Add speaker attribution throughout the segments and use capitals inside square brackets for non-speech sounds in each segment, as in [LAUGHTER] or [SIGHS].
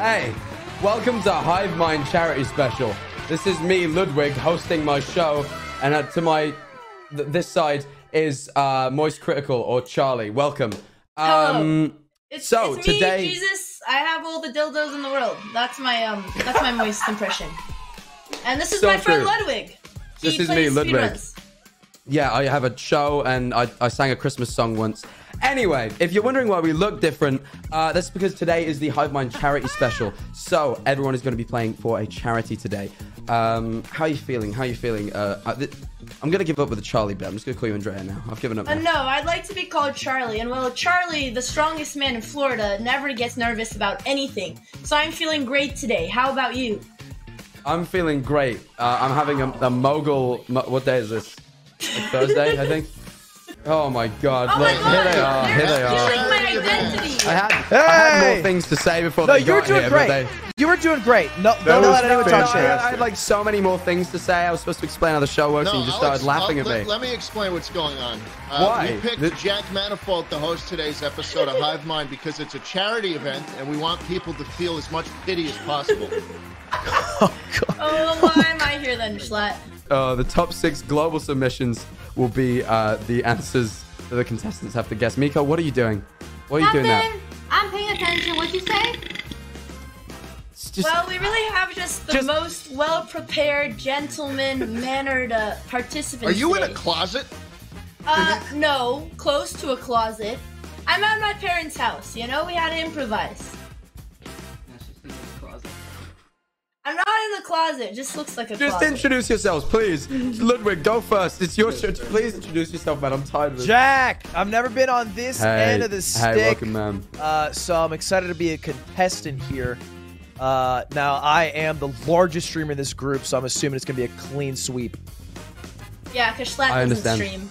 Speaker 1: Hey, welcome to Hive Mind Charity Special. This is me, Ludwig, hosting my show, and uh, to my th- this side is uh, Moist Critical or Charlie. Welcome. Um,
Speaker 2: It's,
Speaker 1: So,
Speaker 2: it's me,
Speaker 1: today-
Speaker 2: Jesus. I have all the dildos in the world. That's my um. That's my moist impression. And this is
Speaker 1: So
Speaker 2: my friend
Speaker 1: true.
Speaker 2: Ludwig. He
Speaker 1: This is me, Ludwig. yeah, I have a show and I, I sang a Christmas song once. Anyway, if you're wondering why we look different, uh, that's because today is the Hive Mind Charity Special. So everyone is going to be playing for a charity today. Um, how are you feeling? How are you feeling? Uh, I'm going to give up with the Charlie bit. I'm just going to call you Andrea now. I've given up.
Speaker 2: Uh, no, I'd like to be called Charlie. And well, Charlie, the strongest man in Florida, never gets nervous about anything. So I'm feeling great today. How about you?
Speaker 1: I'm feeling great. Uh, I'm having a, a mogul. Mo- what day is this? Like [LAUGHS] Thursday, I think. Oh my God!
Speaker 2: Oh
Speaker 1: Look,
Speaker 2: my god!
Speaker 1: here they are.
Speaker 2: They're
Speaker 1: Here they are.
Speaker 2: my identity.
Speaker 1: I had, I had more things to say before
Speaker 3: No,
Speaker 1: they
Speaker 3: you were doing
Speaker 1: here,
Speaker 3: great.
Speaker 1: they.
Speaker 3: You were doing great. No,
Speaker 4: That
Speaker 3: don't
Speaker 4: was
Speaker 3: let anyone talk
Speaker 1: I,
Speaker 3: shit.
Speaker 1: I had like so many more things to say. I was supposed to explain how the show works, and you just
Speaker 5: I'll
Speaker 1: started laughing
Speaker 5: I'll-
Speaker 1: at
Speaker 5: let,
Speaker 1: me.
Speaker 5: Let me explain what's going on. Uh,
Speaker 1: Why?
Speaker 5: We picked
Speaker 1: Th-
Speaker 5: Jack Manifold to host today's episode of Hive Mind because it's a charity event and we want people to feel as much pity as possible. [LAUGHS]
Speaker 2: Oh, why am I here then, Schlatt?
Speaker 1: Uh, the top six global submissions will be uh, the answers that the contestants have to guess. Miko, what are you doing? What are you doing now?
Speaker 6: Nothing. I'm paying attention. What'd you say?
Speaker 1: Just-
Speaker 2: Well, we really have just the
Speaker 1: Just-
Speaker 2: most well-prepared, gentleman, mannered uh, participants.
Speaker 5: Are you in a closet?
Speaker 2: Uh, no, close to a closet. I'm at my parents' house. You know, we had to improvise. I'm not in the closet. It just looks like a
Speaker 1: Just
Speaker 2: closet.
Speaker 1: introduce yourselves, please. [LAUGHS] Ludwig, go first. It's your show. Please introduce yourself, man. I'm tired of this.
Speaker 3: Jack, I've never been on this
Speaker 1: Hey,
Speaker 3: end of the
Speaker 1: hey,
Speaker 3: stick.
Speaker 1: welcome, man.
Speaker 3: Uh, so I'm excited to be a contestant here. Uh, now I am the largest streamer in this group, so I'm assuming it's gonna be a clean sweep.
Speaker 2: yeah, because Schlatt
Speaker 1: I
Speaker 2: doesn't
Speaker 1: understand.
Speaker 2: stream.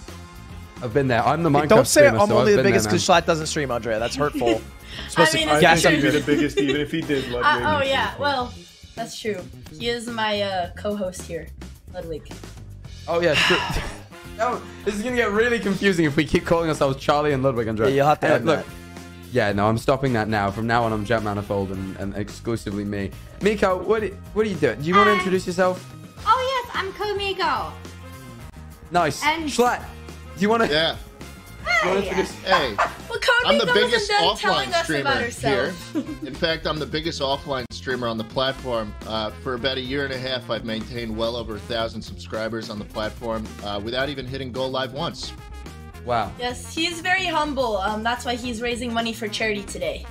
Speaker 1: I've been there. I'm the Minecraft
Speaker 3: Don't say
Speaker 1: streamer,
Speaker 3: I'm
Speaker 1: so
Speaker 3: only
Speaker 1: I've
Speaker 3: the biggest because Schlatt doesn't stream, Andrea. That's [LAUGHS] hurtful. supposed
Speaker 2: mean,
Speaker 3: to
Speaker 2: it's
Speaker 3: gas
Speaker 2: true.
Speaker 3: up
Speaker 4: He'd be the biggest even if he did. Ludwig.
Speaker 2: Uh, oh yeah, well, that's true. He is my uh, co-host here, Ludwig.
Speaker 1: Oh yeah, true. [SIGHS] no, this is gonna get really confusing if we keep calling ourselves Charlie and Ludwig Andrea.
Speaker 3: Yeah, you'll have to
Speaker 1: Hey,
Speaker 3: end
Speaker 1: look.
Speaker 3: that.
Speaker 1: Yeah, no, I'm stopping that now. From now on, I'm Jack Manifold and, and exclusively me. Miko, what what are you doing? Do you want to introduce yourself?
Speaker 6: Oh yes, I'm Code Miko.
Speaker 1: Nice.
Speaker 6: And-
Speaker 1: Schlatt, do you want to?
Speaker 5: Yeah.
Speaker 6: Hey.
Speaker 5: Hey,
Speaker 2: Well,
Speaker 5: I'm the biggest offline streamer here. In fact, I'm the biggest offline streamer on the platform. Uh, for about a year and a half, I've maintained well over a thousand subscribers on the platform uh, without even hitting go live once.
Speaker 1: Wow.
Speaker 2: yes, he's very humble. Um, that's why he's raising money for charity today.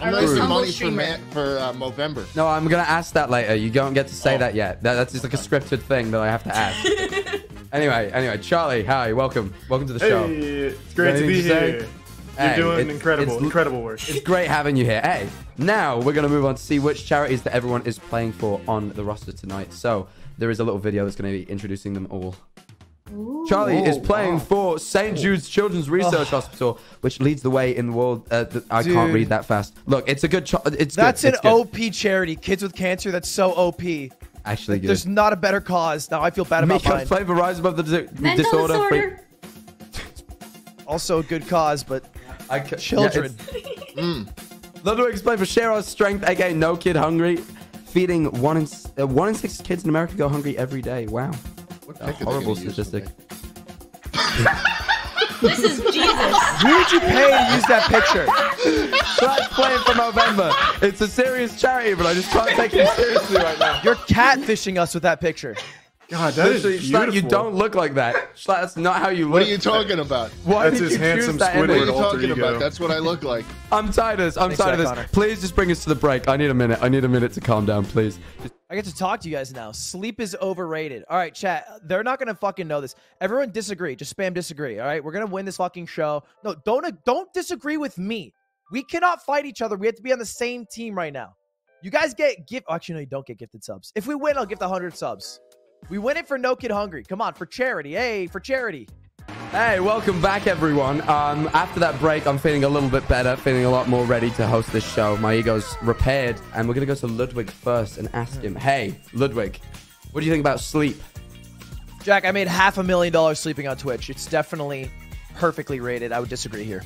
Speaker 2: Our
Speaker 5: I'm
Speaker 2: most
Speaker 5: raising
Speaker 2: humble
Speaker 5: money for,
Speaker 2: streamer.
Speaker 5: ma- for uh, Movember.
Speaker 1: No, I'm gonna ask that later. You don't get to say
Speaker 5: Oh.
Speaker 1: that yet. That, that's just like a scripted thing that I have to ask. [LAUGHS] anyway, anyway, Charlie, hi, welcome, welcome to the
Speaker 4: Hey,
Speaker 1: show.
Speaker 4: it's great to be
Speaker 1: to say?
Speaker 4: here. You're
Speaker 1: Hey,
Speaker 4: doing
Speaker 1: it's-
Speaker 4: incredible,
Speaker 1: it's-
Speaker 4: incredible work.
Speaker 1: It's great having you here. Hey, now we're gonna move on to see which charities that everyone is playing for on the roster tonight. So there is a little video that's gonna be introducing them all. Charlie is playing for St. Jude's Children's Research Hospital, which leads the way in the world. Uh, th- I can't read that fast. Look, it's a good. Cho- it's
Speaker 3: That's
Speaker 1: good.
Speaker 3: an
Speaker 1: it's good.
Speaker 3: OP charity. Kids with cancer. That's so OP.
Speaker 1: Actually, good.
Speaker 3: There's not a better cause. Now I feel bad about
Speaker 1: Miko's
Speaker 3: mine.
Speaker 1: playing for Rise Above the Dis-
Speaker 6: Mental
Speaker 1: Disorder.
Speaker 6: disorder. [LAUGHS]
Speaker 3: Also a good cause, but
Speaker 1: I ca-
Speaker 3: children.
Speaker 1: Yeah, it's- Ludwig's playing for Share Our Strength, aka No Kid Hungry, feeding one in uh, one in six kids in America go hungry every day. Wow,
Speaker 5: What
Speaker 1: a
Speaker 5: pick are they
Speaker 1: horrible
Speaker 5: gonna
Speaker 1: statistic. [LAUGHS]
Speaker 5: me?
Speaker 2: This is Jesus.
Speaker 3: Who would you pay to use that picture?
Speaker 1: That's playing for Movember. It's a serious charity, but I just can't take it seriously right now.
Speaker 3: You're catfishing us with that picture.
Speaker 4: God, that is
Speaker 1: Literally,
Speaker 4: beautiful.
Speaker 1: You don't look like that. Schlatt, that's not how you look.
Speaker 5: What are you talking about?
Speaker 1: Why
Speaker 4: That's
Speaker 1: did
Speaker 4: his
Speaker 1: you
Speaker 4: handsome
Speaker 1: choose that
Speaker 4: Squidward
Speaker 5: What are you talking
Speaker 4: ego.
Speaker 5: about? That's what I look like.
Speaker 1: I'm tired of this. I'm
Speaker 3: Thanks,
Speaker 1: tired of this.
Speaker 3: Connor.
Speaker 1: Please just bring us to the break. I need a minute. I need a minute to calm down, please. Just-
Speaker 3: I get to talk to you guys now. Sleep is overrated. All right, chat. They're not gonna fucking know this. Everyone disagree. Just spam disagree. All right, we're gonna win this fucking show. No, don't don't disagree with me. We cannot fight each other. We have to be on the same team right now. You guys get gift. Oh, actually, no, you don't get gifted subs. If we win, I'll gift hundred subs. We win it for No Kid Hungry. Come on, for charity. Hey, for charity.
Speaker 1: Hey, welcome back, everyone. Um, after that break, I'm feeling a little bit better, feeling a lot more ready to host this show. My ego's repaired, and we're gonna go to Ludwig first and ask him, "Hey, Ludwig, what do you think about sleep?"
Speaker 3: Jack, I made half a million dollars sleeping on Twitch. It's definitely perfectly rated. I would disagree here.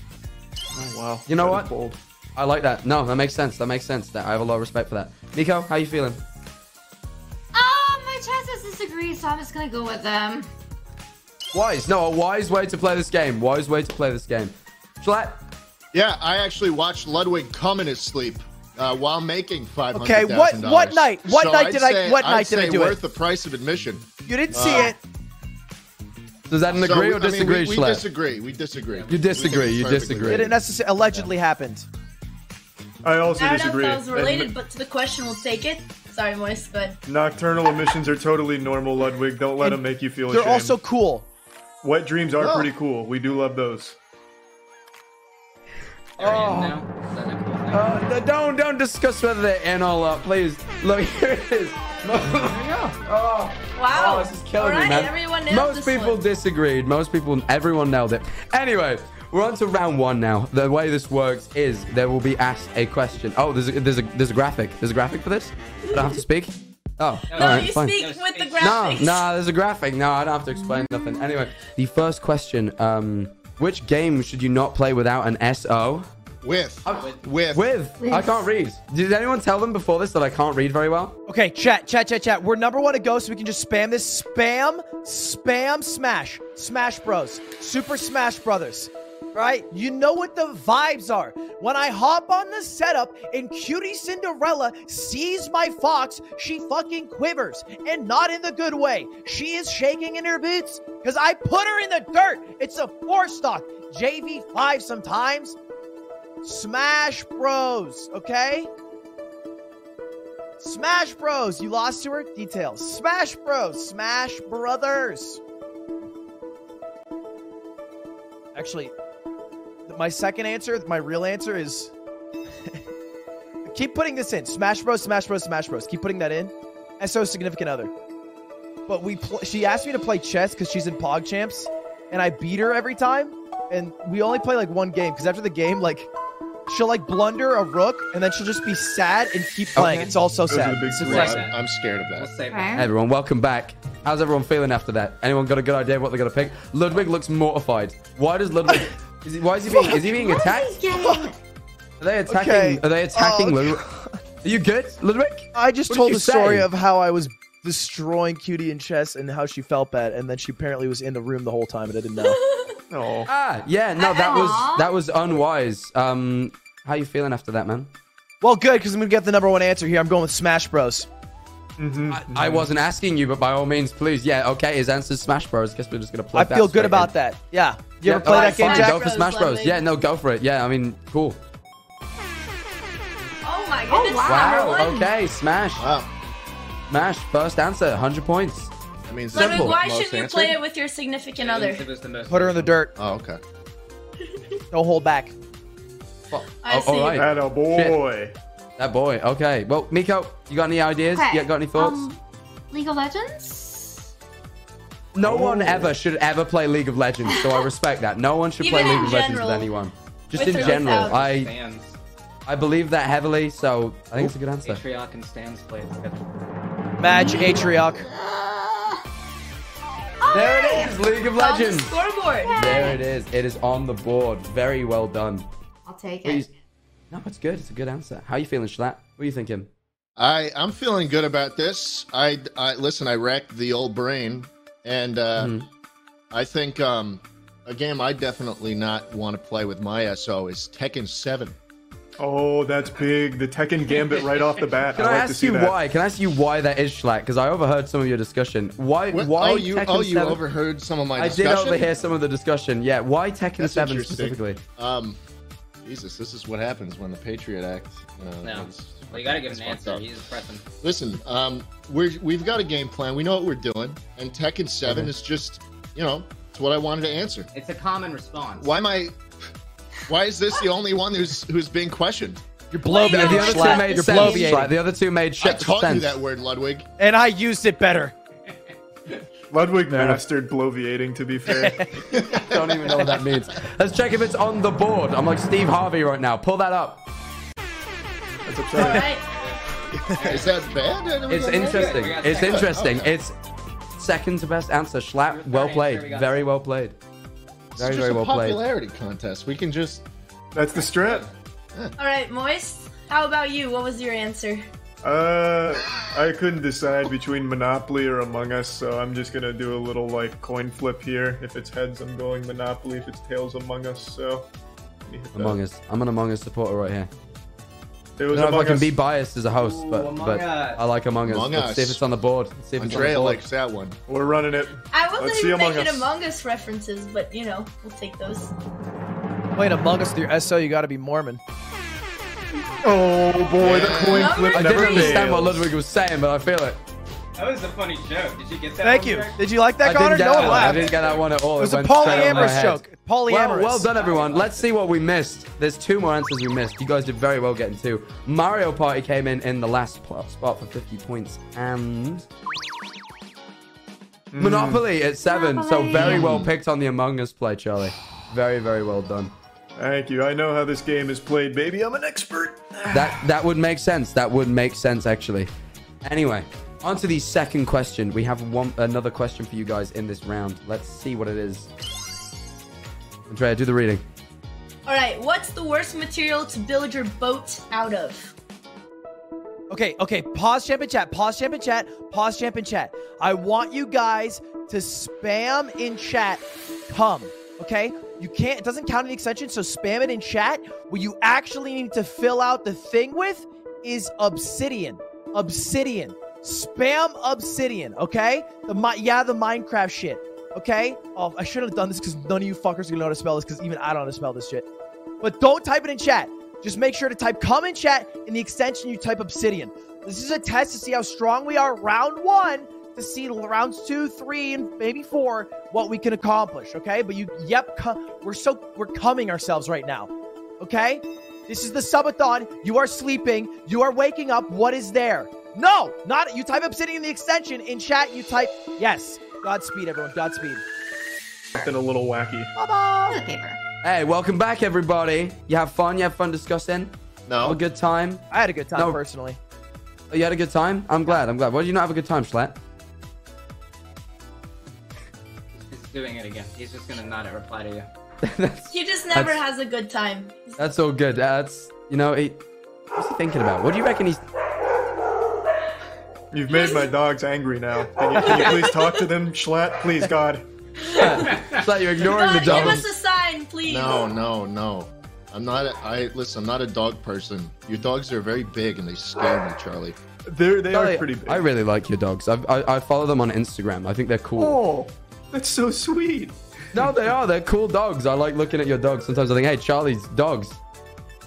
Speaker 4: Oh, wow.
Speaker 1: You know what?
Speaker 4: Bold.
Speaker 1: I like that. No, that makes sense. That makes sense. That I have a lot of respect for that. Nico, how you feeling?
Speaker 6: Um, my chances disagree, so I'm just gonna go with them.
Speaker 1: Wise. No, a wise way to play this game. Wise way to play this game. Schlatt.
Speaker 5: Yeah, I actually watched Ludwig come in his sleep uh, while making five hundred.
Speaker 3: Okay, what- what night? What
Speaker 5: so
Speaker 3: night
Speaker 5: I'd
Speaker 3: did I-
Speaker 5: say-
Speaker 3: what
Speaker 5: I'd
Speaker 3: night did I
Speaker 5: say
Speaker 3: do it?
Speaker 5: worth the price of admission.
Speaker 3: You didn't see
Speaker 5: Uh,
Speaker 3: it.
Speaker 1: Does that an
Speaker 5: So,
Speaker 1: agree
Speaker 5: we-
Speaker 1: or
Speaker 5: I mean,
Speaker 1: disagree,
Speaker 5: we, we disagree. We disagree.
Speaker 1: You
Speaker 5: We think
Speaker 1: disagree, you disagree.
Speaker 3: It didn't necessarily allegedly happened.
Speaker 4: I also
Speaker 2: I don't
Speaker 4: disagree.
Speaker 2: know if that was related,
Speaker 4: And
Speaker 2: but to the question, we'll take it. Sorry, Moist, but
Speaker 4: nocturnal emissions are totally normal, Ludwig. Don't let
Speaker 3: And
Speaker 4: them make you feel
Speaker 3: They're
Speaker 4: ashamed.
Speaker 3: also cool.
Speaker 4: Wet dreams are
Speaker 5: No.
Speaker 4: pretty cool. We do love those.
Speaker 7: They're in now. Is that a cool?
Speaker 1: Uh, don't don't discuss whether they're in or not, please. Look, [LAUGHS] here it is. oh,
Speaker 2: wow.
Speaker 1: oh, this is killing
Speaker 2: All
Speaker 1: me, man.
Speaker 2: everyone nailed
Speaker 1: Most
Speaker 2: this
Speaker 1: people
Speaker 2: one.
Speaker 1: disagreed. Most people, everyone nailed it. Anyway, we're on to round one now. The way this works is there will be asked a question. Oh, there's a, there's a there's a graphic. There's a graphic for this. I don't have to speak. Oh,
Speaker 2: No,
Speaker 1: all right,
Speaker 2: you
Speaker 1: fine.
Speaker 2: speak
Speaker 7: No,
Speaker 2: with the
Speaker 7: speak.
Speaker 1: No, no, there's a graphic. No, I don't have to explain nothing. Anyway, the first question: um, Which game should you not play without an SO?
Speaker 5: With, with,
Speaker 1: With, I can't read. Did anyone tell them before this that I can't read very well?
Speaker 3: Okay, chat, chat, chat, chat. We're number one to go, so we can just spam this. Spam, spam, smash, Smash Bros, Super Smash Brothers. Right? You know what the vibes are. When I hop on the setup and QTCinderella sees my fox, she fucking quivers, and not in the good way. She is shaking in her boots because I put her in the dirt. It's a four stock JV5 sometimes. Smash Bros, okay? Smash Bros. You lost to her? Details. Smash Bros. Smash Brothers. Actually, my second answer, my real answer is [LAUGHS] keep putting this in. Smash Bros. Smash Bros. Smash Bros. Keep putting that in. And so significant other. But we pl- she asked me to play chess because she's in PogChamps, and I beat her every time. And we only play like one game because after the game, like she'll like blunder a rook, and then she'll just be sad and keep playing.
Speaker 1: Okay.
Speaker 3: It's all so
Speaker 4: Those
Speaker 3: sad.
Speaker 4: big
Speaker 3: It's
Speaker 4: three.
Speaker 3: like-
Speaker 5: I'm, I'm scared of
Speaker 7: We'll
Speaker 5: that.
Speaker 7: save
Speaker 1: Hey everyone, welcome back. How's everyone feeling after that? Anyone got a good idea of what they're gonna pick? Ludwig looks mortified. Why does Ludwig? [LAUGHS] Is he, why is he being? Is he being attacked? Are they attacking?
Speaker 3: Okay.
Speaker 1: Are they attacking
Speaker 3: Oh,
Speaker 1: Ludwig? Are you good, Ludwig?
Speaker 3: I just
Speaker 1: What
Speaker 3: told
Speaker 1: you
Speaker 3: the story of how I was destroying QT in chess and how she felt bad, and then she apparently was in the room the whole time and I didn't know. [LAUGHS]
Speaker 4: Oh,
Speaker 1: Ah, yeah. No, that was that was unwise. Um, how you feeling after that, man?
Speaker 3: well, good because I'm gonna get the number one answer here. I'm going with Smash Bros.
Speaker 4: Hmm
Speaker 1: I, I wasn't asking you, but by all means, please. Yeah, okay. His answer's Smash Bros. Guess we're just gonna play. That.
Speaker 3: I feel good about that. Yeah. You ever play
Speaker 1: alright,
Speaker 3: that game,
Speaker 1: fine,
Speaker 3: Jack?
Speaker 1: Go for
Speaker 2: Bros,
Speaker 1: Smash Bros.
Speaker 2: Ludwig.
Speaker 1: Yeah, no, go for it. Yeah, I mean, cool.
Speaker 2: Oh my goodness.
Speaker 6: wow.
Speaker 1: Wow. Okay, Smash.
Speaker 5: Wow.
Speaker 1: Smash. First answer, 100 points.
Speaker 5: That means
Speaker 2: Ludwig,
Speaker 1: Simple.
Speaker 2: why
Speaker 5: most
Speaker 2: shouldn't you
Speaker 5: answered?
Speaker 2: play it with your significant other?
Speaker 7: It was the most-
Speaker 3: Put her in the dirt.
Speaker 5: Oh, okay.
Speaker 3: Don't hold back.
Speaker 2: I
Speaker 1: Oh,
Speaker 2: see.
Speaker 1: all right.
Speaker 4: That a boy.
Speaker 1: That boy. Okay. Well, Miko, you got any ideas?
Speaker 6: Okay,
Speaker 1: You got any thoughts?
Speaker 6: Um, League of Legends?
Speaker 1: no one ever should ever play League of Legends, so I [LAUGHS] respect that. No one should play League
Speaker 2: in
Speaker 1: of Legends with anyone. Just
Speaker 2: With
Speaker 1: in general. I
Speaker 7: Stands.
Speaker 1: I believe that heavily, so I think it's a good answer.
Speaker 7: Atrioc and Stans play together.
Speaker 3: Match Atrioc. [GASPS]
Speaker 1: There it is, League of
Speaker 2: On the
Speaker 1: Legends.
Speaker 2: scoreboard.
Speaker 1: There it is. It is on the board. Very well done.
Speaker 6: I'll take
Speaker 1: Please.
Speaker 6: It.
Speaker 1: No, it's good. It's a good answer. How are you feeling, Schlatt? What are you thinking?
Speaker 5: I I'm feeling good about this. I, I listen. I racked the old brain, and uh,
Speaker 1: Mhm.
Speaker 5: I think um, a game I definitely not want to play with my SO is Tekken Seven.
Speaker 4: Oh, that's big. The Tekken Gambit right off the [LAUGHS] bat.
Speaker 1: Can
Speaker 4: I
Speaker 1: I,
Speaker 4: like to
Speaker 1: ask
Speaker 4: see
Speaker 1: you
Speaker 4: that.
Speaker 1: why? Can I ask you why that is Schlatt? Because I overheard some of your discussion. Why?
Speaker 5: What?
Speaker 1: Why
Speaker 5: oh, you
Speaker 1: Tekken
Speaker 5: oh you
Speaker 1: 7?
Speaker 5: overheard some of my
Speaker 1: I did overhear some of the discussion. Yeah, why Tekken
Speaker 5: That's
Speaker 1: Seven specifically?
Speaker 5: Um, Jesus, this is what happens when the Patriot Act. Uh,
Speaker 7: No.
Speaker 5: is-
Speaker 7: Well, you gotta give
Speaker 5: is
Speaker 7: an
Speaker 5: fucked
Speaker 7: answer.
Speaker 5: up.
Speaker 7: He's pressing.
Speaker 5: Listen, um, we're we've got a game plan. We know what we're doing, and Tekken 7 is just, you know, it's what I wanted to answer.
Speaker 7: It's a common response.
Speaker 5: Why am I? Why is this the only one who's who's being questioned?
Speaker 3: You're
Speaker 2: Well,
Speaker 3: bloviating.
Speaker 1: The other two made sense. The other two made
Speaker 5: I
Speaker 1: shit
Speaker 5: taught
Speaker 1: sense.
Speaker 5: you that word, Ludwig.
Speaker 3: And I used it better.
Speaker 4: Ludwig mastered bloviating, to be fair. [LAUGHS]
Speaker 1: Don't even know what that means. Let's check if it's on the board. I'm like Steve Harvey right now. Pull that up.
Speaker 4: That's
Speaker 2: All
Speaker 4: upsetting.
Speaker 2: right. [LAUGHS]
Speaker 5: Is that bad?
Speaker 1: It's interesting.
Speaker 7: We
Speaker 1: It's
Speaker 7: second.
Speaker 1: interesting. It's second to best answer. Schlatt, well
Speaker 7: Sure,
Speaker 1: played.
Speaker 7: we got
Speaker 1: Very
Speaker 7: second.
Speaker 1: well played.
Speaker 5: It's
Speaker 1: Very,
Speaker 5: just
Speaker 1: very
Speaker 5: a
Speaker 1: well played.
Speaker 5: popularity contest. We can just.
Speaker 4: That's the strat.
Speaker 2: All right, Moist. How about you? What was your answer?
Speaker 4: Uh, I couldn't decide between Monopoly or Among Us, so I'm just gonna do a little like coin flip here. If it's heads, I'm going Monopoly. If it's tails, Among Us. So let me hit that.
Speaker 1: Among Us. I'm an Among Us supporter right here.
Speaker 4: It
Speaker 1: I don't know if I can
Speaker 4: Us.
Speaker 1: be biased as a host,
Speaker 7: Ooh,
Speaker 1: but, but
Speaker 7: Us.
Speaker 1: I like Among Us.
Speaker 5: Among
Speaker 1: Let's see if it's on the board. Let's see if it's on the board.
Speaker 5: likes that one.
Speaker 4: We're running it.
Speaker 2: I wasn't
Speaker 4: Let's see
Speaker 2: even
Speaker 4: Among
Speaker 2: making
Speaker 4: Us.
Speaker 2: Among Us references, but you know, we'll take those.
Speaker 3: Playing Among Us with your SO, you got to be Mormon.
Speaker 4: Oh boy, the coin
Speaker 2: Number
Speaker 4: flip
Speaker 1: I didn't understand what. Ludwig was saying, but I feel it.
Speaker 7: That was a funny joke. Did you get that?
Speaker 3: Thank
Speaker 7: one,
Speaker 3: you.
Speaker 7: Greg?
Speaker 3: Did you like
Speaker 1: I
Speaker 3: that, Connor?
Speaker 1: didn't get
Speaker 3: No
Speaker 1: that
Speaker 3: one
Speaker 1: one. I
Speaker 3: laughed.
Speaker 1: didn't get that one at all.
Speaker 3: It was a
Speaker 1: went straight over my
Speaker 3: polyamorous joke. Polyamorous.
Speaker 1: Well, well done, everyone. Let's see what we missed. There's two more answers we missed. You guys did very well getting two. Mario Party came in in the last spot for 50 points, and hmm. Monopoly at seven. So very well picked on the Among Us play, Charlie. Very, very well done.
Speaker 4: Thank you. I know how this game is played, baby. I'm an expert.
Speaker 1: That that would make sense. That would make sense actually. Anyway, on to the second question. We have one another question for you guys in this round. Let's see what it is. Andrea, do the reading.
Speaker 2: All right, what's the worst material to build your boat out of?
Speaker 3: Okay, okay. Pause champ and chat. Pause champ and chat. Pause champ and chat. I want you guys to spam in chat. Come. Okay? You can't, it doesn't count in the extension, so spam it in chat. What you actually need to fill out the thing with is obsidian. Obsidian. Spam obsidian, okay? The yeah, the Minecraft shit. Okay? Oh, I should have done this because none of you fuckers are gonna know how to spell this because even I don't know how to spell this shit. But don't type it in chat. Just make sure to type come in chat in the extension you type obsidian. This is a test to see how strong we are round one to see rounds two, three, and maybe four what we can accomplish. Okay, but you, yep, co- we're so we're coming ourselves right now. Okay, this is the subathon. You are sleeping. You are waking up. What is there? No, not you. Type obsidian in the extension in chat. You type yes. Godspeed, everyone. Godspeed.
Speaker 4: Acting a little wacky.
Speaker 6: Toilet paper.
Speaker 1: Hey, welcome back, everybody. You have fun? You have fun discussing? Have
Speaker 5: No.
Speaker 1: a good time?
Speaker 3: I had a good time
Speaker 1: No.
Speaker 3: personally.
Speaker 1: Oh, you had a good time? I'm glad. I'm glad. Why did you not have a good time, Schlatt?
Speaker 7: Doing it again. He's just gonna not reply to you. [LAUGHS]
Speaker 2: He just never has a good time.
Speaker 1: that's so good. That's, you know, he, what's he thinking about? What do you reckon he's...
Speaker 4: You've made my dogs angry now. Can you, can you please talk to them, Schlatt? Please, God. [LAUGHS]
Speaker 1: Schlatt, you're ignoring the
Speaker 2: God, give us a sign, please.
Speaker 5: No, no, no. I'm not. A, I listen. I'm not a dog person. Your dogs are very big and they scare me, Charlie.
Speaker 4: They're they
Speaker 1: Charlie,
Speaker 4: are pretty big.
Speaker 1: I really like your dogs. I've, I, I follow them on Instagram. I think they're cool.
Speaker 4: Oh, that's so sweet.
Speaker 1: No, they are. They're cool dogs. I like looking at your dogs. Sometimes I think, hey, Charlie's dogs.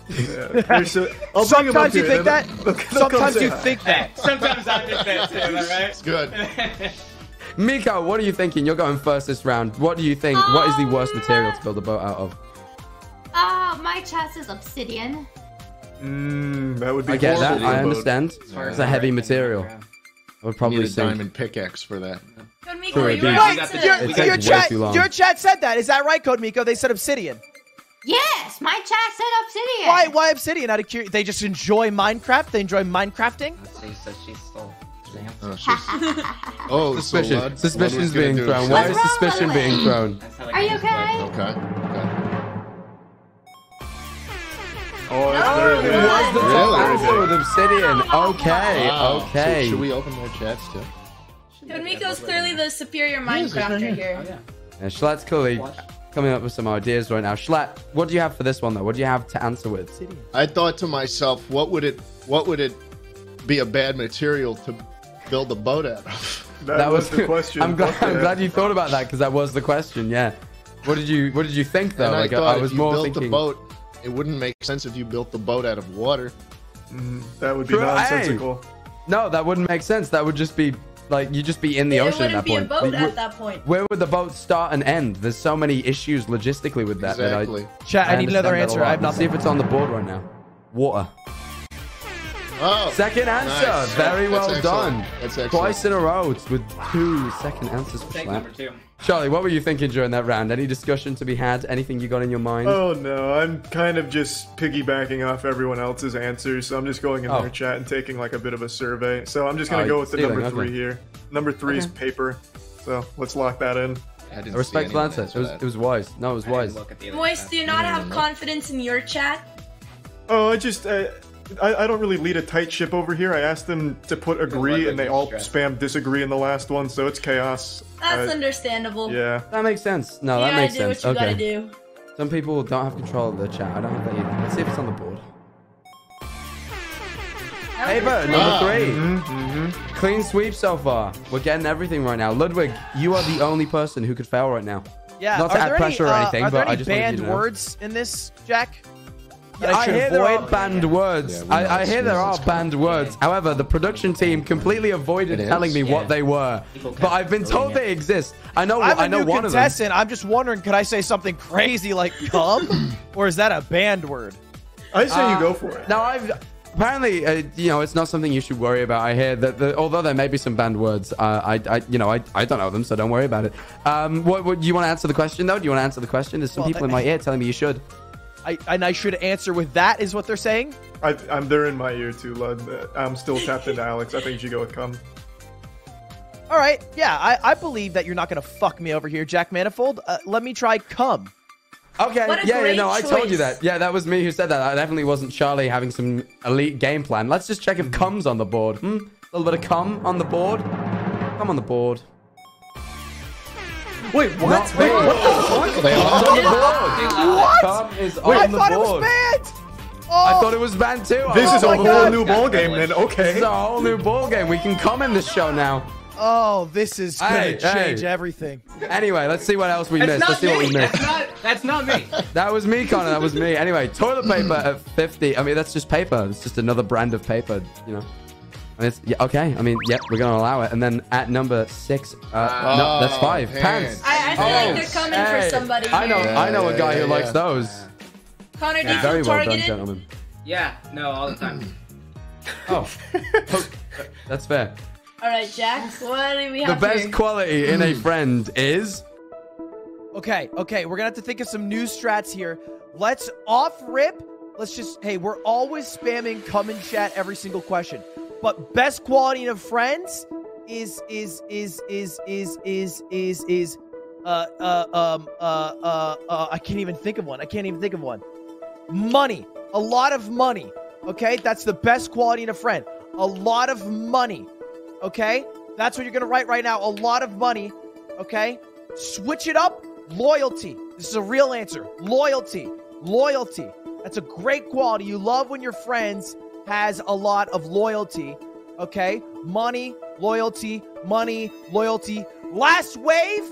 Speaker 4: Yeah, [LAUGHS] they're so- I'll bring 'em up
Speaker 3: Sometimes you think that.
Speaker 4: They'll- they'll come
Speaker 3: Sometimes you think that. [LAUGHS]
Speaker 7: Sometimes I think that too. Am I?
Speaker 5: It's good. [LAUGHS]
Speaker 1: Miko, what are you thinking? You're going first this round. What do you think? what is the worst material to build a boat out of?
Speaker 6: Uh, my chest is obsidian.
Speaker 4: Mm, that would be
Speaker 1: I get that. I
Speaker 4: for a boat.
Speaker 1: understand. It's a heavy material. I would
Speaker 5: Need
Speaker 1: probably
Speaker 5: a
Speaker 1: say.
Speaker 5: diamond pickaxe for that.
Speaker 2: Good Miko,
Speaker 1: Sure,
Speaker 2: you
Speaker 1: dude.
Speaker 2: were
Speaker 1: Wait,
Speaker 2: right
Speaker 7: got
Speaker 3: Your, your chat, your chat said that. Is that right, Code Miko? They said obsidian.
Speaker 6: Yes, my chat said obsidian.
Speaker 3: Why? Why obsidian? Out of curiosity, they just enjoy Minecraft. They enjoy Minecrafting.
Speaker 7: She said she stole.
Speaker 5: Oh, [LAUGHS] she's- [LAUGHS] oh
Speaker 1: Suspicion.
Speaker 5: Lud- Lud
Speaker 1: Suspicion's
Speaker 5: was
Speaker 1: being thrown. Why is suspicion
Speaker 6: by
Speaker 1: being thrown?
Speaker 7: That's how I
Speaker 6: Are you okay?
Speaker 5: Okay. Okay.
Speaker 4: Oh, that's
Speaker 2: No,
Speaker 4: very
Speaker 2: it was
Speaker 1: The
Speaker 2: the
Speaker 1: top
Speaker 5: Really?
Speaker 1: answer with obsidian. Okay.
Speaker 5: Wow.
Speaker 1: Okay.
Speaker 5: Should, should we open more chats too?
Speaker 2: Good Miko's clearly the superior
Speaker 5: Yes, right
Speaker 2: Minecrafter
Speaker 5: here.
Speaker 2: here.
Speaker 7: Oh, yeah.
Speaker 1: Yeah, Schlatt's clearly
Speaker 7: Watch.
Speaker 1: coming up with some ideas right now. Schlatt, what do you have for this one though? What do you have to answer with?
Speaker 5: I thought to myself, what would it, what would it be a bad material to build a boat out of? [LAUGHS]
Speaker 4: That, was, the question. [LAUGHS]
Speaker 1: I'm glad. I'm glad you thought about that because that was the question. Yeah. What did you What did you think though?
Speaker 5: and
Speaker 1: like
Speaker 5: I thought
Speaker 1: I was
Speaker 5: if you
Speaker 1: more
Speaker 5: built
Speaker 1: thinking.
Speaker 5: the boat, it wouldn't make sense if you built the boat out of water. Mm-hmm.
Speaker 4: That would be
Speaker 1: True, hey. No, that wouldn't make sense. That would just be like you'd just be in the
Speaker 2: It
Speaker 1: ocean at that
Speaker 2: be a
Speaker 1: point.
Speaker 2: boat
Speaker 1: Like,
Speaker 2: at that point.
Speaker 1: Where would the boat start and end? There's so many issues logistically with that. that I-
Speaker 5: Exactly.
Speaker 3: Chat. I, need another answer. I have
Speaker 1: Let's see if it's on the board right now. Water.
Speaker 5: Oh,
Speaker 1: Second answer.
Speaker 5: Nice.
Speaker 1: Very well
Speaker 5: That's
Speaker 1: done.
Speaker 5: That's.
Speaker 1: Twice in a row with two second answers for
Speaker 7: Take number two.
Speaker 1: Charlie, what were you thinking during that round? Any discussion to be had? Anything you got in your mind?
Speaker 4: Oh no, I'm kind of just piggybacking off everyone else's answers, so I'm just going in
Speaker 1: Oh.
Speaker 4: their chat and taking like a bit of a survey. So I'm just gonna
Speaker 1: Oh,
Speaker 4: go with the
Speaker 1: stealing,
Speaker 4: number three here. Number three is paper. So let's lock that in.
Speaker 5: I didn't
Speaker 1: A respectful
Speaker 5: see anyone
Speaker 1: answer. It was,
Speaker 5: that.
Speaker 1: it was wise. No, it was
Speaker 7: I
Speaker 1: wise.
Speaker 7: look at the other
Speaker 2: Moist, do you not have confidence in your chat?
Speaker 4: Oh, I just uh, I, I don't really lead a tight ship over here. I asked them to put agree, and they all spam disagree in the last one, so it's chaos.
Speaker 2: That's
Speaker 4: Uh,
Speaker 2: understandable.
Speaker 4: yeah.
Speaker 1: That makes sense. No,
Speaker 2: you
Speaker 1: that
Speaker 2: gotta
Speaker 1: makes
Speaker 2: do
Speaker 1: sense.
Speaker 2: what you gotta
Speaker 1: Okay.
Speaker 2: do.
Speaker 1: Some people don't have control of the chat. I don't have that either. Let's see if it's on the board. Paper number
Speaker 5: Ah.
Speaker 1: three.
Speaker 4: Mm-hmm.
Speaker 1: Clean sweep so far. We're getting everything right now. Ludwig, you are the only person who could fail right now.
Speaker 3: Yeah.
Speaker 1: Not to
Speaker 3: are
Speaker 1: add
Speaker 3: there
Speaker 1: pressure
Speaker 3: any,
Speaker 1: or
Speaker 3: uh,
Speaker 1: anything,
Speaker 3: are there
Speaker 1: but I
Speaker 3: any
Speaker 1: just wanted you
Speaker 3: banned
Speaker 1: to know.
Speaker 3: words in this, Jack? That
Speaker 1: I, hear there are banned words.
Speaker 8: Yeah,
Speaker 1: I, I hear there are banned words. However, the production team completely avoided telling
Speaker 8: is?
Speaker 1: me what they were. But I've been told they exist. I know.
Speaker 3: I'm a
Speaker 1: I know
Speaker 3: new
Speaker 1: one of them.
Speaker 3: I'm just wondering, could I say something crazy like "cum," [LAUGHS] or is that a banned word?
Speaker 4: I say
Speaker 1: Uh,
Speaker 4: you go for it.
Speaker 1: Now I've apparently, uh, you know, it's not something you should worry about. I hear that, the, although there may be some banned words, uh, I, I, you know, I, I don't know them, so don't worry about it. Um, what, what do you want to answer the question though? Do you want to answer the question? There's some
Speaker 3: Well,
Speaker 1: people in my ear telling me you should.
Speaker 3: I and I should answer with that is what they're saying.
Speaker 4: I, I'm there in my ear too, Lud. I'm still tapped into Alex. I think you should go with come.
Speaker 3: All right, yeah, I, I believe that you're not gonna fuck me over here, Jack Manifold. Uh, let me try come.
Speaker 1: Okay, yeah, yeah,
Speaker 2: great
Speaker 1: no, I told you that. Yeah, that was me who said that. I definitely wasn't Charlie having some elite game plan. Let's just check if cum's on the board. Hmm? A little bit of cum on the board. Come on the board.
Speaker 3: Wait, what?
Speaker 1: Not Wait, what the fuck?
Speaker 5: They are?
Speaker 1: on the board.
Speaker 3: What?
Speaker 1: Cum is
Speaker 3: Wait, I
Speaker 1: the
Speaker 3: thought it was banned. Oh,
Speaker 1: I thought it was banned too.
Speaker 4: This
Speaker 1: Oh
Speaker 4: is a whole
Speaker 1: God.
Speaker 4: new ball game, then. Okay.
Speaker 1: This is a whole new ball game. We can come in this show now.
Speaker 3: oh, this is gonna
Speaker 1: Hey,
Speaker 3: change
Speaker 1: hey.
Speaker 3: everything.
Speaker 1: Anyway, let's see what else we
Speaker 7: That's
Speaker 1: missed. Let's see what we missed.
Speaker 7: That's not. That's not me. [LAUGHS]
Speaker 1: That was me, Connor. That was me. Anyway, toilet paper at 50. I mean, that's just paper. It's just another brand of paper, you know. And it's, yeah, okay. I mean, yep, we're going to allow it. And then at number six, uh, no, that's five.
Speaker 5: pants.
Speaker 1: Pants.
Speaker 2: I, I feel
Speaker 1: Oh,
Speaker 2: like they're coming
Speaker 1: hey,
Speaker 2: for somebody.
Speaker 1: I know,
Speaker 2: here.
Speaker 1: I know a guy
Speaker 5: Yeah,
Speaker 1: who
Speaker 5: yeah,
Speaker 1: likes those.
Speaker 2: Connor, do you
Speaker 1: Very
Speaker 2: feel
Speaker 1: well done,
Speaker 2: targeted?
Speaker 1: gentlemen.
Speaker 7: Yeah. No, all the time. [CLEARS THROAT]
Speaker 1: Oh, Oh, [LAUGHS] that's fair.
Speaker 2: All right, Jack. What do we have?
Speaker 1: The
Speaker 2: have
Speaker 1: best
Speaker 2: here?
Speaker 1: quality in a [CLEARS THROAT] friend is.
Speaker 3: Okay, okay, we're gonna have to think of some new strats here. Let's off rip. Let's just hey, we're always spamming come in chat every single question. But best quality of friends is is is is is is is is uh uh um uh uh uh I can't even think of one. I can't even think of one. Money. A lot of money. Okay? That's the best quality in a friend. A lot of money. Okay? That's what you're gonna write right now. A lot of money. Okay? Switch it up. Loyalty. This is a real answer. Loyalty. Loyalty. That's a great quality. You love when your friends has a lot of loyalty. Okay? Money, loyalty, money, loyalty. Last wave,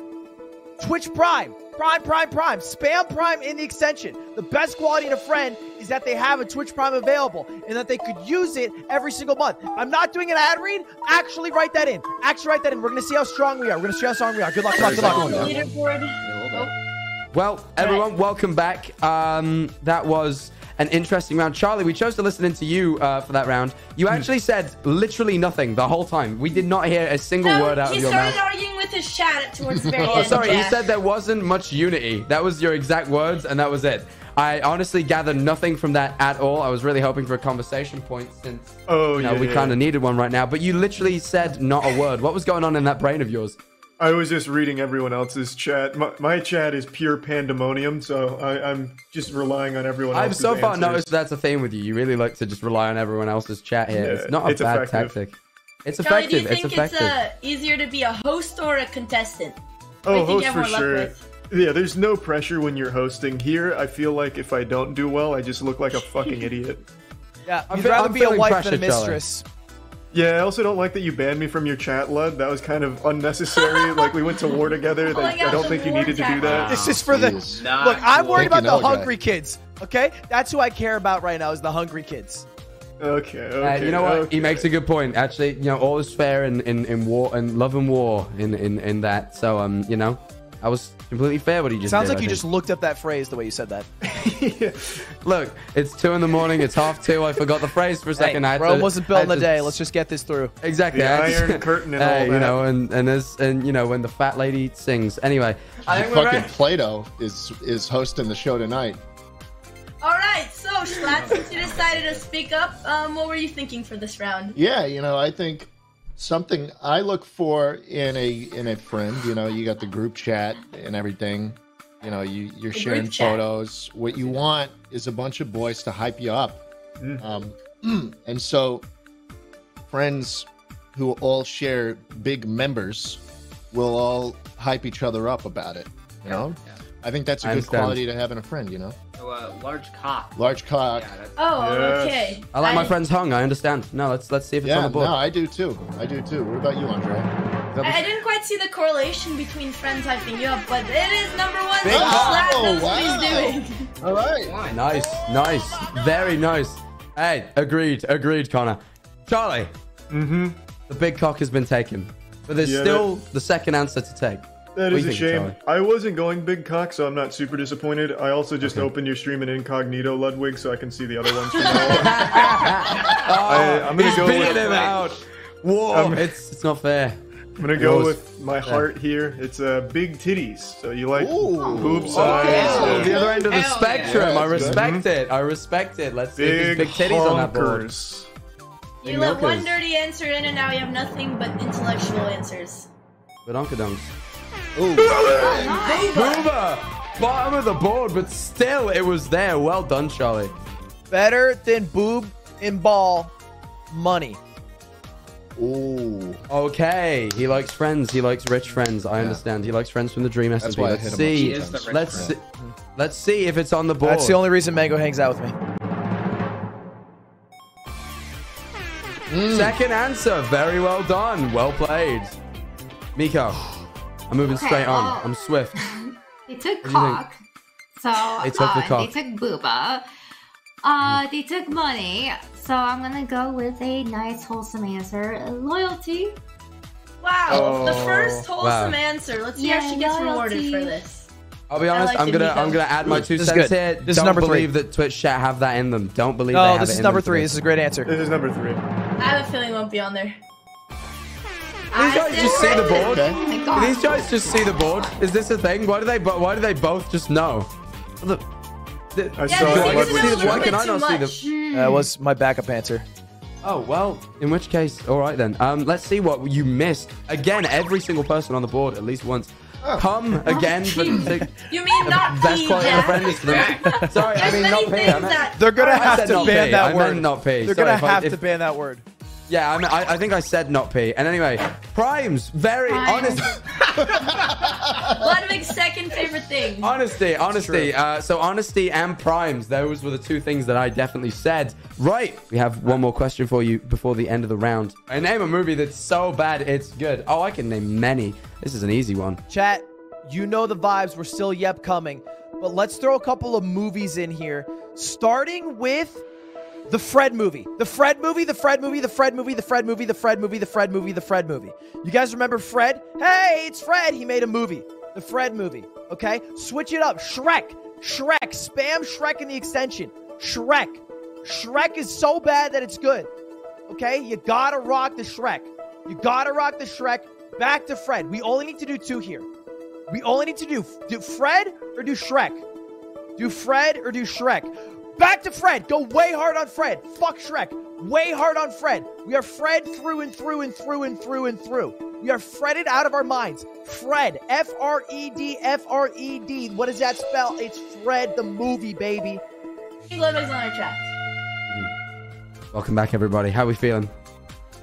Speaker 3: Twitch Prime. Prime, Prime, Prime. Spam Prime in the extension. The best quality in a friend is that they have a Twitch Prime available and that they could use it every single month. I'm not doing an ad read. Actually, write that in. Actually, write that in. We're going to see how strong we are. We're going to see how strong we are. Good luck, good luck, good luck.
Speaker 2: Leaderboard.
Speaker 7: A little bit.
Speaker 1: Well, everyone, welcome back. Um, that was an interesting round. Charlie, we chose to listen in to you uh, for that round. You
Speaker 2: Hmm.
Speaker 1: actually said literally nothing the whole time. We did not hear a single
Speaker 2: No,
Speaker 1: word out of your mouth.
Speaker 2: He started
Speaker 1: mouth.
Speaker 2: arguing with his chat towards the very [LAUGHS]
Speaker 1: Oh,
Speaker 2: end.
Speaker 1: sorry, you
Speaker 2: Jack.
Speaker 1: said there wasn't much unity. That was your exact words, and that was it. I honestly gathered nothing from that at all. I was really hoping for a conversation point since
Speaker 4: Oh,
Speaker 1: you know,
Speaker 4: yeah.
Speaker 1: we
Speaker 4: yeah.
Speaker 1: kind of needed one right now. But you literally said not a word. What was going on in that brain of yours?
Speaker 4: I was just reading everyone else's chat. My, my chat is pure pandemonium, so I, I'm just relying on everyone
Speaker 1: I've
Speaker 4: else's
Speaker 1: so far
Speaker 4: answers.
Speaker 1: noticed that's a theme with you. You really like to just rely on everyone else's chat here.
Speaker 4: Yeah,
Speaker 1: it's not a
Speaker 4: it's
Speaker 1: bad
Speaker 4: effective.
Speaker 1: tactic. It's
Speaker 2: Charlie, do
Speaker 1: effective.
Speaker 2: you
Speaker 1: It's
Speaker 2: think
Speaker 1: effective.
Speaker 2: it's uh, easier to be a host or a contestant?
Speaker 4: Oh,
Speaker 2: you
Speaker 4: host for sure.
Speaker 2: with?
Speaker 4: Yeah, there's no pressure when you're hosting. Here, I feel like if I don't do well, I just look like a fucking [LAUGHS] idiot.
Speaker 3: Yeah,
Speaker 1: I'm
Speaker 3: you'd rather
Speaker 1: I'm
Speaker 3: be a wife
Speaker 1: pressure,
Speaker 3: than a
Speaker 1: Charlie.
Speaker 3: Mistress.
Speaker 4: Yeah, I also don't like that you banned me from your chat, Lud. That was kind of unnecessary. [LAUGHS] like we went to war together.
Speaker 2: Oh my
Speaker 4: Like, I don't think you
Speaker 2: war
Speaker 4: needed to do
Speaker 2: tactic.
Speaker 4: that.
Speaker 3: This is for the
Speaker 8: Jeez.
Speaker 7: Nah,
Speaker 3: look. I'm
Speaker 7: cool.
Speaker 3: worried about the
Speaker 8: know a guy.
Speaker 3: hungry kids. Okay, that's who I care about right now. Is the hungry kids.
Speaker 4: Okay,
Speaker 1: Uh, you know what?
Speaker 4: okay.
Speaker 1: He makes a good point. Actually, you know, all is fair in, in, in war and love and war in, in, in that. So, um, you know, I was completely fair what he just
Speaker 3: Sounds
Speaker 1: did,
Speaker 3: like
Speaker 1: I
Speaker 3: you
Speaker 1: think.
Speaker 3: just looked up that phrase the way you said that. [LAUGHS]
Speaker 1: Look, it's two in the morning. It's half two. I forgot the phrase for a
Speaker 3: Hey,
Speaker 1: second. I had
Speaker 3: Rome
Speaker 1: to-
Speaker 3: wasn't
Speaker 1: I
Speaker 3: built in a
Speaker 1: to-
Speaker 3: day. Let's just get this through.
Speaker 1: exactly.
Speaker 4: The
Speaker 1: I had to-
Speaker 4: Iron [LAUGHS] Curtain and
Speaker 1: Hey,
Speaker 4: all
Speaker 1: you
Speaker 4: that.
Speaker 1: know, and and as and you know when the fat lady sings. Anyway, I think we're
Speaker 5: Fucking
Speaker 1: ready.
Speaker 5: Plato is is hosting the show tonight.
Speaker 2: All right, so Schlatt, since you decided to speak up, um, what were you thinking for this round?
Speaker 5: Yeah, you know, I think something I look for in a in a friend. You know, you got the group chat and everything. You know, you you're
Speaker 2: The
Speaker 5: sharing
Speaker 2: group chat.
Speaker 5: photos. What you want is a bunch of boys to hype you up. Um, [CLEARS THROAT] and so friends who all share big members will all hype each other up about it. You know,
Speaker 7: Yeah.
Speaker 5: I think that's a
Speaker 1: I
Speaker 5: good
Speaker 1: understand.
Speaker 5: quality to have in a friend. You know,
Speaker 7: So, uh, large cock.
Speaker 5: large cock.
Speaker 7: Yeah,
Speaker 2: Oh,
Speaker 4: Yes.
Speaker 2: okay.
Speaker 1: I like my friends hung. I understand. No, let's let's see if it's on
Speaker 5: Yeah,
Speaker 1: the board.
Speaker 5: no, I do too. I do too. What about you, Andre?
Speaker 2: I, I didn't quite see the correlation between friends hyping you up, but it is number one.
Speaker 1: Big
Speaker 2: so Slap
Speaker 5: Oh,
Speaker 2: knows what
Speaker 5: wow.
Speaker 2: he's doing. [LAUGHS]
Speaker 5: All right.
Speaker 1: Nice, nice, very nice. Hey, agreed, agreed, Connor. Charlie,
Speaker 4: Mm-hmm.
Speaker 1: the big cock has been taken, but there's
Speaker 4: Yeah,
Speaker 1: still the second answer to take.
Speaker 4: That
Speaker 1: What
Speaker 4: is
Speaker 1: do
Speaker 4: a shame.
Speaker 1: Charlie?
Speaker 4: I wasn't going big cock, so I'm not super disappointed. I also just
Speaker 1: Okay.
Speaker 4: opened your stream in incognito, Ludwig, so I can see the other ones from now on. [LAUGHS] I, am gonna
Speaker 1: He's
Speaker 4: go
Speaker 1: beating
Speaker 4: with,
Speaker 1: him out. Whoa,
Speaker 4: Um,
Speaker 1: it's it's not fair.
Speaker 4: I'm gonna go
Speaker 1: Yours.
Speaker 4: with my heart here. It's uh, big titties. So you like
Speaker 5: Ooh.
Speaker 4: boob size?
Speaker 1: Oh,
Speaker 4: uh,
Speaker 1: the other end of the
Speaker 7: Hell
Speaker 1: spectrum.
Speaker 5: yeah.
Speaker 1: I respect it. I respect it. Let's see if
Speaker 4: big,
Speaker 1: there's big titties on that board.
Speaker 2: You let one dirty answer in, and now you have nothing but intellectual answers.
Speaker 1: Badonkadonks.
Speaker 5: Ooh.
Speaker 1: Booba! Bottom of the board, but still it was there. Well done, Charlie.
Speaker 3: Better than boob and ball money.
Speaker 5: Ooh.
Speaker 1: Okay, he likes friends. He likes rich friends. I understand. He likes friends from the Dream
Speaker 5: That's
Speaker 1: SMP. Let's see.
Speaker 7: He is the rich
Speaker 1: Let's see. Let's see if it's on the board.
Speaker 3: That's the only reason Mango hangs out with me. Mm.
Speaker 1: Second answer. Very well done. Well played. Miko, I'm moving
Speaker 6: Okay,
Speaker 1: straight on.
Speaker 6: well-
Speaker 1: I'm swift. [LAUGHS]
Speaker 6: They took
Speaker 1: do you think?
Speaker 6: cock. So
Speaker 1: They took the
Speaker 6: uh,
Speaker 1: cock.
Speaker 6: they took booba. Uh, they took money. So I'm gonna go with a nice wholesome answer. Loyalty.
Speaker 2: Wow, the
Speaker 4: Oh,
Speaker 2: first wholesome
Speaker 1: wow.
Speaker 2: answer. Let's see
Speaker 6: Yeah,
Speaker 2: how she gets rewarded for this.
Speaker 1: I'll be honest.
Speaker 2: like
Speaker 1: I'm gonna. I'm gonna add my two
Speaker 3: This
Speaker 1: cents here.
Speaker 3: This
Speaker 1: Don't
Speaker 3: number three.
Speaker 1: believe that Twitch chat have that in them. Don't believe. they
Speaker 3: Oh,
Speaker 1: have
Speaker 3: this
Speaker 1: it
Speaker 3: is
Speaker 1: in
Speaker 3: number three. This is a great answer.
Speaker 4: This is number three.
Speaker 2: I have a feeling it won't be on there.
Speaker 1: These guys just see the board.
Speaker 5: Okay.
Speaker 6: Oh my
Speaker 1: Do
Speaker 6: god.
Speaker 1: These guys just see the board. Is this a thing? Why do they? Why do they both just know? Look. the-
Speaker 4: I
Speaker 2: Yeah,
Speaker 4: saw
Speaker 2: they
Speaker 1: I
Speaker 2: seem
Speaker 1: get
Speaker 2: to
Speaker 1: to see the- Why can I
Speaker 2: too
Speaker 1: not see the?
Speaker 2: much.
Speaker 6: Hmm.
Speaker 3: That was my backup answer.
Speaker 1: Oh well, in which case, all right then. Um, let's see what you missed. Again, every single person on the board at least once. Come again for the
Speaker 2: You mean not
Speaker 1: best
Speaker 2: pee,
Speaker 1: quality of
Speaker 2: Jack?
Speaker 1: friend them. Sorry, I mean not pay. I
Speaker 2: things
Speaker 1: meant,
Speaker 2: that
Speaker 3: They're gonna have to ban that word.
Speaker 1: meant not pay.
Speaker 3: They're gonna have to ban that word.
Speaker 1: Yeah, I, mean, I, I think I said not pee. And anyway, primes, very
Speaker 6: Primes.
Speaker 1: honest. [LAUGHS]
Speaker 2: Ludwig's second favorite thing.
Speaker 1: Honesty, honesty. Uh, so honesty and primes. Those were the two things that I definitely said. Right. We have one more question for you before the end of the round. I name a movie that's so bad it's good. Oh, I can name many. This is an easy one.
Speaker 3: Chat, you know the vibes. We're still yep coming. But let's throw a couple of movies in here, starting with the Fred movie. The Fred movie, the Fred movie, the Fred movie, the Fred movie, the Fred movie, the Fred movie, the Fred movie. You guys remember Fred? Hey, it's Fred. He made a movie. The Fred movie. Okay? Switch it up. Shrek. Shrek. Spam Shrek in the extension. Shrek. Shrek is so bad that it's good. Okay? You gotta rock the Shrek. You gotta rock the Shrek. Back to Fred. We only need to do two here. We only need to do do Fred or do Shrek. Do Fred or do Shrek. Back to Fred. Go way hard on Fred. Fuck Shrek. Way hard on Fred. We are Fred through and through and through and through and through. We are fretted out of our minds. Fred. F R E D F R E D. What does that spell? It's Fred the movie, baby.
Speaker 2: Ludwig's on our chat.
Speaker 1: Welcome back, everybody. How are we feeling?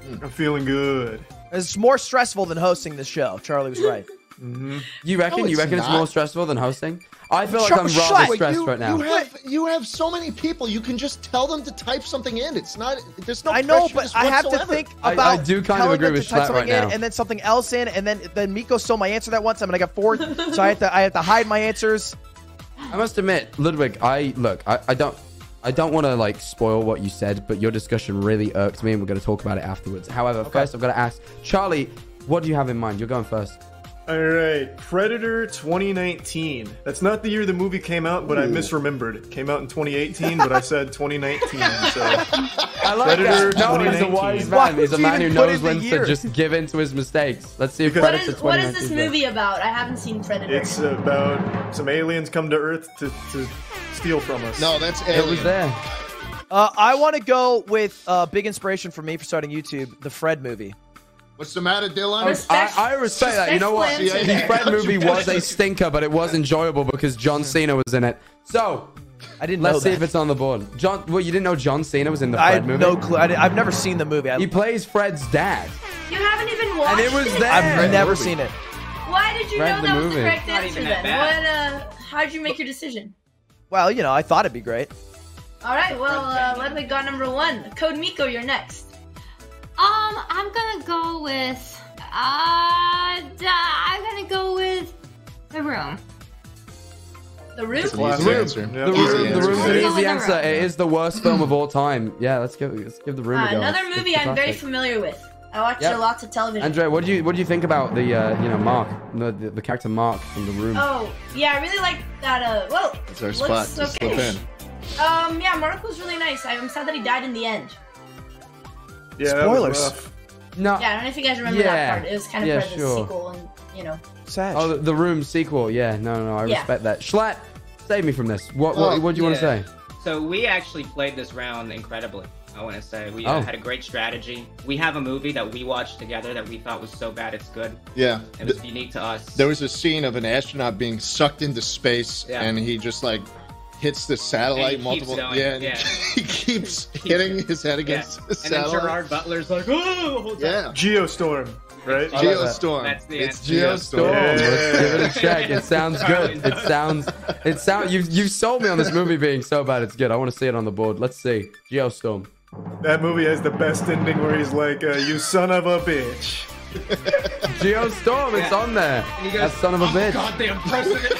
Speaker 1: Hmm.
Speaker 4: I'm feeling good.
Speaker 3: It's more stressful than hosting this show. Charlie was right. [LAUGHS] Mm-hmm.
Speaker 1: You reckon?
Speaker 5: No,
Speaker 1: you
Speaker 5: it's
Speaker 1: reckon it's more stressful than hosting? I feel like
Speaker 3: Shut-
Speaker 1: I'm rather
Speaker 3: shut-
Speaker 5: Wait,
Speaker 1: stressed
Speaker 5: you,
Speaker 1: right now.
Speaker 5: You have you have so many people. You can just tell them to type something in. It's not. There's no.
Speaker 3: I know, but I have to
Speaker 5: whatsoever.
Speaker 3: think
Speaker 1: I- I do kind of
Speaker 3: telling
Speaker 1: agree with
Speaker 3: to type
Speaker 1: Schlatt
Speaker 3: something
Speaker 1: right
Speaker 3: in
Speaker 1: now.
Speaker 3: and then something else in, and then then Miko stole my answer that one time, and I got four, [LAUGHS] so I have to I have to hide my answers.
Speaker 1: I must admit, Ludwig, I look, I, I don't, I don't want to like spoil what you said, but your discussion really irked me, and we're going to talk about it afterwards. However, first I've got to ask Charlie, what do you have in mind? You're going first.
Speaker 4: All right, Predator 2019. That's not the year the movie came out, but I misremembered. It came out in 2018, but I said 2019. So [LAUGHS]
Speaker 1: I like
Speaker 4: Predator
Speaker 1: that. No, he's a
Speaker 4: 2019.
Speaker 1: wise
Speaker 3: Why
Speaker 1: man. He's a man who knows
Speaker 3: in the
Speaker 1: when to just give in to his mistakes. Let's see if
Speaker 4: Because-
Speaker 2: What
Speaker 1: Predator
Speaker 2: is what is this
Speaker 1: 2019 's
Speaker 2: movie about? I haven't seen Predator.
Speaker 4: it's about some aliens come to Earth to, to steal from us.
Speaker 5: No, that's
Speaker 1: It was there.
Speaker 3: Uh, I want to go with uh, big inspiration for me for starting YouTube, the Fred movie.
Speaker 5: What's the matter, Dylan?
Speaker 2: Respect-
Speaker 1: I, I respect that. You know what?
Speaker 2: respectful
Speaker 1: The
Speaker 2: answer.
Speaker 1: Fred movie [LAUGHS] was a stinker, but it was enjoyable because John Cena was in it. So,
Speaker 3: I didn't
Speaker 1: Let's
Speaker 3: know
Speaker 1: see
Speaker 3: that.
Speaker 1: if it's on the board. John, well, you didn't know John Cena was in the
Speaker 3: I
Speaker 1: Fred
Speaker 3: had
Speaker 1: movie.
Speaker 3: no clue. I have never seen the movie. I,
Speaker 1: He plays Fred's dad.
Speaker 2: You haven't even watched
Speaker 1: And it was there.
Speaker 3: I've
Speaker 1: Fred
Speaker 3: never
Speaker 1: movie.
Speaker 3: seen it.
Speaker 2: Why did you
Speaker 1: Read
Speaker 2: know
Speaker 1: the
Speaker 2: that was
Speaker 1: movie.
Speaker 2: the correct answer then?
Speaker 7: that
Speaker 2: What? Uh, how'd you make your decision?
Speaker 3: Well, you know, I thought it'd be great.
Speaker 2: All right. Well, uh, Ludwig got number one. Code Miko, you're next.
Speaker 6: Um, I'm gonna go with. Uh, d- I'm gonna go with the room.
Speaker 2: The room.
Speaker 5: That's an
Speaker 4: Classic.
Speaker 5: easy answer.
Speaker 4: Yeah.
Speaker 1: The room, the
Speaker 5: answer.
Speaker 1: room's an
Speaker 6: Let's go
Speaker 1: easy
Speaker 6: with The
Speaker 1: answer.
Speaker 6: Room.
Speaker 1: It is the worst film of all time. Yeah, let's give let's give the room
Speaker 2: Uh,
Speaker 1: a go.
Speaker 2: another
Speaker 1: It's-
Speaker 2: movie
Speaker 1: it's
Speaker 2: I'm very familiar with. I watch
Speaker 1: Yep.
Speaker 2: a lots of television.
Speaker 1: Andre, what do you what do you think about the uh, you know Mark, the, the the character Mark from the room?
Speaker 2: Oh, yeah, I really like that. Uh, well,
Speaker 5: It's our spot to slip
Speaker 2: okay.
Speaker 5: in.
Speaker 2: Um, yeah, Mark was really nice. I'm sad that he died in the end.
Speaker 4: Yeah, that was
Speaker 3: Spoilers.
Speaker 4: rough.
Speaker 1: No.
Speaker 2: Yeah, I don't know if you guys remember
Speaker 1: Yeah.
Speaker 2: that part. It was kind of
Speaker 1: Yeah,
Speaker 2: part of the
Speaker 1: sure.
Speaker 2: sequel, and you know.
Speaker 3: Sad.
Speaker 1: Oh, the, the room sequel. Yeah, no, no, no I
Speaker 2: Yeah.
Speaker 1: respect that. Schlatt, save me from this. What
Speaker 5: Oh,
Speaker 1: what, what do you want to say?
Speaker 7: So we actually played this round incredibly. I want to say we
Speaker 1: Oh.
Speaker 7: uh, had a great strategy. We have a movie that we watched together that we thought was so bad it's good.
Speaker 5: Yeah.
Speaker 7: It was unique to us.
Speaker 5: There was a scene of an astronaut being sucked into space,
Speaker 7: Yeah.
Speaker 5: and he just like hits the satellite
Speaker 7: And
Speaker 5: multiple.
Speaker 7: going,
Speaker 5: Yeah,
Speaker 7: yeah.
Speaker 5: he keeps [LAUGHS] [LAUGHS] hitting his head
Speaker 7: yeah.
Speaker 5: against the
Speaker 7: And then. Gerard Butler's like, oh, the whole time.
Speaker 5: yeah,
Speaker 4: Geostorm, right?
Speaker 1: I like that.
Speaker 5: Geostorm.
Speaker 7: That's the
Speaker 5: it's
Speaker 7: answer.
Speaker 1: Geostorm.
Speaker 4: Yeah.
Speaker 1: Let's give it a [LAUGHS] check. It sounds good. It sounds. It sounds. You you sold me on this movie being so bad it's good. I want to see it on the board. Let's see. Geostorm.
Speaker 4: That movie has the best ending where he's like, uh, "You son of a bitch."
Speaker 1: Geostorm. It's
Speaker 7: Yeah.
Speaker 1: on there.
Speaker 7: And he
Speaker 1: That son of a
Speaker 7: "Oh,
Speaker 1: bitch.
Speaker 7: Goddamn president.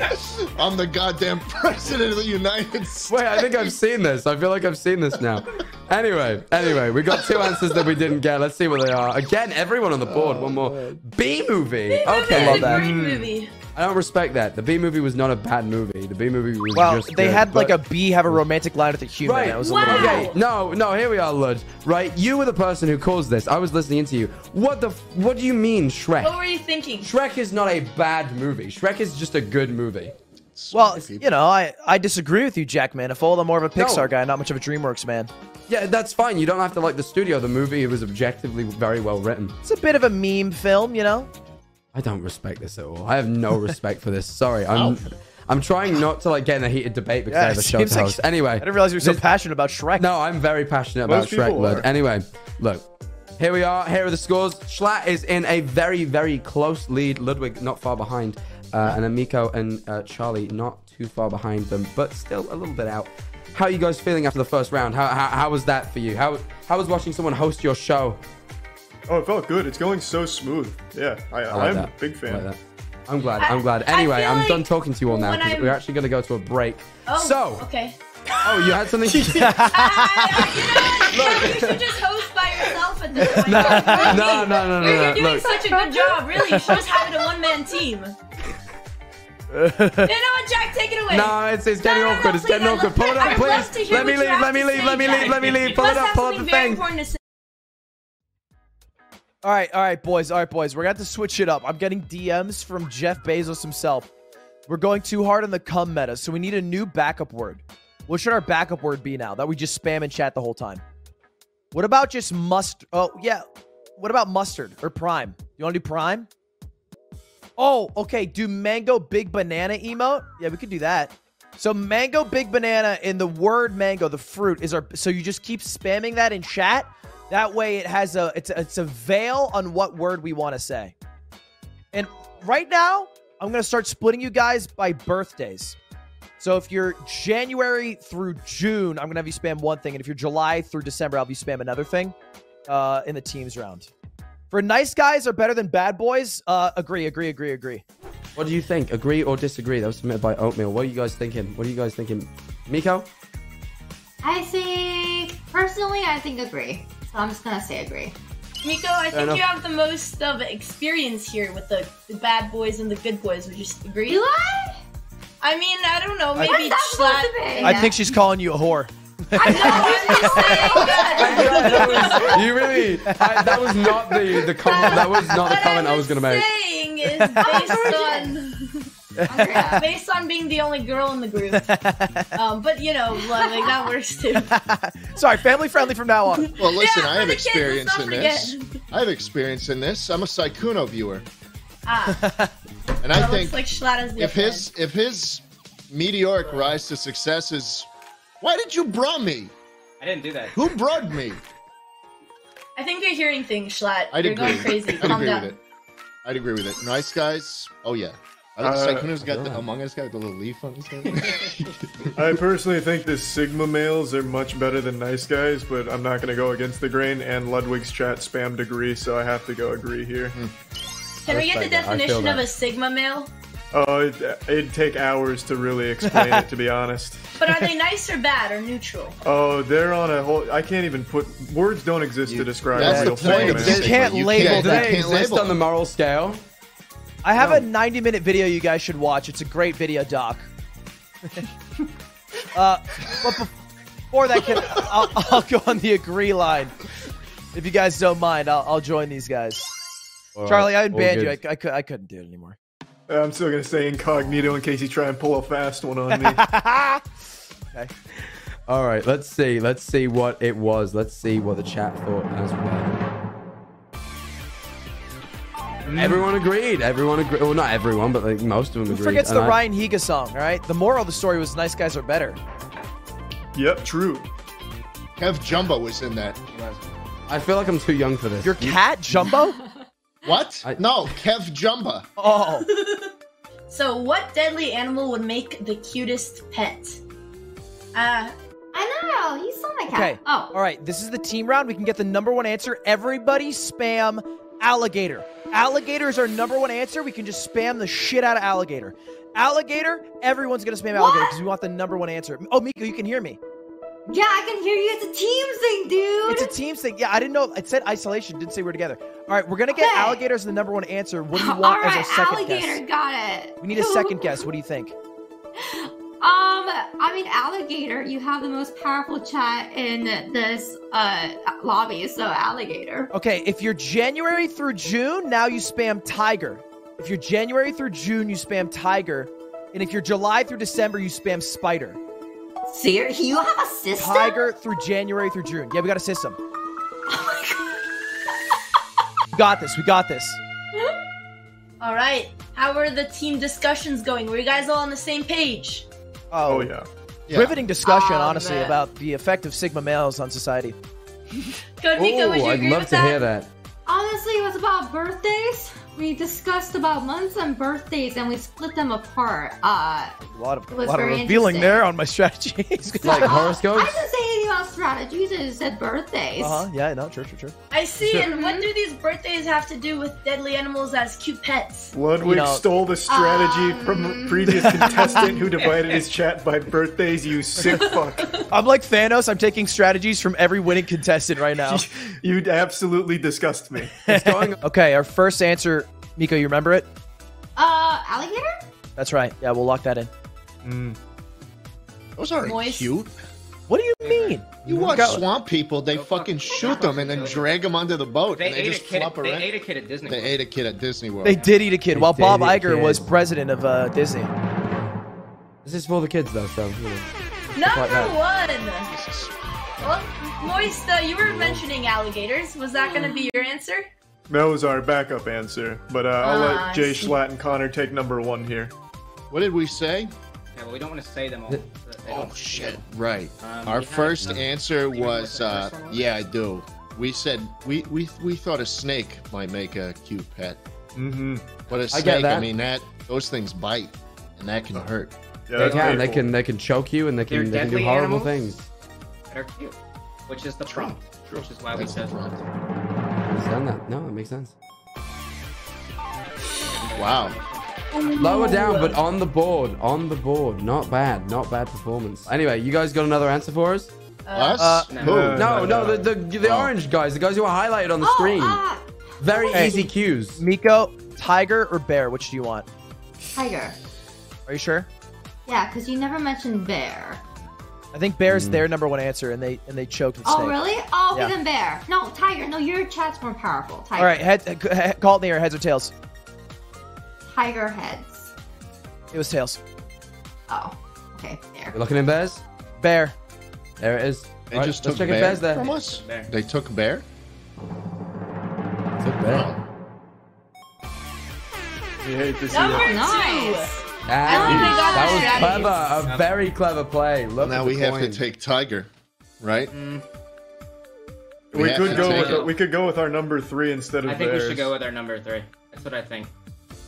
Speaker 7: [LAUGHS]
Speaker 5: I'm the goddamn president of the United States.
Speaker 1: Wait, I think I've seen this. I feel like I've seen this now. Anyway, anyway, we got two answers that we didn't get. Let's see what they are. Again, everyone on the board. One more. B movie.
Speaker 2: Movie
Speaker 1: Okay.
Speaker 2: was
Speaker 3: love
Speaker 2: a
Speaker 3: that.
Speaker 2: great movie.
Speaker 1: I don't respect that. The B movie was not a bad movie. The B movie was
Speaker 3: well,
Speaker 1: just
Speaker 3: they
Speaker 1: good,
Speaker 3: had like a bee have a romantic line with a human.
Speaker 1: Right.
Speaker 3: That was a
Speaker 2: Wow.
Speaker 3: little
Speaker 1: Okay, no, no, here we are, Lud. Right, you were the person who caused this. I was listening into you. What the? f- What do you mean, Shrek?
Speaker 2: What were you thinking?
Speaker 1: Shrek is not a bad movie. Shrek is just a good movie.
Speaker 3: Well, you know, I, I disagree with you, Jack Manifold. I'm more of a
Speaker 1: No.
Speaker 3: Pixar guy, not much of a DreamWorks man.
Speaker 1: Yeah, that's fine. You don't have to like the studio. The movie it was objectively very well written.
Speaker 3: It's a bit of a meme film, you know.
Speaker 1: I don't respect this at all. I have no respect for this. Sorry, I'm. I'm trying not to like get in a heated debate because
Speaker 3: Yeah,
Speaker 1: I have a [LAUGHS] show to
Speaker 3: like-
Speaker 1: host. Anyway,
Speaker 3: I didn't realize you were so passionate about Shrek.
Speaker 1: No, I'm very passionate about
Speaker 4: Most
Speaker 1: Shrek,
Speaker 4: people
Speaker 1: Anyway, look. Here we are. Here are the scores. Schlatt is in a very, very close lead. Ludwig not far behind. Uh, and Amiko and uh, Charlie not too far behind them, but still a little bit out. How are you guys feeling after the first round? How, how, how was that for you? How, how was watching someone host your show?
Speaker 4: Oh, it felt good. It's going so smooth. Yeah, I,
Speaker 1: I like
Speaker 4: I'm
Speaker 1: that.
Speaker 4: a big
Speaker 1: I
Speaker 4: fan.
Speaker 1: like that. I'm glad.
Speaker 2: I-
Speaker 1: I'm glad. Anyway, I'm
Speaker 2: like
Speaker 1: done talking to you all now because we're actually going to go to a break.
Speaker 2: Oh,
Speaker 1: so,
Speaker 2: okay.
Speaker 1: oh, you had something. [LAUGHS]
Speaker 2: I, you know what? You should just host by yourself at this point. [LAUGHS]
Speaker 1: no, no, no, no,
Speaker 2: You're,
Speaker 1: no.
Speaker 2: you're doing
Speaker 1: Look,
Speaker 2: such a good job. Really, you should just have it a one-man team. [LAUGHS] you know what, Jack? Take it away.
Speaker 1: No, it's, it's getting
Speaker 2: No, no, no.
Speaker 1: It's
Speaker 2: please,
Speaker 1: getting awkward. Pull it up,
Speaker 2: would love to
Speaker 1: please. Let me leave. Let me leave. Let me leave. Let me leave. Pull it up. Pull up the thing.
Speaker 3: All right, all right, boys, all right, boys. We're have to switch it up. I'm getting DMs from Jeff Bezos himself. We're going too hard on the cum meta, so we need a new backup word. What should our backup word be now that we just spam and chat the whole time? What about just must? Oh yeah. What about mustard or prime? You want to do prime? Oh, okay. Do mango big banana emote? Yeah, we could do that. So mango big banana in the word mango, the fruit is our. So you just keep spamming that in chat. That way, it has a it's a, it's a veil on what word we want to say. And right now, I'm gonna start splitting you guys by birthdays. So if you're January through June, I'm gonna have you spam one thing, and if you're July through December, I'll have you spam another thing uh, in the teams round. For nice guys are better than bad boys. Uh, agree, agree, agree, agree.
Speaker 1: What do you think? Agree or disagree? That was submitted by Oatmeal. What are you guys thinking? What are you guys thinking? Miko?
Speaker 6: I think personally, I think agree. So I'm just gonna say agree.
Speaker 2: Miko, I think
Speaker 1: enough.
Speaker 2: you have the most of experience here with the, the bad boys and the good boys. Would you agree?
Speaker 6: Do I?
Speaker 2: I mean, I don't know. Maybe
Speaker 6: What's that supposed
Speaker 2: Schlatt.
Speaker 3: I think she's calling you a whore.
Speaker 2: I know. I'm just saying that.
Speaker 1: that was, you really? I, that was not the the comment. That was not the
Speaker 2: What
Speaker 1: comment I was gonna make.
Speaker 2: Saying is based [LAUGHS] oh, on
Speaker 6: Okay.
Speaker 2: based on being the only girl in the group. [LAUGHS] Um, but you know, like that works too. [LAUGHS]
Speaker 3: Sorry, family friendly from now on.
Speaker 5: Well, listen,
Speaker 2: Yeah,
Speaker 5: I have
Speaker 2: the kids,
Speaker 5: experience in this. I have experience in this. I'm a Sykkuno viewer,
Speaker 2: Ah,
Speaker 5: and I think
Speaker 2: like Schlatt is the
Speaker 5: if his if his meteoric rise to success is. Why did you brought me?
Speaker 7: I didn't do that.
Speaker 5: Who brought me?
Speaker 2: I think you're hearing things, Schlatt.
Speaker 5: I'd
Speaker 2: you're
Speaker 5: agree.
Speaker 2: going crazy.
Speaker 5: I'd
Speaker 2: Calm
Speaker 5: agree
Speaker 2: down.
Speaker 5: with it. I'd agree with it. Nice guys. Oh yeah. I like
Speaker 4: Uh,
Speaker 5: the second who's got the
Speaker 1: yeah.
Speaker 5: Among Us guy the little leaf on his head. [LAUGHS]
Speaker 4: I personally think the Sigma males are much better than nice guys, but I'm not going to go against the grain. And Ludwig's chat spammed agree, so I have to go agree here.
Speaker 2: Can we get the
Speaker 1: that.
Speaker 2: Definition of a Sigma male?
Speaker 4: Oh, it, it'd take hours to really explain it, to be honest. [LAUGHS]
Speaker 2: But are they nice or bad or neutral?
Speaker 4: Oh, they're on a whole. I can't even put words. Don't exist to describe
Speaker 5: That's
Speaker 4: a
Speaker 5: the point
Speaker 4: Sigma
Speaker 5: of
Speaker 4: male.
Speaker 5: the
Speaker 3: You can't
Speaker 5: Sigma.
Speaker 3: label
Speaker 5: can't-
Speaker 1: Do
Speaker 3: that.
Speaker 1: they
Speaker 5: can't
Speaker 1: exist
Speaker 5: label
Speaker 1: on the moral scale?
Speaker 3: I have
Speaker 1: No.
Speaker 3: a 90 minute video you guys should watch. It's a great video doc. [LAUGHS] uh, but before that, can, I'll, I'll go on the agree line. If you guys don't mind, I'll, I'll join these guys.
Speaker 1: All
Speaker 3: Charlie, I
Speaker 1: right, all
Speaker 3: banned you. I. I, I couldn't do it anymore.
Speaker 4: I'm still going to say incognito in case you try and pull a fast one on me. [LAUGHS]
Speaker 3: okay.
Speaker 1: All right, let's see. Let's see what it was. Let's see what the chat thought as well. Everyone agreed. Everyone agreed. Well, not everyone, but like most of them
Speaker 3: Who
Speaker 1: agreed.
Speaker 3: forgets
Speaker 1: And
Speaker 3: the
Speaker 1: I-
Speaker 3: Ryan Higa song, all right? The moral of the story was nice guys are better.
Speaker 4: yep, true.
Speaker 5: Kev Jumbo was in that.
Speaker 1: I feel like I'm too young for this.
Speaker 3: Your cat, Jumbo? [LAUGHS]
Speaker 5: What?
Speaker 1: I-
Speaker 5: No, Kev Jumba.
Speaker 3: Oh. [LAUGHS]
Speaker 2: So, what deadly animal would make the cutest pet? Uh,
Speaker 6: I know. You saw my cat.
Speaker 3: Okay.
Speaker 6: Oh.
Speaker 3: All right, this is the team round. We can get the number one answer. Everybody spam alligator. Alligator is our number one answer. We can just spam the shit out of alligator. Alligator, everyone's gonna spam alligator because we want the number one answer. Oh, Miko, you can hear me.
Speaker 6: Yeah, I can hear you. It's a team thing, dude.
Speaker 3: It's a team thing. Yeah, I didn't know. It said isolation. Didn't say we're together. All right, we're gonna get
Speaker 6: Okay.
Speaker 3: alligator as the number one answer. What do you [LAUGHS] want
Speaker 6: right,
Speaker 3: as our second
Speaker 6: alligator.
Speaker 3: guess?
Speaker 6: Alligator, got it.
Speaker 3: We need a second [LAUGHS] guess. What do you think? [LAUGHS]
Speaker 6: Um, I mean, alligator. You have the most powerful chat in this uh lobby, so alligator.
Speaker 3: Okay, if you're January through June, now you spam tiger. If you're January through June, you spam tiger. And if you're July through December, you spam spider.
Speaker 6: Ser- you have a system?
Speaker 3: Tiger through January through June. Yeah, we got a system. [LAUGHS]
Speaker 6: Oh my god.
Speaker 3: We got this. We got this.
Speaker 2: all right. How are the team discussions going? Were you guys all on the same page?
Speaker 4: Oh, oh, yeah.
Speaker 5: Yeah.
Speaker 3: Riveting discussion,
Speaker 2: Oh,
Speaker 3: honestly,
Speaker 2: man.
Speaker 3: about the effect of Sigma males on society.
Speaker 2: Good, Miko, would
Speaker 1: Oh,
Speaker 2: you
Speaker 1: I'd
Speaker 2: agree
Speaker 1: love
Speaker 2: with
Speaker 1: to
Speaker 2: that?
Speaker 1: hear that.
Speaker 6: Honestly, it was about birthdays. We discussed about months and birthdays, and we split them apart. Uh,
Speaker 3: A lot of,
Speaker 6: It
Speaker 3: a
Speaker 6: was
Speaker 3: lot of revealing there on my strategies. [LAUGHS]
Speaker 1: Like horoscopes?
Speaker 6: I didn't say anything about strategies. I just said birthdays.
Speaker 3: uh-huh. Yeah, no, true, true, true.
Speaker 2: I see.
Speaker 1: Sure.
Speaker 2: And what do these birthdays have to do with deadly animals as cute pets?
Speaker 4: Ludwig
Speaker 3: You know-
Speaker 4: stole the strategy from a
Speaker 6: Um.
Speaker 4: previous [LAUGHS] contestant who divided his chat by birthdays, you sick fuck. [LAUGHS]
Speaker 3: I'm like Thanos. I'm taking strategies from every winning contestant right now.
Speaker 4: you absolutely disgust me.
Speaker 1: What's going
Speaker 3: okay, our first answer, Miko, you remember it?
Speaker 6: Uh, alligator?
Speaker 3: That's right. Yeah, we'll lock that in.
Speaker 4: Mm.
Speaker 5: Those aren't
Speaker 2: Moist.
Speaker 5: cute.
Speaker 3: What do you mean?
Speaker 5: You watch
Speaker 3: Got-
Speaker 5: swamp people, they
Speaker 7: Go
Speaker 5: fucking
Speaker 7: fuck-
Speaker 5: shoot them and then drag them under the boat
Speaker 7: They
Speaker 5: and they
Speaker 7: ate a kid.
Speaker 5: flop
Speaker 7: They ate a kid at Disney.
Speaker 5: They ate a kid at Disney World.
Speaker 3: They did eat a kid
Speaker 1: They
Speaker 3: while Bob
Speaker 1: did
Speaker 3: Iger was president of uh, Disney.
Speaker 1: This is for the kids, though, so. You know.
Speaker 2: Number one. Well, Moist, uh, you were mentioning alligators. Was that going to be your answer?
Speaker 4: That was our backup answer, but uh, I'll
Speaker 2: Ah, I
Speaker 4: let Jay
Speaker 2: see.
Speaker 4: Schlatt and Connor take number one here.
Speaker 5: What did we say?
Speaker 7: Yeah, well, we don't want to say them all. So that they
Speaker 5: Oh
Speaker 7: don't-
Speaker 5: shit! Right.
Speaker 7: Um,
Speaker 5: Our
Speaker 7: you have-
Speaker 5: first
Speaker 7: no.
Speaker 5: answer
Speaker 7: Do you
Speaker 5: was,
Speaker 7: the
Speaker 5: uh,
Speaker 7: first one was?
Speaker 5: yeah, I do. We said we, we we thought a snake might make a cute pet,
Speaker 4: Mm-hmm.
Speaker 5: but a snake,
Speaker 1: get
Speaker 5: I,
Speaker 1: that.
Speaker 5: mean that those things bite, and that can hurt.
Speaker 4: Yeah,
Speaker 1: They
Speaker 4: that's
Speaker 1: can. They
Speaker 4: painful.
Speaker 1: can. They can choke you, and they
Speaker 7: They're
Speaker 1: can. They can do
Speaker 7: deadly
Speaker 1: horrible
Speaker 7: animals?
Speaker 1: things.
Speaker 7: that are cute, which is the
Speaker 5: True.
Speaker 7: Front,
Speaker 5: True.
Speaker 7: which is why we
Speaker 5: That's the
Speaker 7: said
Speaker 5: front.
Speaker 1: Understand that? No, it makes sense.
Speaker 5: Wow.
Speaker 1: Lower down, but on the board. On the board. Not bad. Not bad performance. Anyway, you guys got another answer for us?
Speaker 5: Us?
Speaker 3: Uh,
Speaker 7: no.
Speaker 5: Who?
Speaker 4: Uh,
Speaker 1: No, no,
Speaker 4: no.
Speaker 1: the the, the
Speaker 5: Oh.
Speaker 1: orange guys, the guys who are highlighted on the
Speaker 6: oh,
Speaker 1: screen.
Speaker 6: uh,
Speaker 1: Very
Speaker 3: Hey.
Speaker 1: easy cues.
Speaker 3: Miko, tiger or bear? Which do you want?
Speaker 6: tiger.
Speaker 3: Are you sure?
Speaker 6: Yeah, because you never mentioned bear.
Speaker 3: I think bear's
Speaker 1: Mm.
Speaker 3: their number one answer, and they and they choked with
Speaker 6: Oh,
Speaker 3: snake.
Speaker 6: really? Oh, okay,
Speaker 3: Yeah.
Speaker 6: then bear. No, tiger. No, your chat's more powerful. Tiger.
Speaker 3: All right, head, uh, call it in the air. Heads or tails?
Speaker 6: Tiger heads.
Speaker 3: It was tails.
Speaker 6: Oh, okay, there.
Speaker 1: You're looking in bears?
Speaker 3: Bear.
Speaker 1: There it is.
Speaker 5: They
Speaker 1: Alright,
Speaker 5: just
Speaker 1: let's
Speaker 5: took
Speaker 1: check
Speaker 5: bear
Speaker 1: bears there.
Speaker 5: from us.
Speaker 7: Bear.
Speaker 5: They took bear.
Speaker 1: Took bear.
Speaker 4: You hate to see
Speaker 2: Number
Speaker 4: that.
Speaker 6: Nice.
Speaker 2: Two.
Speaker 1: Daddy.
Speaker 2: think they got
Speaker 1: that was
Speaker 2: strategies.
Speaker 1: clever. A very clever play. Look
Speaker 5: now we
Speaker 1: the
Speaker 5: have to take Tiger, right?
Speaker 7: Mm,
Speaker 4: We,
Speaker 5: have
Speaker 4: could go with
Speaker 5: it.
Speaker 4: we could go with our number three instead of
Speaker 7: I think
Speaker 4: theirs.
Speaker 7: we should go with our number three. That's what I think.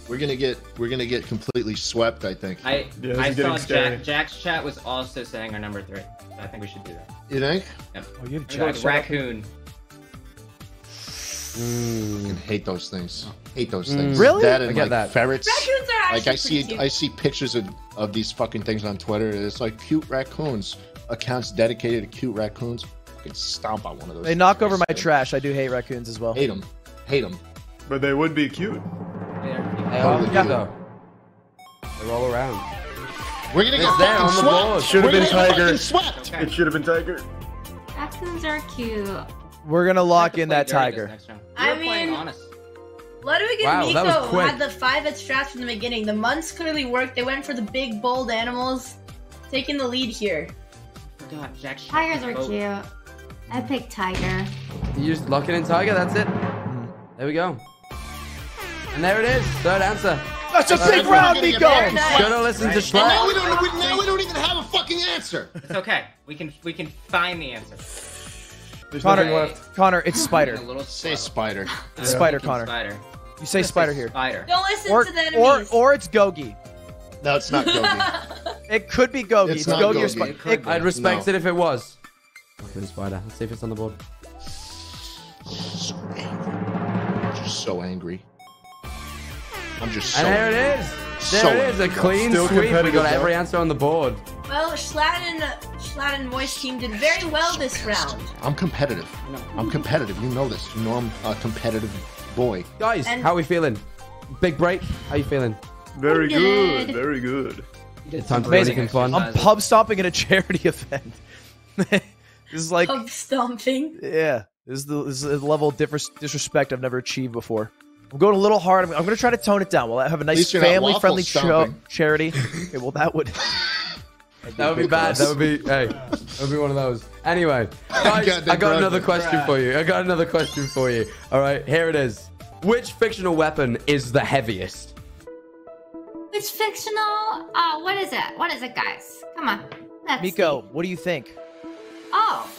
Speaker 5: We're gonna get we're gonna get completely swept. I think.
Speaker 7: I
Speaker 4: Yeah,
Speaker 7: I saw. Jack, Jack's chat was also saying our number three. So I think we should do that.
Speaker 5: You think?
Speaker 7: Yep.
Speaker 3: Oh, you have
Speaker 7: I'm
Speaker 3: Jack.
Speaker 7: with raccoon.
Speaker 5: I
Speaker 1: Mm.
Speaker 5: hate those things. Hate those
Speaker 1: Mm.
Speaker 5: things.
Speaker 3: Really?
Speaker 5: That and
Speaker 1: I get
Speaker 5: like
Speaker 1: that.
Speaker 5: ferrets.
Speaker 2: Raccoons are
Speaker 5: Like I see,
Speaker 2: cute.
Speaker 5: I see pictures of, of these fucking things on Twitter. It's like cute raccoons. Accounts dedicated to cute raccoons. I could stomp on one of those.
Speaker 3: They knock over my
Speaker 5: things.
Speaker 3: trash. I do hate raccoons as well.
Speaker 5: Hate them. Hate them.
Speaker 4: But they would be cute.
Speaker 1: They
Speaker 5: Oh,
Speaker 1: are
Speaker 5: yeah.
Speaker 1: though. They roll around.
Speaker 5: We're gonna get
Speaker 1: there
Speaker 5: fucking
Speaker 1: on the
Speaker 5: swept.
Speaker 1: board.
Speaker 4: Should've
Speaker 5: We're
Speaker 4: been
Speaker 5: gonna get
Speaker 4: Tiger.
Speaker 5: fucking swept.
Speaker 7: Okay.
Speaker 4: It should have been Tiger.
Speaker 6: Raccoons are cute.
Speaker 3: We're gonna lock in that tiger.
Speaker 2: I
Speaker 7: We playing
Speaker 2: mean-
Speaker 7: honest.
Speaker 2: Ludwig and
Speaker 1: Wow, that was
Speaker 2: Miko
Speaker 1: quick.
Speaker 2: had the five at strats from the beginning. The months clearly worked. They went for the big, bold animals, taking the lead here.
Speaker 7: Forgot Jack's chat
Speaker 6: Tigers are cute. Mm-hmm. I picked tiger.
Speaker 1: You just lock it in Tiger. That's it. Mm-hmm. There we go. And there it is. Third answer.
Speaker 3: That's a
Speaker 5: That's
Speaker 3: big
Speaker 5: what
Speaker 3: round,
Speaker 5: we're gonna
Speaker 2: Miko.
Speaker 1: Should have listened to
Speaker 7: Right.
Speaker 5: Now we don't. Now we don't even have a fucking answer.
Speaker 7: It's okay. We can we can find the answer.
Speaker 4: There's
Speaker 3: Connor,
Speaker 4: nothing left.
Speaker 3: Connor, it's spider.
Speaker 7: A [LAUGHS] little
Speaker 5: Say
Speaker 7: slow.
Speaker 5: spider.
Speaker 7: Uh,
Speaker 3: Spider, Connor.
Speaker 7: Spider.
Speaker 3: You say
Speaker 7: Let's
Speaker 3: spider here.
Speaker 7: Spider.
Speaker 2: Don't listen
Speaker 3: Or,
Speaker 2: to the
Speaker 3: or,
Speaker 2: enemies.
Speaker 3: or it's Gogi.
Speaker 5: No, it's not Gogi. [LAUGHS]
Speaker 3: It could be Gogi.
Speaker 5: It's
Speaker 3: It's,
Speaker 5: not
Speaker 3: Gogi or
Speaker 5: Gogi.
Speaker 3: spider.
Speaker 7: It could
Speaker 3: It-
Speaker 7: be.
Speaker 1: I'd respect
Speaker 5: No.
Speaker 1: it if it was. Look spider. Let's see if it's on the board.
Speaker 5: so angry. I'm just so angry. I'm just so.
Speaker 1: And there it
Speaker 5: angry.
Speaker 1: is. There
Speaker 5: So
Speaker 1: it is. A clean
Speaker 4: Still
Speaker 1: sweep. We
Speaker 4: competitive,
Speaker 1: got
Speaker 4: though.
Speaker 1: every answer on the board.
Speaker 2: Well, Schlatten, Schlatten Voice Team did very well this round.
Speaker 5: I'm competitive. I'm competitive. You know this. You know I'm a competitive boy.
Speaker 1: Guys,
Speaker 2: And-
Speaker 1: how are we feeling? Big break. How are you feeling?
Speaker 4: Very
Speaker 6: Good.
Speaker 4: good. Very good.
Speaker 1: It's Time for
Speaker 3: Amazing.
Speaker 1: anything fun.
Speaker 3: I'm pub stomping at a charity [LAUGHS] event. this is like,
Speaker 2: Pub stomping.
Speaker 3: yeah, this is the this is a level of disrespect I've never achieved before. I'm going a little hard. I'm, I'm going to try to tone it down. We'll have a nice
Speaker 5: least you're not
Speaker 3: family-friendly
Speaker 5: waffle
Speaker 3: show
Speaker 5: stomping.
Speaker 3: charity. [LAUGHS] Okay, well, that would.
Speaker 1: That would be bad. That would be hey. That would be one of those. Anyway, [LAUGHS] guys,
Speaker 5: Goddamn
Speaker 1: I got another question for you. I got another question for you. All right, here it is. Which fictional weapon is the heaviest?
Speaker 6: Which fictional. Uh, what is it? What is it, guys? Come on. Let's
Speaker 3: Miko,
Speaker 6: see.
Speaker 3: what do you think?
Speaker 6: Oh.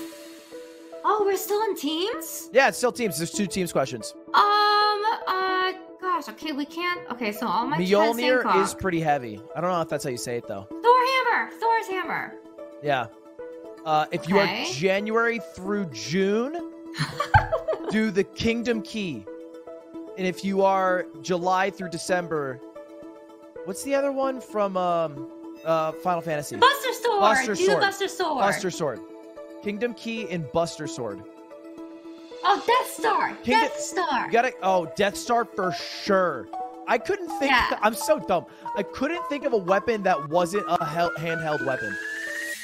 Speaker 6: Oh, we're still in teams?
Speaker 3: Yeah, it's still teams. There's two teams questions.
Speaker 6: Um, uh, gosh, okay, we can't. Okay, so all my chat is saying
Speaker 3: Mjolnir is pretty heavy. I don't know if that's how you say it though.
Speaker 6: Thor hammer. Thor's hammer.
Speaker 3: Yeah. Uh, if you are January through June, [LAUGHS] do the Kingdom Key. And if you are July through December, what's the other one from um, uh, Final Fantasy?
Speaker 6: Buster Sword.
Speaker 3: Buster
Speaker 6: Do
Speaker 3: Sword.
Speaker 6: Buster Sword.
Speaker 3: Buster Sword. Kingdom Key and Buster Sword.
Speaker 6: Oh, Death Star.
Speaker 3: Kingdom-
Speaker 6: Death Star.
Speaker 3: You gotta. Oh, Death Star for sure. I couldn't think.
Speaker 6: Yeah.
Speaker 3: I'm so dumb. I couldn't think of a weapon that wasn't a hel- handheld weapon.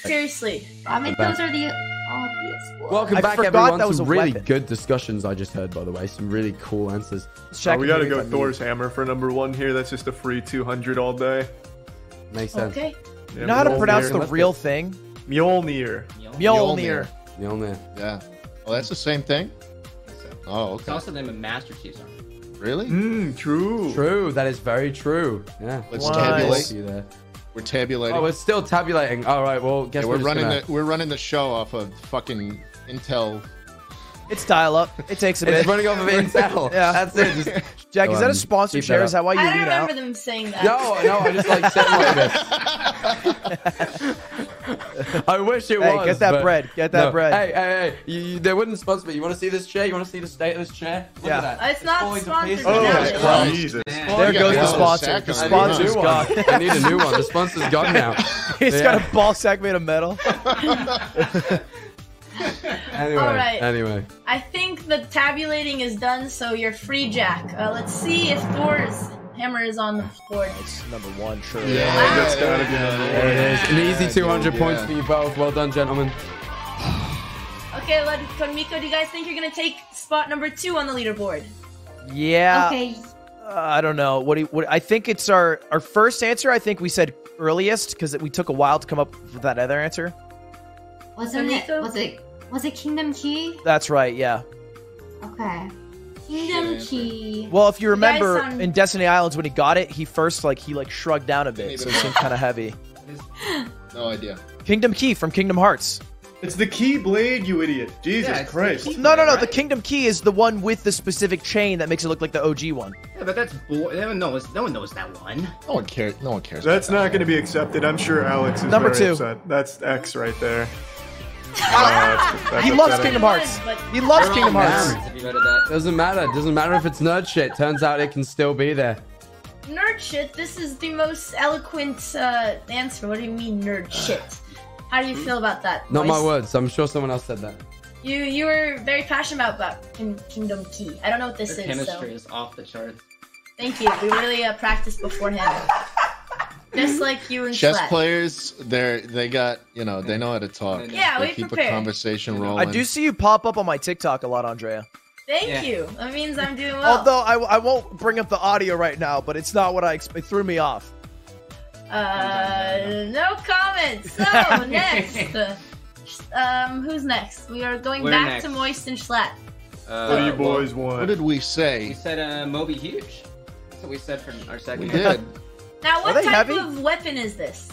Speaker 2: Seriously.
Speaker 6: I mean, those are the obvious ones.
Speaker 1: Welcome
Speaker 3: I
Speaker 1: back,
Speaker 3: forgot
Speaker 1: everyone.
Speaker 3: that was
Speaker 1: Some really
Speaker 3: weapon.
Speaker 1: good discussions I just heard, by the way. Some really cool answers.
Speaker 3: Let's
Speaker 4: Uh, we gotta go
Speaker 3: if I'm
Speaker 4: Thor's hammer for number one here. That's just a free 200 all day.
Speaker 1: Makes sense.
Speaker 2: Okay.
Speaker 4: Yeah,
Speaker 3: You know how to pronounce the real
Speaker 1: go.
Speaker 3: thing?
Speaker 4: Mjolnir.
Speaker 3: Mjolnir.
Speaker 1: Mjolnir.
Speaker 5: Yeah. Oh, that's the same thing. Oh, okay.
Speaker 7: It's
Speaker 5: okay.
Speaker 7: also the name of Master Chief's armor.
Speaker 5: Really?
Speaker 4: Mmm, true.
Speaker 1: True. That is very true. Yeah.
Speaker 5: Let's
Speaker 3: Nice.
Speaker 5: tabulate.
Speaker 1: See you there.
Speaker 5: We're tabulating.
Speaker 1: Oh, we're still tabulating. All right. Well, guess
Speaker 5: Yeah,
Speaker 1: we're,
Speaker 5: we're running
Speaker 1: gonna...
Speaker 5: the we're running the show off of fucking Intel.
Speaker 3: It's dial up. It takes a
Speaker 1: It's
Speaker 3: bit.
Speaker 1: running off of [LAUGHS] Intel.
Speaker 3: Yeah.
Speaker 1: That's it. Just...
Speaker 3: Jack,
Speaker 1: Go
Speaker 3: is that a
Speaker 1: on.
Speaker 3: sponsored share? Is that why you
Speaker 2: I don't
Speaker 3: lean
Speaker 2: remember
Speaker 3: out?
Speaker 2: them saying that.
Speaker 1: No, no, I just like sitting like this. I wish it
Speaker 3: Hey,
Speaker 1: was.
Speaker 3: get that
Speaker 1: but-
Speaker 3: bread. Get that
Speaker 1: No.
Speaker 3: bread.
Speaker 1: Hey, hey, hey! You, you, they wouldn't sponsor me. You want to see this chair? You want to see the state of this chair? Look
Speaker 3: Yeah.
Speaker 1: at that.
Speaker 2: Uh, It's not sponsored.
Speaker 4: Oh,
Speaker 2: now.
Speaker 5: Jesus Christ.
Speaker 4: Jesus.
Speaker 7: Man.
Speaker 3: There goes the sponsor. The
Speaker 5: on
Speaker 1: I
Speaker 5: it.
Speaker 1: need a
Speaker 3: sponsor's
Speaker 1: new
Speaker 3: gone.
Speaker 1: one. I need a new [LAUGHS] one. The sponsor's gone now.
Speaker 3: He's
Speaker 1: Yeah.
Speaker 3: got a ball sack made of metal. [LAUGHS] [LAUGHS]
Speaker 1: Anyway,
Speaker 2: All right.
Speaker 1: anyway.
Speaker 2: I think the tabulating is done, so you're free, Jack. Uh, let's see if Thor's hammer is on the board.
Speaker 3: It's number one, sure.
Speaker 5: Yeah,
Speaker 4: That's gotta be number
Speaker 1: There it is. An easy 200
Speaker 5: dude,
Speaker 1: points for you both. Well done, gentlemen.
Speaker 2: Okay, let Miko, do you guys think you're gonna take spot number two on the leaderboard?
Speaker 3: Yeah.
Speaker 6: Okay.
Speaker 3: Uh, I don't know. What do you, what I think it's our our first answer. I think we said earliest because we took a while to come up with that other answer.
Speaker 6: Wasn't it? Was it? Was it Kingdom Key?
Speaker 3: That's right. Yeah.
Speaker 6: Okay. Kingdom
Speaker 5: answer.
Speaker 6: Key.
Speaker 3: Well, if you
Speaker 2: guys
Speaker 3: remember
Speaker 2: sound-
Speaker 3: in Destiny Islands when he got it, he first like he like shrugged down a bit, so it seemed kind of heavy. [LAUGHS]
Speaker 5: No idea.
Speaker 3: Kingdom Key from Kingdom Hearts.
Speaker 4: It's the Keyblade, you idiot. Jesus
Speaker 7: Yeah,
Speaker 4: Christ.
Speaker 7: key-
Speaker 3: No, no, no. The Kingdom Key is the one with the specific chain that makes it look like the OG one.
Speaker 7: Yeah, but that's bull. No one knows. No one knows that one.
Speaker 5: No one cares. No one cares.
Speaker 4: That's
Speaker 5: about
Speaker 4: not going to be accepted. I'm sure Alex is
Speaker 3: Number
Speaker 4: very
Speaker 3: two.
Speaker 4: upset. That's X right there. That's- that's
Speaker 3: He loves. Kingdom Hearts. He loves Kingdom Hearts.
Speaker 7: nerds If you voted that.
Speaker 1: Doesn't matter. Doesn't matter if it's nerd shit. Turns out it can still be there.
Speaker 2: Nerd shit. This is the most eloquent uh, answer. What do you mean nerd [SIGHS] shit? How do you feel about that?
Speaker 1: Not my words. I'm sure someone else said that.
Speaker 2: You you were very passionate about that King- Kingdom Key. I don't know what this
Speaker 7: Their
Speaker 2: is. So
Speaker 7: chemistry is off the charts.
Speaker 2: thank you. We really uh, practiced beforehand. Just like you and
Speaker 5: Chess
Speaker 2: Slat.
Speaker 5: players, they're they got you know they know how to talk.
Speaker 2: Yeah,
Speaker 5: they
Speaker 2: we
Speaker 5: keep
Speaker 2: prepared.
Speaker 5: a conversation
Speaker 7: I
Speaker 5: rolling.
Speaker 3: I do see you pop up on my TikTok a lot, Andrea.
Speaker 2: Thank
Speaker 7: Yeah.
Speaker 2: you. That means I'm doing well.
Speaker 3: Although I, I won't bring up the audio right now, but it's not what I expect. It threw me off.
Speaker 2: Uh, no comments. So [LAUGHS] next, um, who's next? We are going
Speaker 7: We're
Speaker 2: back
Speaker 7: next.
Speaker 2: to Moist and Schlatt.
Speaker 7: Uh,
Speaker 4: What do you
Speaker 7: well,
Speaker 4: boys
Speaker 5: What did we say?
Speaker 7: We said uh, Moby Huge. That's what we said for our second.
Speaker 5: We did.
Speaker 2: Now, what type
Speaker 3: heavy?
Speaker 2: of weapon is this?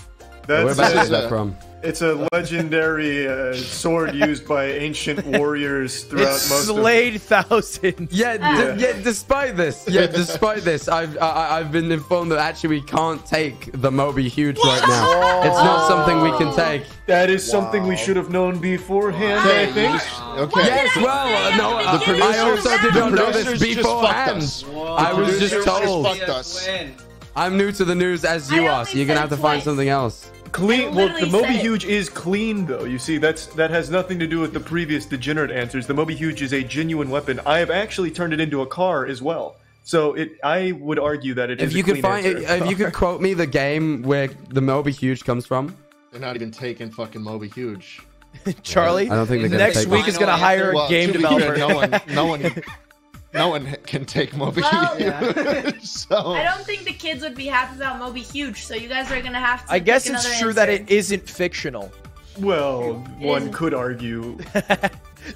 Speaker 4: That's
Speaker 1: Whereabouts
Speaker 5: this
Speaker 1: is
Speaker 5: is
Speaker 1: that from?
Speaker 4: It's a legendary uh, sword used by ancient [LAUGHS] warriors throughout
Speaker 3: It's
Speaker 4: most of
Speaker 3: slayed thousands. [LAUGHS]
Speaker 1: Yeah,
Speaker 2: Ah.
Speaker 1: d- yeah. Despite this, yeah, despite this, I've I, I- I've been informed that actually we can't take the Moby Huge right now. It's not something we can take.
Speaker 4: That is something we should have known beforehand,
Speaker 5: Okay,
Speaker 4: I think.
Speaker 5: okay.
Speaker 1: Yes, well, uh, no, uh,
Speaker 2: The
Speaker 1: I also did not know this
Speaker 5: producers just fucked
Speaker 1: beforehand. I was
Speaker 5: producers
Speaker 1: just
Speaker 5: just
Speaker 1: told.
Speaker 5: fucked us.
Speaker 1: I'm new to the news as you are, so you're gonna have to find something else.
Speaker 4: Clean. Well, the
Speaker 2: literally
Speaker 4: Moby
Speaker 2: it.
Speaker 4: Huge is clean, though. You see, that's that has nothing to do with the previous degenerate answers. The Moby Huge is a genuine weapon. I have actually turned it into a car as well. So it, I would argue that it
Speaker 1: If
Speaker 4: a
Speaker 1: you could
Speaker 4: clean
Speaker 1: find,
Speaker 4: answer.
Speaker 1: if you could [LAUGHS] quote me the game where the Moby Huge comes from,
Speaker 5: They're not even taking fucking Moby Huge. [LAUGHS]
Speaker 3: Charlie,
Speaker 1: I don't think they're gonna
Speaker 3: next week is gonna
Speaker 7: Final
Speaker 3: hire a game
Speaker 5: to be fair,
Speaker 3: developer.
Speaker 5: no one, no one, [LAUGHS] no one can take Moby
Speaker 2: Well- [LAUGHS]
Speaker 5: Huge. so
Speaker 2: I don't think the kids would be happy about Moby Huge, so you guys are gonna have to.
Speaker 3: I guess it's
Speaker 2: another
Speaker 3: true that it isn't fictional.
Speaker 4: well,
Speaker 2: It
Speaker 4: one
Speaker 2: isn't.
Speaker 4: could argue. [LAUGHS]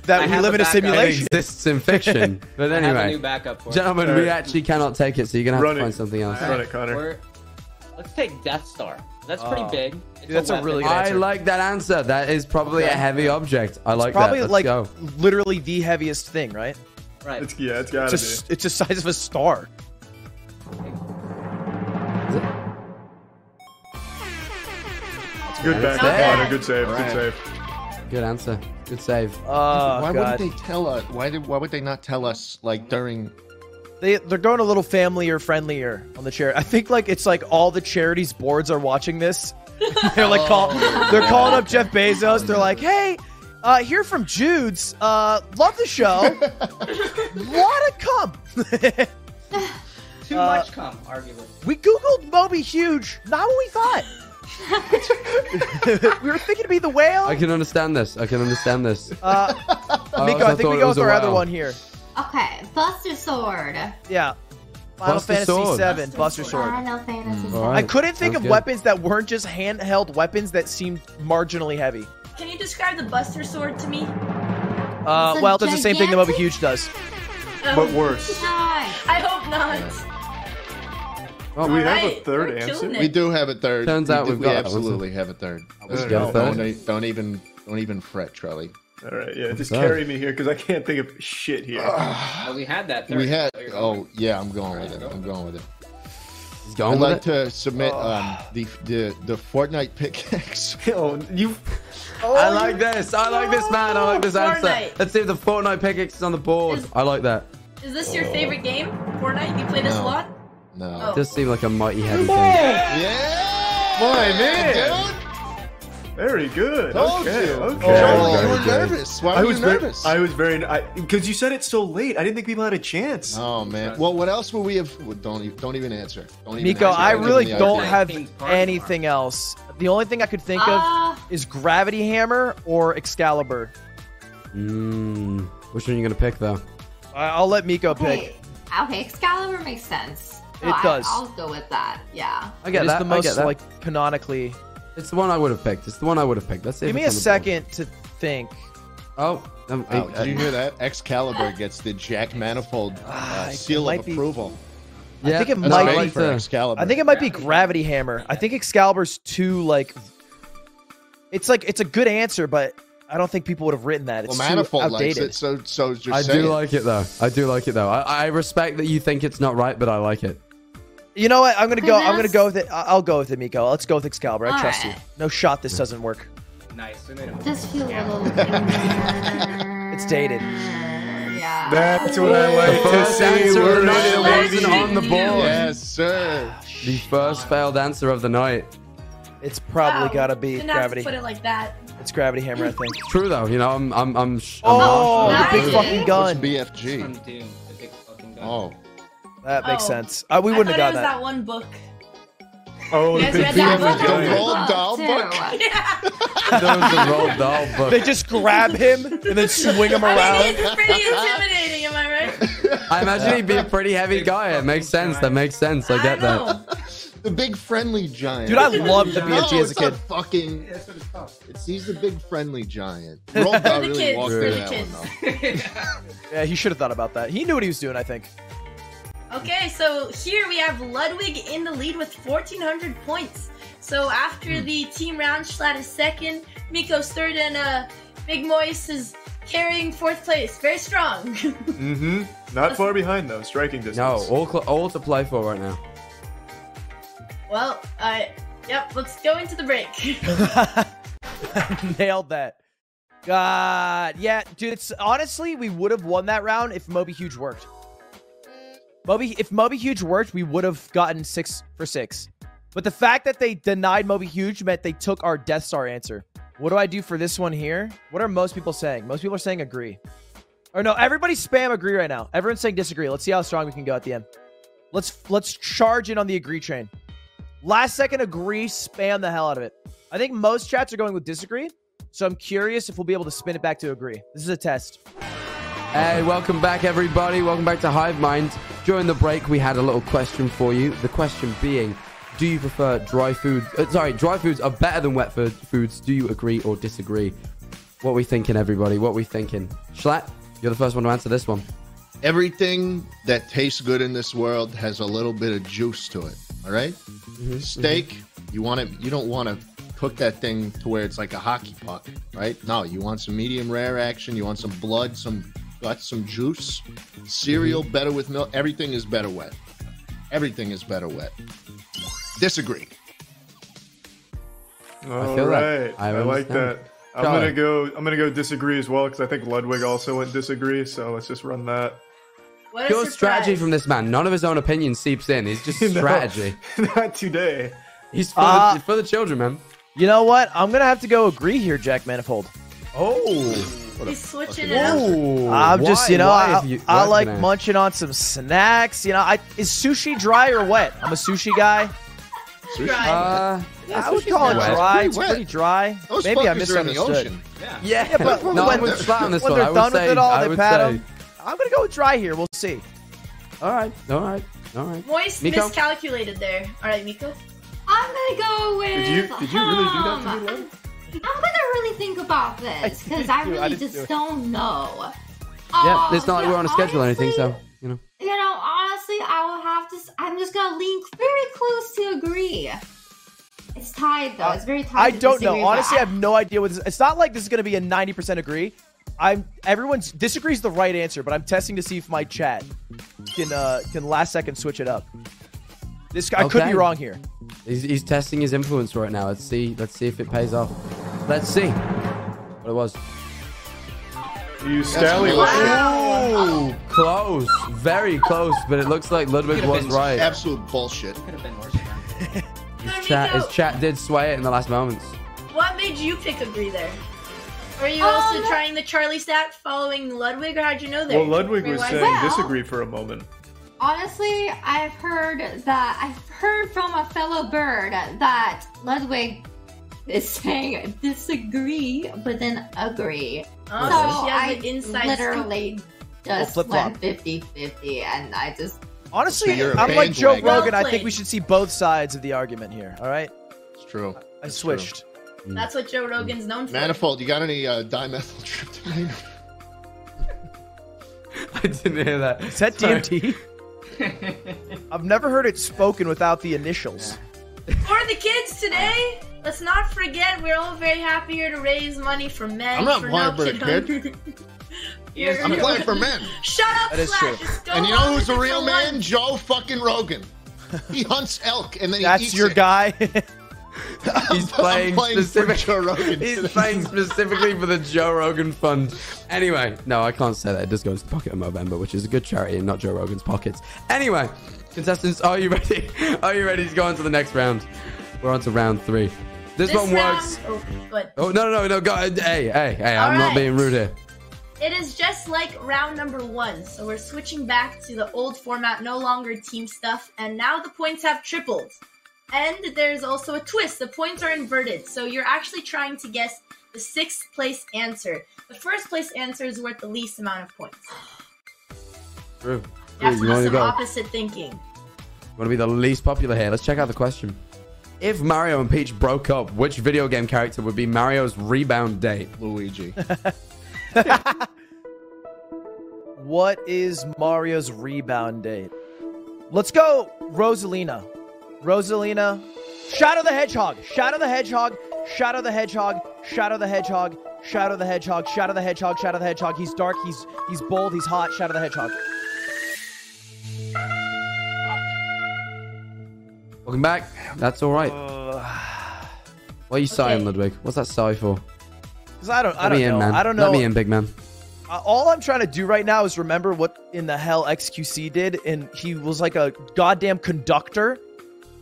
Speaker 3: That
Speaker 7: I
Speaker 3: we live
Speaker 7: a
Speaker 3: in a
Speaker 7: backup.
Speaker 1: it
Speaker 3: simulation.
Speaker 1: exists in fiction. [LAUGHS] But
Speaker 7: I have a new
Speaker 1: anyway,
Speaker 7: backup for it.
Speaker 1: gentlemen, we
Speaker 4: Alright.
Speaker 1: actually cannot take it, so you're gonna have
Speaker 4: Run
Speaker 1: to
Speaker 4: it.
Speaker 1: find something else.
Speaker 4: Run it, Connor.
Speaker 7: We're- Let's take Death Star. That's pretty
Speaker 3: Oh.
Speaker 7: big. It's
Speaker 3: Dude, that's a
Speaker 7: weapon.
Speaker 3: really good
Speaker 1: I like that answer. That is probably a heavy object. I like
Speaker 3: Probably
Speaker 1: that. Let's
Speaker 3: like
Speaker 1: go.
Speaker 3: literally the heaviest thing, right?
Speaker 7: Right.
Speaker 4: It's, yeah, it's gotta
Speaker 3: It's,
Speaker 4: be.
Speaker 3: it's the size of a star.
Speaker 4: Good
Speaker 1: That's
Speaker 4: back,
Speaker 2: it.
Speaker 4: Connor. Good save.
Speaker 5: Alright.
Speaker 4: Good save.
Speaker 1: Good answer. Good save.
Speaker 3: Oh
Speaker 5: why
Speaker 3: god,
Speaker 5: wouldn't they tell us? Why did? Why would they not tell us like during?
Speaker 3: they they're going a little family or friendlier on the chair. I think like it's like all the charities boards are watching this. [LAUGHS] they're like call, oh. they're calling up Jeff Bezos. They're like, hey. Uh, here from Jude's. Uh, love the show. [LAUGHS] Wanna come? [LAUGHS]
Speaker 7: Too
Speaker 3: Uh,
Speaker 7: much cum, arguably.
Speaker 3: we googled Moby Huge. Not what we thought. [LAUGHS] we were thinking to be the whale.
Speaker 1: I can understand this. I can understand this.
Speaker 3: Uh, Miko,
Speaker 1: also
Speaker 3: I think we go with
Speaker 1: a
Speaker 3: our other one here.
Speaker 6: Okay, Buster Sword.
Speaker 3: Yeah. Final
Speaker 1: Buster
Speaker 3: Fantasy
Speaker 1: Sword.
Speaker 3: VII, Buster Sword.
Speaker 6: Final Fantasy
Speaker 1: All
Speaker 6: VII.
Speaker 1: right.
Speaker 3: I couldn't think
Speaker 1: Sounds
Speaker 3: of
Speaker 1: good.
Speaker 3: weapons that weren't just handheld weapons that seemed marginally heavy.
Speaker 2: Can you describe the Buster Sword to me?
Speaker 3: Uh,
Speaker 6: It's
Speaker 3: well, it does the same thing that Moby Huge does.
Speaker 2: Um,
Speaker 4: But worse.
Speaker 2: I hope not.
Speaker 1: Oh,
Speaker 4: Do we have a third
Speaker 2: we're
Speaker 4: answer?
Speaker 5: We do have a third.
Speaker 1: Turns
Speaker 5: we
Speaker 1: out
Speaker 5: do-
Speaker 1: we've got that one,
Speaker 5: absolutely have a third.
Speaker 1: Let's go.
Speaker 5: Don't,
Speaker 1: Third.
Speaker 5: don't even don't even fret, Charlie.
Speaker 4: All right, yeah, just
Speaker 1: up?
Speaker 4: carry me here because I can't think of shit here.
Speaker 7: Well, we had that.
Speaker 5: We had. Oh yeah, I'm going with it.
Speaker 7: go.
Speaker 5: I'm going with it.
Speaker 1: He's
Speaker 5: I'd like
Speaker 1: it.
Speaker 5: to submit um, the the the Fortnite pickaxe. [LAUGHS]
Speaker 4: oh, you.
Speaker 1: I like this. I like this, man. I like this answer. Let's see if the Fortnite pickaxe is on the board.
Speaker 2: Is-
Speaker 1: I like that.
Speaker 2: Is this your favorite game, Fortnite? You play this
Speaker 5: No.
Speaker 2: a lot?
Speaker 5: No.
Speaker 2: Oh.
Speaker 1: It does seem like a mighty heavy thing.
Speaker 5: Yeah,
Speaker 4: My man.
Speaker 5: dude.
Speaker 4: Very good.
Speaker 5: Told
Speaker 4: okay,
Speaker 5: you.
Speaker 4: okay.
Speaker 5: Charlie,
Speaker 1: very
Speaker 5: you were
Speaker 1: good.
Speaker 5: nervous. Why were
Speaker 4: I was
Speaker 5: you
Speaker 4: very,
Speaker 5: nervous?
Speaker 4: I was very, because you said it so late. I didn't think people had a chance.
Speaker 5: Oh man. Well, what else would we have? well, Don't e- don't even answer. Don't even
Speaker 3: Miko,
Speaker 5: answer.
Speaker 3: I
Speaker 5: Don't
Speaker 3: really don't
Speaker 5: ideas.
Speaker 3: have
Speaker 7: King's Party
Speaker 3: anything else. The only thing I could think of
Speaker 6: Uh,
Speaker 3: is Gravity Hammer or Excalibur.
Speaker 1: Mm, which one are you gonna pick though?
Speaker 3: I- I'll let Miko pick.
Speaker 6: okay. Okay, Excalibur makes sense. So
Speaker 3: It
Speaker 6: I-
Speaker 3: does.
Speaker 6: I'll go with that. Yeah.
Speaker 1: I
Speaker 3: It
Speaker 1: get
Speaker 3: is
Speaker 1: that.
Speaker 3: the
Speaker 1: I
Speaker 3: most
Speaker 1: get that.
Speaker 3: like canonically.
Speaker 1: It's the one I would have picked. It's the one I would have picked. Let's see.
Speaker 3: Give me a
Speaker 1: on the board.
Speaker 3: second to think.
Speaker 1: Oh, um,
Speaker 5: Oh, did you hear that? Excalibur gets the Jack [SIGHS] Manifold uh, seal
Speaker 3: might
Speaker 5: of
Speaker 3: be-
Speaker 5: approval.
Speaker 1: yeah,
Speaker 3: I think it might be
Speaker 5: for Excalibur.
Speaker 3: I think it might be Gravity Hammer. I think Excalibur's too like. It's like it's a good answer, but I don't think people would have written that. It's
Speaker 5: well,
Speaker 3: too
Speaker 5: Manifold likes
Speaker 3: outdated.
Speaker 5: it, so so just
Speaker 1: I
Speaker 5: say
Speaker 1: do
Speaker 5: it.
Speaker 1: like it though. I do like it though. I, I respect that you think it's not right, but I like it.
Speaker 3: You know what? I'm gonna go. I'm gonna go with it. I- I'll go with it, Miko. Let's go with Excalibur. I trust you. No shot. This doesn't work.
Speaker 7: Nice. We made him-
Speaker 6: Just feel a little. [LAUGHS]
Speaker 3: It's dated.
Speaker 6: Yeah.
Speaker 4: That's what I like
Speaker 1: The
Speaker 4: to
Speaker 1: first
Speaker 4: see.
Speaker 1: answer
Speaker 4: We're
Speaker 1: of the night
Speaker 4: in,
Speaker 1: wasn't
Speaker 4: lady.
Speaker 1: on the board.
Speaker 5: Yes, sir.
Speaker 1: The first failed answer of the night.
Speaker 3: It's probably
Speaker 2: Wow,
Speaker 3: gotta be
Speaker 2: didn't have to
Speaker 3: Gravity.
Speaker 2: put it like that.
Speaker 3: It's Gravity Hammer, I think.
Speaker 1: True though, you know, I'm I'm I'm. sh- I'm
Speaker 3: Oh, the big
Speaker 6: Nice.
Speaker 3: fucking
Speaker 5: What's
Speaker 3: gun.
Speaker 5: BFG?
Speaker 7: From Doom, the big fucking gun.
Speaker 5: Oh,
Speaker 3: That makes
Speaker 2: Oh.
Speaker 3: sense. Uh, we wouldn't
Speaker 2: thought
Speaker 3: have
Speaker 2: it was that
Speaker 3: that.
Speaker 2: one book.
Speaker 4: Oh, the
Speaker 2: guys
Speaker 4: big
Speaker 2: read that
Speaker 4: female
Speaker 2: book?
Speaker 5: The
Speaker 4: giant.
Speaker 5: Roald Dahl book?
Speaker 2: Yeah. [LAUGHS]
Speaker 1: There was a roll doll.
Speaker 3: They just grab him and then swing him around.
Speaker 2: I mean,
Speaker 3: around.
Speaker 2: it's pretty intimidating, am I right?
Speaker 1: I imagine he'd be a pretty heavy guy. It makes sense. That makes sense. I get that.
Speaker 5: The big friendly giant.
Speaker 3: Dude, I loved the
Speaker 5: no,
Speaker 3: BFG as a
Speaker 5: it's not
Speaker 3: kid.
Speaker 5: fucking. It's he's the big friendly giant. [LAUGHS] Roald Dahl
Speaker 2: the
Speaker 5: really
Speaker 2: kids,
Speaker 5: walked through that one though. [LAUGHS]
Speaker 3: Yeah, he should have thought about that. He knew what he was doing, I think.
Speaker 2: Okay, so here we have Ludwig in the lead with 1,400 points. So after the team round, Schlatt is second, Miko's third, and uh, Big Moist is carrying fourth place. Very strong. [LAUGHS]
Speaker 4: Mm-hmm. Not far behind though. Striking distance.
Speaker 1: No, all cl- all to play for right now.
Speaker 2: well, uh, yep, let's go into the break. [LAUGHS]
Speaker 3: Nailed that. God, yeah, dude. It's honestly, we would have won that round if Moby Huge worked. Moby, if Moby Huge worked, we would have gotten six for six. But the fact that they denied Moby Huge meant they took our Death Star answer. What do I do for this one here? What are most people saying? Most people are saying agree. Or no, everybody spam agree right now. Everyone's saying disagree. Let's see how strong we can go at the end. Let's let's charge in on the agree train. Last second agree, spam the hell out of it. I think most chats are going with disagree. So I'm curious if we'll be able to spin it back to agree. This is a test.
Speaker 1: Hey, welcome back, everybody. Welcome back to Hive Mind. During the break, we had a little question for you. The question being, do you prefer dry foods? Uh, sorry, dry foods are better than wet food foods. Do you agree or disagree? What we thinking, everybody? What we thinking? Schlatt, you're the first one to answer this one.
Speaker 5: Everything that tastes good in this world has a little bit of juice to it. All right? Steak, you want it. You don't want to cook that thing to where it's like a hockey puck, right? No, you want some medium rare action. You want some blood, some guts, some juice. Cereal better with milk. Everything is better wet. Everything is better wet. Disagree.
Speaker 4: All
Speaker 1: feel that.
Speaker 4: right.
Speaker 1: I
Speaker 4: I, like that. I'm
Speaker 1: Charlie.
Speaker 4: gonna go. I'm gonna go disagree as well because I think Ludwig also went disagree. So let's just run that.
Speaker 2: What
Speaker 1: Pure strategy from this man. None of his own opinion seeps in. He's just [LAUGHS]
Speaker 4: No,
Speaker 1: strategy. [LAUGHS]
Speaker 4: Not today.
Speaker 1: He's for,
Speaker 3: Uh,
Speaker 1: the, for the children, man.
Speaker 3: You know what? I'm gonna have to go agree here, Jack Manifold.
Speaker 1: Oh.
Speaker 2: He's switching it up.
Speaker 3: I'm just, you know,
Speaker 1: Why
Speaker 3: I,
Speaker 1: have you-
Speaker 3: I
Speaker 1: why
Speaker 3: like
Speaker 1: can
Speaker 3: munching on some snacks. You know, I is sushi dry or wet? I'm a sushi guy.
Speaker 2: Dry.
Speaker 1: Uh,
Speaker 3: I would call it
Speaker 1: wet.
Speaker 3: dry.
Speaker 5: Pretty
Speaker 3: It's
Speaker 5: wet.
Speaker 3: pretty dry.
Speaker 5: Those
Speaker 3: Maybe I
Speaker 5: fuckers are in the
Speaker 3: misunderstood.
Speaker 5: ocean.
Speaker 1: Yeah,
Speaker 3: Yeah, but
Speaker 1: no,
Speaker 3: when
Speaker 1: I'm with
Speaker 3: they're-
Speaker 1: on this
Speaker 3: when
Speaker 1: one.
Speaker 3: they're
Speaker 1: would
Speaker 3: done
Speaker 1: say,
Speaker 3: with it all,
Speaker 1: I
Speaker 3: they
Speaker 1: would
Speaker 3: pat
Speaker 1: say,
Speaker 3: 'em. I'm gonna go with dry here. We'll see.
Speaker 1: all right, all right, all right.
Speaker 2: Moist
Speaker 1: Miko?
Speaker 2: miscalculated there. All right, Miko.
Speaker 6: I'm gonna go with.
Speaker 4: Did you- did you really do that to me, Lynn?
Speaker 6: I'm gonna really think about this because I
Speaker 3: I
Speaker 6: really
Speaker 3: didn't do
Speaker 6: just don't know.
Speaker 1: Yeah, it's not like we're on a schedule or anything, so you know.
Speaker 6: You know, honestly, I will have to. I'm just gonna lean very close to agree. It's tied though. It's very tied.
Speaker 3: I
Speaker 6: to
Speaker 3: don't know.
Speaker 6: disagree,
Speaker 3: Honestly, I
Speaker 6: I-
Speaker 3: have no idea what this. It's not like this is gonna be a 90% agree. I'm everyone's disagrees the right answer, but I'm testing to see if my chat can uh can last second switch it up. This I could be wrong here.
Speaker 1: He's, he's testing his influence right now. Let's see. Let's see if it pays off. Let's see what it was.
Speaker 4: You scally.
Speaker 1: Ooh, close, very close, but it looks like Ludwig was right.
Speaker 5: Absolute bullshit.
Speaker 7: Could have been worse. [LAUGHS]
Speaker 1: His chat, his chat did sway it in the last moments.
Speaker 2: What made you pick agree there? Are you
Speaker 6: Um,
Speaker 2: also trying the Charlie stat following Ludwig, or how'd you know that?
Speaker 4: Well, Ludwig was saying
Speaker 6: Well-
Speaker 4: disagree for a moment.
Speaker 6: Honestly, I've heard that I've heard from a fellow bird that Ludwig is [LAUGHS] saying disagree, but then agree.
Speaker 2: Oh,
Speaker 6: so
Speaker 2: so she has
Speaker 6: I
Speaker 2: the inside
Speaker 6: literally just
Speaker 3: flip-flop.
Speaker 6: went 50-50 and I just
Speaker 3: Honestly,
Speaker 5: So you're a
Speaker 3: I'm like Joe
Speaker 5: bandwagon.
Speaker 3: Rogan. I think we should see both sides of the argument here. All right,
Speaker 5: It's true.
Speaker 3: I
Speaker 5: It's
Speaker 3: switched.
Speaker 2: That's what Joe Rogan's known for.
Speaker 5: Manifold, you got any uh, dimethyltryptamine? [LAUGHS]
Speaker 1: I didn't hear that.
Speaker 3: Is that
Speaker 1: Sorry.
Speaker 3: DMT? [LAUGHS] I've never heard it spoken without the initials. [LAUGHS]
Speaker 2: For the kids today, let's not forget we're all very happy here to raise money for men.
Speaker 5: I'm not
Speaker 2: for
Speaker 5: playing for the
Speaker 2: kid [LAUGHS]
Speaker 5: kid.
Speaker 7: Yes,
Speaker 5: I'm
Speaker 7: you
Speaker 5: playing for men.
Speaker 2: Shut up,
Speaker 3: That is
Speaker 2: Slash.
Speaker 3: true.
Speaker 5: And you know who's
Speaker 2: a
Speaker 5: real man?
Speaker 2: lunch.
Speaker 5: Joe fucking Rogan. He hunts elk and then he
Speaker 3: That's
Speaker 5: eats
Speaker 3: your
Speaker 5: it.
Speaker 3: guy. [LAUGHS] [LAUGHS]
Speaker 1: He's playing,
Speaker 5: playing for
Speaker 1: specific-
Speaker 5: Joe Rogan. [LAUGHS]
Speaker 1: He's playing specifically for the Joe Rogan Fund. Anyway, no, I can't say that. It does go into the pocket of Movember, which is a good charity and not Joe Rogan's pockets. Anyway, contestants, are you ready? [LAUGHS] Are you ready to go on to the next round? We're on to round three. This,
Speaker 2: This
Speaker 1: one
Speaker 2: round,
Speaker 1: works.
Speaker 2: Oh, good.
Speaker 1: Oh no, no, no, no! Go, hey, hey, hey! I'm not being rude here.
Speaker 2: It is just like round number one, so we're switching back to the old format, no longer team stuff, and now the points have tripled. And there's also a twist. The points are inverted, so you're actually trying to guess the sixth place answer. The first place answer is worth the least amount of points.
Speaker 1: True.
Speaker 2: You have
Speaker 1: True,
Speaker 2: to do some opposite thinking.
Speaker 1: Want to be the least popular here? Let's check out the question. If Mario and Peach broke up, which video game character would be Mario's rebound date?
Speaker 5: Luigi. [LAUGHS]
Speaker 3: what is Mario's rebound date? Let's go, Rosalina. Rosalina. Shadow the Hedgehog. Shadow the Hedgehog. Shadow the Hedgehog. Shadow the Hedgehog. Shadow the Hedgehog. Shadow the Hedgehog. Shadow the Hedgehog. He's dark. He's he's bold. He's hot. Shadow the Hedgehog.
Speaker 1: Welcome back. That's all right. What are you sighing, Ludwig? What's that sigh for?
Speaker 3: 'cause I don't. I
Speaker 1: Let
Speaker 3: don't
Speaker 1: me in, man.
Speaker 3: I don't know.
Speaker 1: Let me in, big man.
Speaker 3: Uh, all I'm trying to do right now is remember what in the hell XQC did, and he was like a goddamn conductor.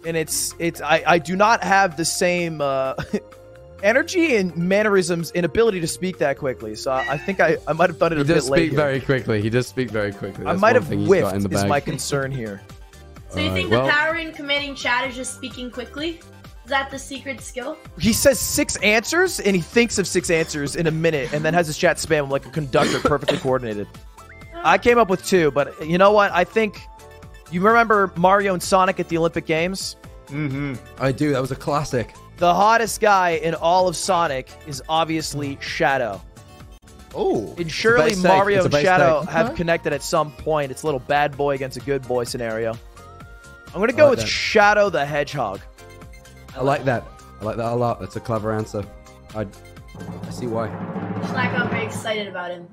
Speaker 3: And it's it's I I do not have the same uh, [LAUGHS] energy and mannerisms and ability to speak that quickly. So I, I think I, I might have done it
Speaker 1: He
Speaker 3: a bit
Speaker 1: does
Speaker 3: late.
Speaker 1: speak very quickly. He does speak very quickly.
Speaker 3: I might have
Speaker 1: thing he's
Speaker 3: whiffed.
Speaker 1: in the
Speaker 3: Is
Speaker 1: bag.
Speaker 3: my concern here.
Speaker 2: So you
Speaker 1: Alright,
Speaker 2: think
Speaker 1: well-
Speaker 2: the power in commanding chat is just speaking quickly? Is that the secret skill?
Speaker 3: He says six answers, and he thinks of six answers in a minute, and then has his chat spam like a conductor, perfectly coordinated. [LAUGHS] I came up with two, but you know what? I think you remember Mario and Sonic at the Olympic Games.
Speaker 4: Mm-hmm.
Speaker 1: I do. That was a classic.
Speaker 3: The hottest guy in all of Sonic is obviously Shadow.
Speaker 5: Oh,
Speaker 3: And surely. Mario and Shadow
Speaker 1: take.
Speaker 3: have
Speaker 5: Okay.
Speaker 3: connected at some point. It's a little bad boy against a good boy scenario. I'm gonna go
Speaker 1: like
Speaker 3: with
Speaker 1: that.
Speaker 3: Shadow the Hedgehog.
Speaker 1: I like that. I like that a lot. That's a clever answer. I, I see why.
Speaker 2: Schlatt got very excited about him.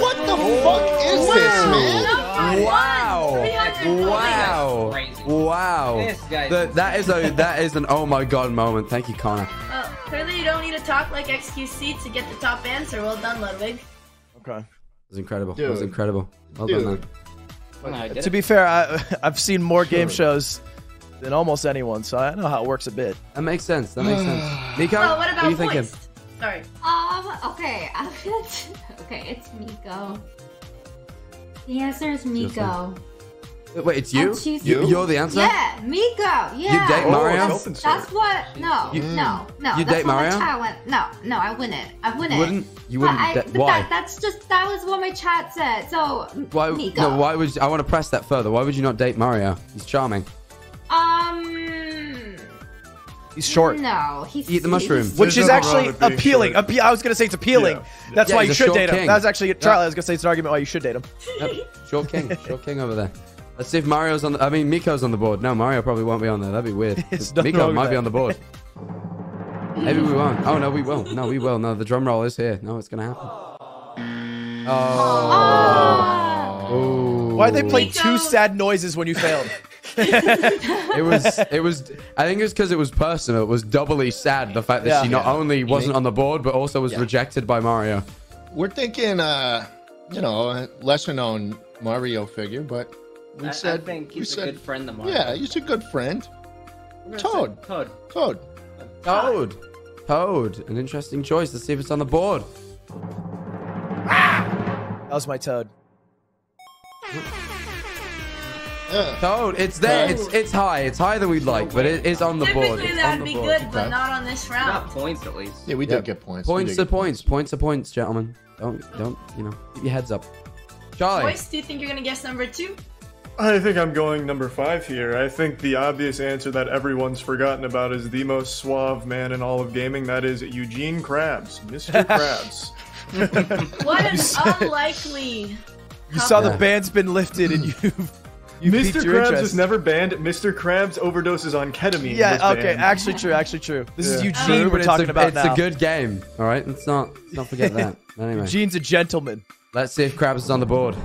Speaker 5: What the fuck is this, man?
Speaker 2: Number
Speaker 1: Wow!
Speaker 2: one, 300 points.
Speaker 1: Wow! Wow!
Speaker 7: This guy's
Speaker 1: The- that is a that is an oh my god moment. Thank you, Connor.
Speaker 2: Uh, clearly, you don't need to talk like XQC to get the top answer. Well done, Ludwig.
Speaker 3: Okay.
Speaker 1: It was incredible. It was incredible. Well
Speaker 5: Dude.
Speaker 1: done, man.
Speaker 7: Well, I did
Speaker 3: To be fair, I, [LAUGHS] I've seen more game
Speaker 5: Sure.
Speaker 3: shows than almost anyone, so I know how it works a bit.
Speaker 1: That makes sense. That makes sense. [SIGHS] Miko,
Speaker 2: Well, what
Speaker 1: are
Speaker 2: about
Speaker 1: you thinking?
Speaker 2: Sorry.
Speaker 6: Okay, I'm gonna t- okay, it's Miko. The answer is Miko.
Speaker 1: Wait, it's you? You? You're the answer?
Speaker 6: Yeah, Miko. Yeah.
Speaker 1: You date
Speaker 4: Oh,
Speaker 1: Mario?
Speaker 4: it's open source.
Speaker 6: That's what. No,
Speaker 1: You-
Speaker 6: no, no.
Speaker 1: you
Speaker 6: that's
Speaker 1: date
Speaker 6: what
Speaker 1: Mario?
Speaker 6: My chat went. No, no, I wouldn't. I wouldn't.
Speaker 1: You wouldn't? You wouldn't?
Speaker 6: I,
Speaker 1: da-
Speaker 6: but
Speaker 1: why?
Speaker 6: That, that's just that was what my chat said. So
Speaker 1: why?
Speaker 6: Miko.
Speaker 1: No, why would you, I want to press that further? Why would you not date Mario? He's charming.
Speaker 6: Um.
Speaker 3: He's short.
Speaker 6: No, he's
Speaker 1: Eat the mushroom.
Speaker 6: he's-
Speaker 3: Which is actually appealing. Appe- I was gonna say it's appealing.
Speaker 4: Yeah.
Speaker 3: That's
Speaker 1: Yeah,
Speaker 3: why you should date him.
Speaker 1: king.
Speaker 3: That was actually Charlie. I was gonna say it's an argument why you should date him.
Speaker 1: Yep. [LAUGHS] Short king. Short king over there. Let's see if Mario's on the. I mean, Miko's on the board. No, Mario probably won't be on there. That'd be weird. [LAUGHS] Miko
Speaker 3: wrong with
Speaker 1: might be on the board. Maybe we won't. Oh no, we will. No, we will. No, the drum roll is here. No, it's gonna happen. Oh. Ooh.
Speaker 3: Why are they play
Speaker 2: Miko-
Speaker 3: two sad noises when you failed? [LAUGHS]
Speaker 1: It was. It was. I think it was because it was personal. It was doubly sad the fact that
Speaker 3: Yeah.
Speaker 1: she not
Speaker 5: Yeah.
Speaker 1: only wasn't on the board but also was
Speaker 5: Yeah.
Speaker 1: rejected by Mario.
Speaker 5: We're thinking, uh, you know, a lesser known Mario figure, but we
Speaker 7: I,
Speaker 5: said,
Speaker 7: I think
Speaker 5: we
Speaker 7: he's a
Speaker 5: said,
Speaker 7: good friend of mine.
Speaker 5: yeah, he's a good friend.
Speaker 7: We're gonna
Speaker 5: Toad.
Speaker 7: say Toad.
Speaker 5: Toad.
Speaker 1: Toad. Toad. An interesting choice. Let's see if it's on the board.
Speaker 3: That was my toad.
Speaker 5: Yeah.
Speaker 1: Toad. It's there.
Speaker 5: Toad.
Speaker 1: It's it's high. It's higher than we'd like, but it is on the board.
Speaker 2: Typically,
Speaker 1: It's
Speaker 2: that'd be
Speaker 1: board.
Speaker 2: good, but
Speaker 5: Okay.
Speaker 2: not on this round.
Speaker 7: Not
Speaker 2: round.
Speaker 7: points at least.
Speaker 5: Yeah, we
Speaker 1: Yeah.
Speaker 5: did get points.
Speaker 1: Points
Speaker 5: did
Speaker 1: to
Speaker 5: get
Speaker 1: points. Points to points, gentlemen. Don't don't you know? Keep your heads up. Charlie.
Speaker 2: Voice, do you think you're gonna guess number two?
Speaker 4: I think I'm going number five here. I think the obvious answer that everyone's forgotten about is the most suave man in all of gaming. That is Eugene Krabs, Mr. [LAUGHS] Krabs.
Speaker 2: What an [LAUGHS] unlikely.
Speaker 3: You saw the
Speaker 1: Yeah.
Speaker 3: ban's been lifted and you've you
Speaker 4: Mr. Krabs
Speaker 3: interest.
Speaker 4: was never banned. Mr. Krabs overdoses on ketamine. was
Speaker 3: Yeah, okay,
Speaker 4: banned.
Speaker 3: actually true, actually true. This is Eugene
Speaker 1: But
Speaker 3: we're talking
Speaker 1: a,
Speaker 3: about
Speaker 1: it's
Speaker 3: now.
Speaker 1: a good game. All right, let's not let's not forget that. [LAUGHS] Anyway,
Speaker 3: Eugene's a gentleman.
Speaker 1: let's see if Krabs is on the board. [LAUGHS]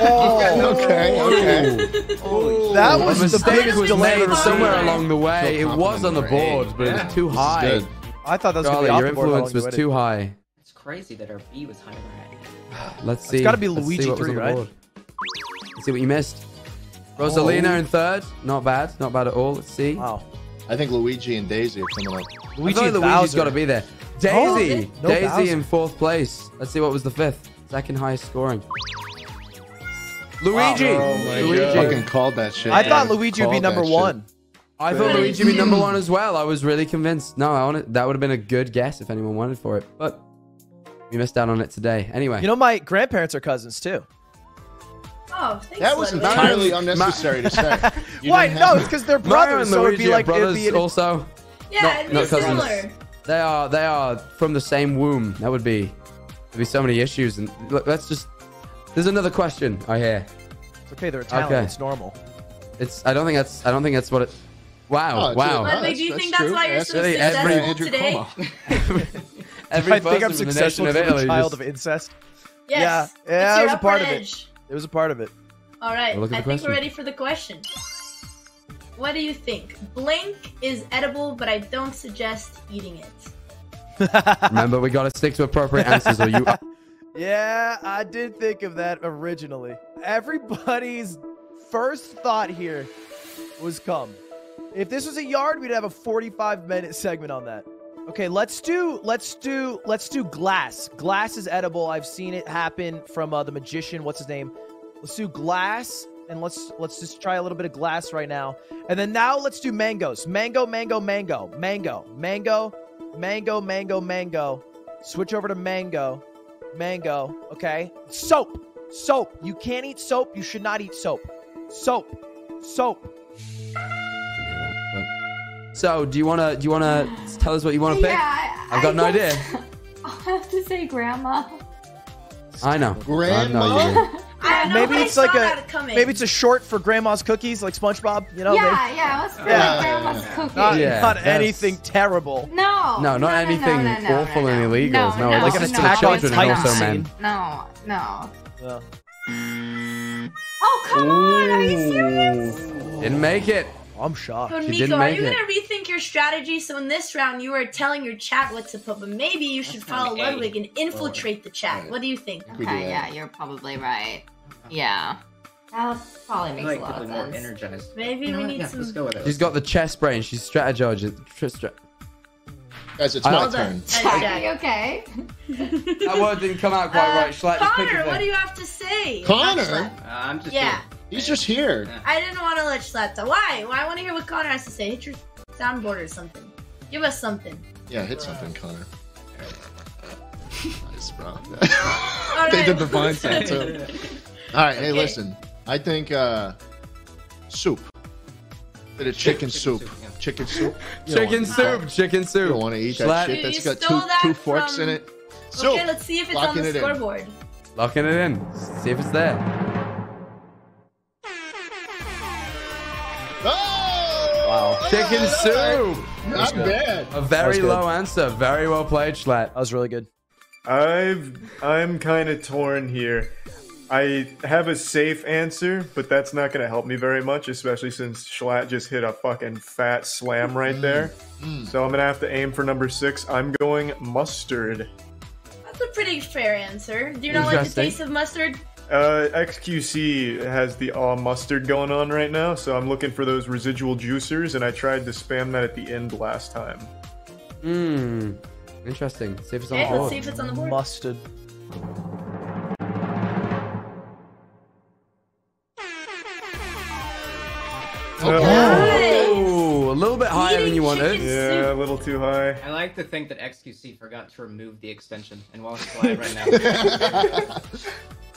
Speaker 5: Okay, okay. Oh.
Speaker 3: That
Speaker 1: A
Speaker 3: was the
Speaker 1: mistake
Speaker 3: biggest
Speaker 1: was
Speaker 3: delay
Speaker 1: made somewhere
Speaker 3: season.
Speaker 1: along the way. It was on the
Speaker 5: confident
Speaker 1: board,
Speaker 5: for
Speaker 1: but it was too high.
Speaker 5: good.
Speaker 3: I thought that was gonna be
Speaker 1: your
Speaker 3: the board
Speaker 1: influence was too high.
Speaker 7: It's crazy that our B was higher already. [SIGHS]
Speaker 1: Let's see.
Speaker 3: It's gotta be
Speaker 1: let's
Speaker 3: Luigi
Speaker 1: see
Speaker 3: three, right?
Speaker 1: board. Let's see what you missed. Rosalina oh. in third. Not bad. Not bad at all. Let's see.
Speaker 3: Wow.
Speaker 5: I think Luigi and Daisy are coming up.
Speaker 1: I
Speaker 3: Luigi
Speaker 1: feel like
Speaker 3: and
Speaker 1: Luigi's
Speaker 3: Bowser.
Speaker 1: got to be there.
Speaker 3: Oh,
Speaker 1: Daisy.
Speaker 3: no
Speaker 1: Daisy
Speaker 3: Bowser.
Speaker 1: in fourth place. Let's see what was the fifth. Second highest scoring. Luigi.
Speaker 3: Oh
Speaker 4: my
Speaker 1: Luigi.
Speaker 4: God.
Speaker 5: Fucking called that shit.
Speaker 3: I thought
Speaker 5: man.
Speaker 3: Luigi would be
Speaker 5: Called that
Speaker 3: number
Speaker 5: shit.
Speaker 3: one.
Speaker 1: I thought Luigi would be number [LAUGHS] one as well. I was really convinced. No, I wanted that would have been a good guess if anyone wanted for it, but we missed out on it today. Anyway,
Speaker 3: You know, my grandparents are cousins too.
Speaker 2: Oh, thanks,
Speaker 5: That was
Speaker 2: Ludwig.
Speaker 5: entirely unnecessary to say. [LAUGHS]
Speaker 3: Why? No, it's because they're brothers, so it'd be
Speaker 1: are
Speaker 3: like it'd
Speaker 1: brothers
Speaker 3: be an-
Speaker 1: also.
Speaker 2: Yeah,
Speaker 1: Not-
Speaker 2: it'd be
Speaker 1: not cousins.
Speaker 2: similar.
Speaker 1: They are they are from the same womb. That would be there'd be so many issues. And look, let's just. There's another question I hear.
Speaker 3: It's okay, they're Italian.
Speaker 1: Okay.
Speaker 3: It's normal.
Speaker 1: It's I don't think that's I don't think that's what it. Wow!
Speaker 5: Oh,
Speaker 1: wow!
Speaker 5: a-
Speaker 2: Ludwig, do you
Speaker 5: that's
Speaker 2: think that's
Speaker 5: true.
Speaker 2: why you're
Speaker 5: That's
Speaker 2: so
Speaker 1: really every-
Speaker 2: successful today? [LAUGHS] [LAUGHS]
Speaker 5: Cuomo.
Speaker 1: Every
Speaker 3: I think I'm
Speaker 1: person from
Speaker 3: successful
Speaker 1: nation of
Speaker 3: because I'm a
Speaker 1: Italy
Speaker 3: child
Speaker 1: just-
Speaker 3: of incest.
Speaker 2: Yes.
Speaker 3: Yeah, yeah,
Speaker 2: your
Speaker 3: it was a part
Speaker 2: upper
Speaker 3: of it. It was a part of it.
Speaker 2: All right,
Speaker 1: look at
Speaker 2: I
Speaker 1: the
Speaker 2: think we're ready for the question. What do you think? Blink is edible, but I don't suggest eating it. [LAUGHS]
Speaker 1: Remember, we got to stick to appropriate answers, or you. [LAUGHS]
Speaker 3: Yeah, I did think of that originally. Everybody's first thought here was come. If this was a yard, we'd have a 45 minute segment on that. Okay, let's do let's do let's do glass. Glass is edible. I've seen it happen from uh, the magician. What's his name? Let's do glass and let's let's just try a little bit of glass right now. And then now let's do mangoes. Mango, mango, mango, mango, mango, mango, mango, mango. Switch over to mango. Mango, okay? Soap. Soap. You can't eat soap. You should not eat soap. Soap. Soap.
Speaker 1: So, do you wanna do you wanna tell us what you wanna pick?
Speaker 6: Yeah, I,
Speaker 1: I've got
Speaker 6: I
Speaker 1: no
Speaker 6: guess
Speaker 1: idea. [LAUGHS]
Speaker 6: I'll have to say grandma.
Speaker 1: I know.
Speaker 5: Grandma?
Speaker 1: I know you do. [LAUGHS]
Speaker 2: I,
Speaker 3: Maybe
Speaker 2: nobody
Speaker 3: it's like
Speaker 2: saw
Speaker 3: a
Speaker 2: that coming.
Speaker 3: maybe it's a short for grandma's cookies, like SpongeBob. You know,
Speaker 6: yeah, yeah, let's go
Speaker 5: Yeah.
Speaker 6: with grandma's cookies.
Speaker 3: not,
Speaker 1: Yeah,
Speaker 3: not
Speaker 1: that's-
Speaker 3: anything terrible.
Speaker 6: No.
Speaker 1: No, not anything
Speaker 6: no, no,
Speaker 1: awful
Speaker 6: no,
Speaker 1: and illegal.
Speaker 6: No,
Speaker 1: No,
Speaker 6: no,
Speaker 3: like an
Speaker 6: no,
Speaker 3: attack
Speaker 6: no,
Speaker 3: on
Speaker 1: children and
Speaker 3: Titan
Speaker 1: also
Speaker 6: not.
Speaker 1: men.
Speaker 3: scene.
Speaker 6: No, no.
Speaker 3: Yeah.
Speaker 6: Oh, come on. Are you serious?
Speaker 1: Didn't make it.
Speaker 3: I'm shocked.
Speaker 2: But
Speaker 1: She
Speaker 2: Miko,
Speaker 1: didn't
Speaker 2: are you
Speaker 1: it.
Speaker 2: gonna rethink your strategy? So in this round, you were telling your chat what to put, but maybe you should
Speaker 7: That's not
Speaker 2: follow. Ludwig and infiltrate the chat. What do you think?
Speaker 5: We do
Speaker 6: Okay, yeah, you're probably right. Yeah. That probably
Speaker 7: I
Speaker 6: makes
Speaker 7: like
Speaker 6: a lot
Speaker 7: people
Speaker 6: of
Speaker 7: more
Speaker 6: sense.
Speaker 7: energized.
Speaker 2: Maybe
Speaker 7: You know
Speaker 2: we
Speaker 7: what?
Speaker 2: need
Speaker 7: yeah,
Speaker 2: some-
Speaker 7: Let's go with it.
Speaker 1: She's got the chess brain. She's strategizing. Tr- stra-
Speaker 5: Guys, it's
Speaker 1: I-
Speaker 5: my
Speaker 2: Well done.
Speaker 5: turn.
Speaker 2: Nice,
Speaker 6: okay.
Speaker 1: that word didn't come out quite
Speaker 2: Uh,
Speaker 1: right. Schlatt, just pick
Speaker 2: Connor,
Speaker 1: your
Speaker 2: what do you have to say?
Speaker 5: Connor?
Speaker 7: Uh, I'm just
Speaker 2: Yeah.
Speaker 7: here.
Speaker 5: He's just here.
Speaker 2: I didn't want to let Schlatt talk. Why? Why? I want to hear what Connor has to say. Hit your soundboard or something. Give us something.
Speaker 5: Yeah, hit something, Connor. [LAUGHS] nice, bro.
Speaker 2: All
Speaker 5: they did the vine sound too. [LAUGHS] All right, hey,
Speaker 2: Okay.
Speaker 5: listen. I think uh, soup. Bit of chicken
Speaker 7: Chicken
Speaker 5: soup.
Speaker 7: soup, yeah.
Speaker 5: Chicken soup. [LAUGHS] You don't
Speaker 1: Chicken soup. Chicken
Speaker 5: You
Speaker 1: soup.
Speaker 5: don't want to eat
Speaker 1: Schlatt.
Speaker 5: shit.
Speaker 2: You-
Speaker 5: That's
Speaker 2: you
Speaker 5: got
Speaker 2: stole
Speaker 5: two
Speaker 2: that
Speaker 5: two forks
Speaker 2: from-
Speaker 5: in it. Soup.
Speaker 2: Okay, let's see if it's
Speaker 5: Locking
Speaker 2: on the
Speaker 5: it in.
Speaker 2: scoreboard.
Speaker 1: Locking it in. See if it's there.
Speaker 3: Wow.
Speaker 1: Chicken soup.
Speaker 5: Not bad.
Speaker 1: A very low answer. Very well played, Schlatt.
Speaker 3: That was really good.
Speaker 4: I've I'm kind of torn here. I have a safe answer, but that's not going to help me very much, especially since Schlatt just hit a fucking fat slam right mm. there. Mm. So I'm going to have to aim for number six. I'm going mustard.
Speaker 2: That's a pretty fair answer. Do you not like the taste of mustard?
Speaker 4: Uh, XQC has the all mustard going on right now, so I'm looking for those residual juicers, and I tried to spam that at the end last time.
Speaker 1: Hmm. Interesting. See if it's on
Speaker 2: Okay,
Speaker 1: the
Speaker 2: let's see if it's on the board.
Speaker 3: Mustard.
Speaker 5: Okay.
Speaker 2: Nice.
Speaker 1: Oh, a little bit higher than you wanted.
Speaker 2: chicken
Speaker 4: Yeah, a little too high.
Speaker 7: I like to think that XQC forgot to remove the extension and while it's [LAUGHS] apply it right now. [LAUGHS]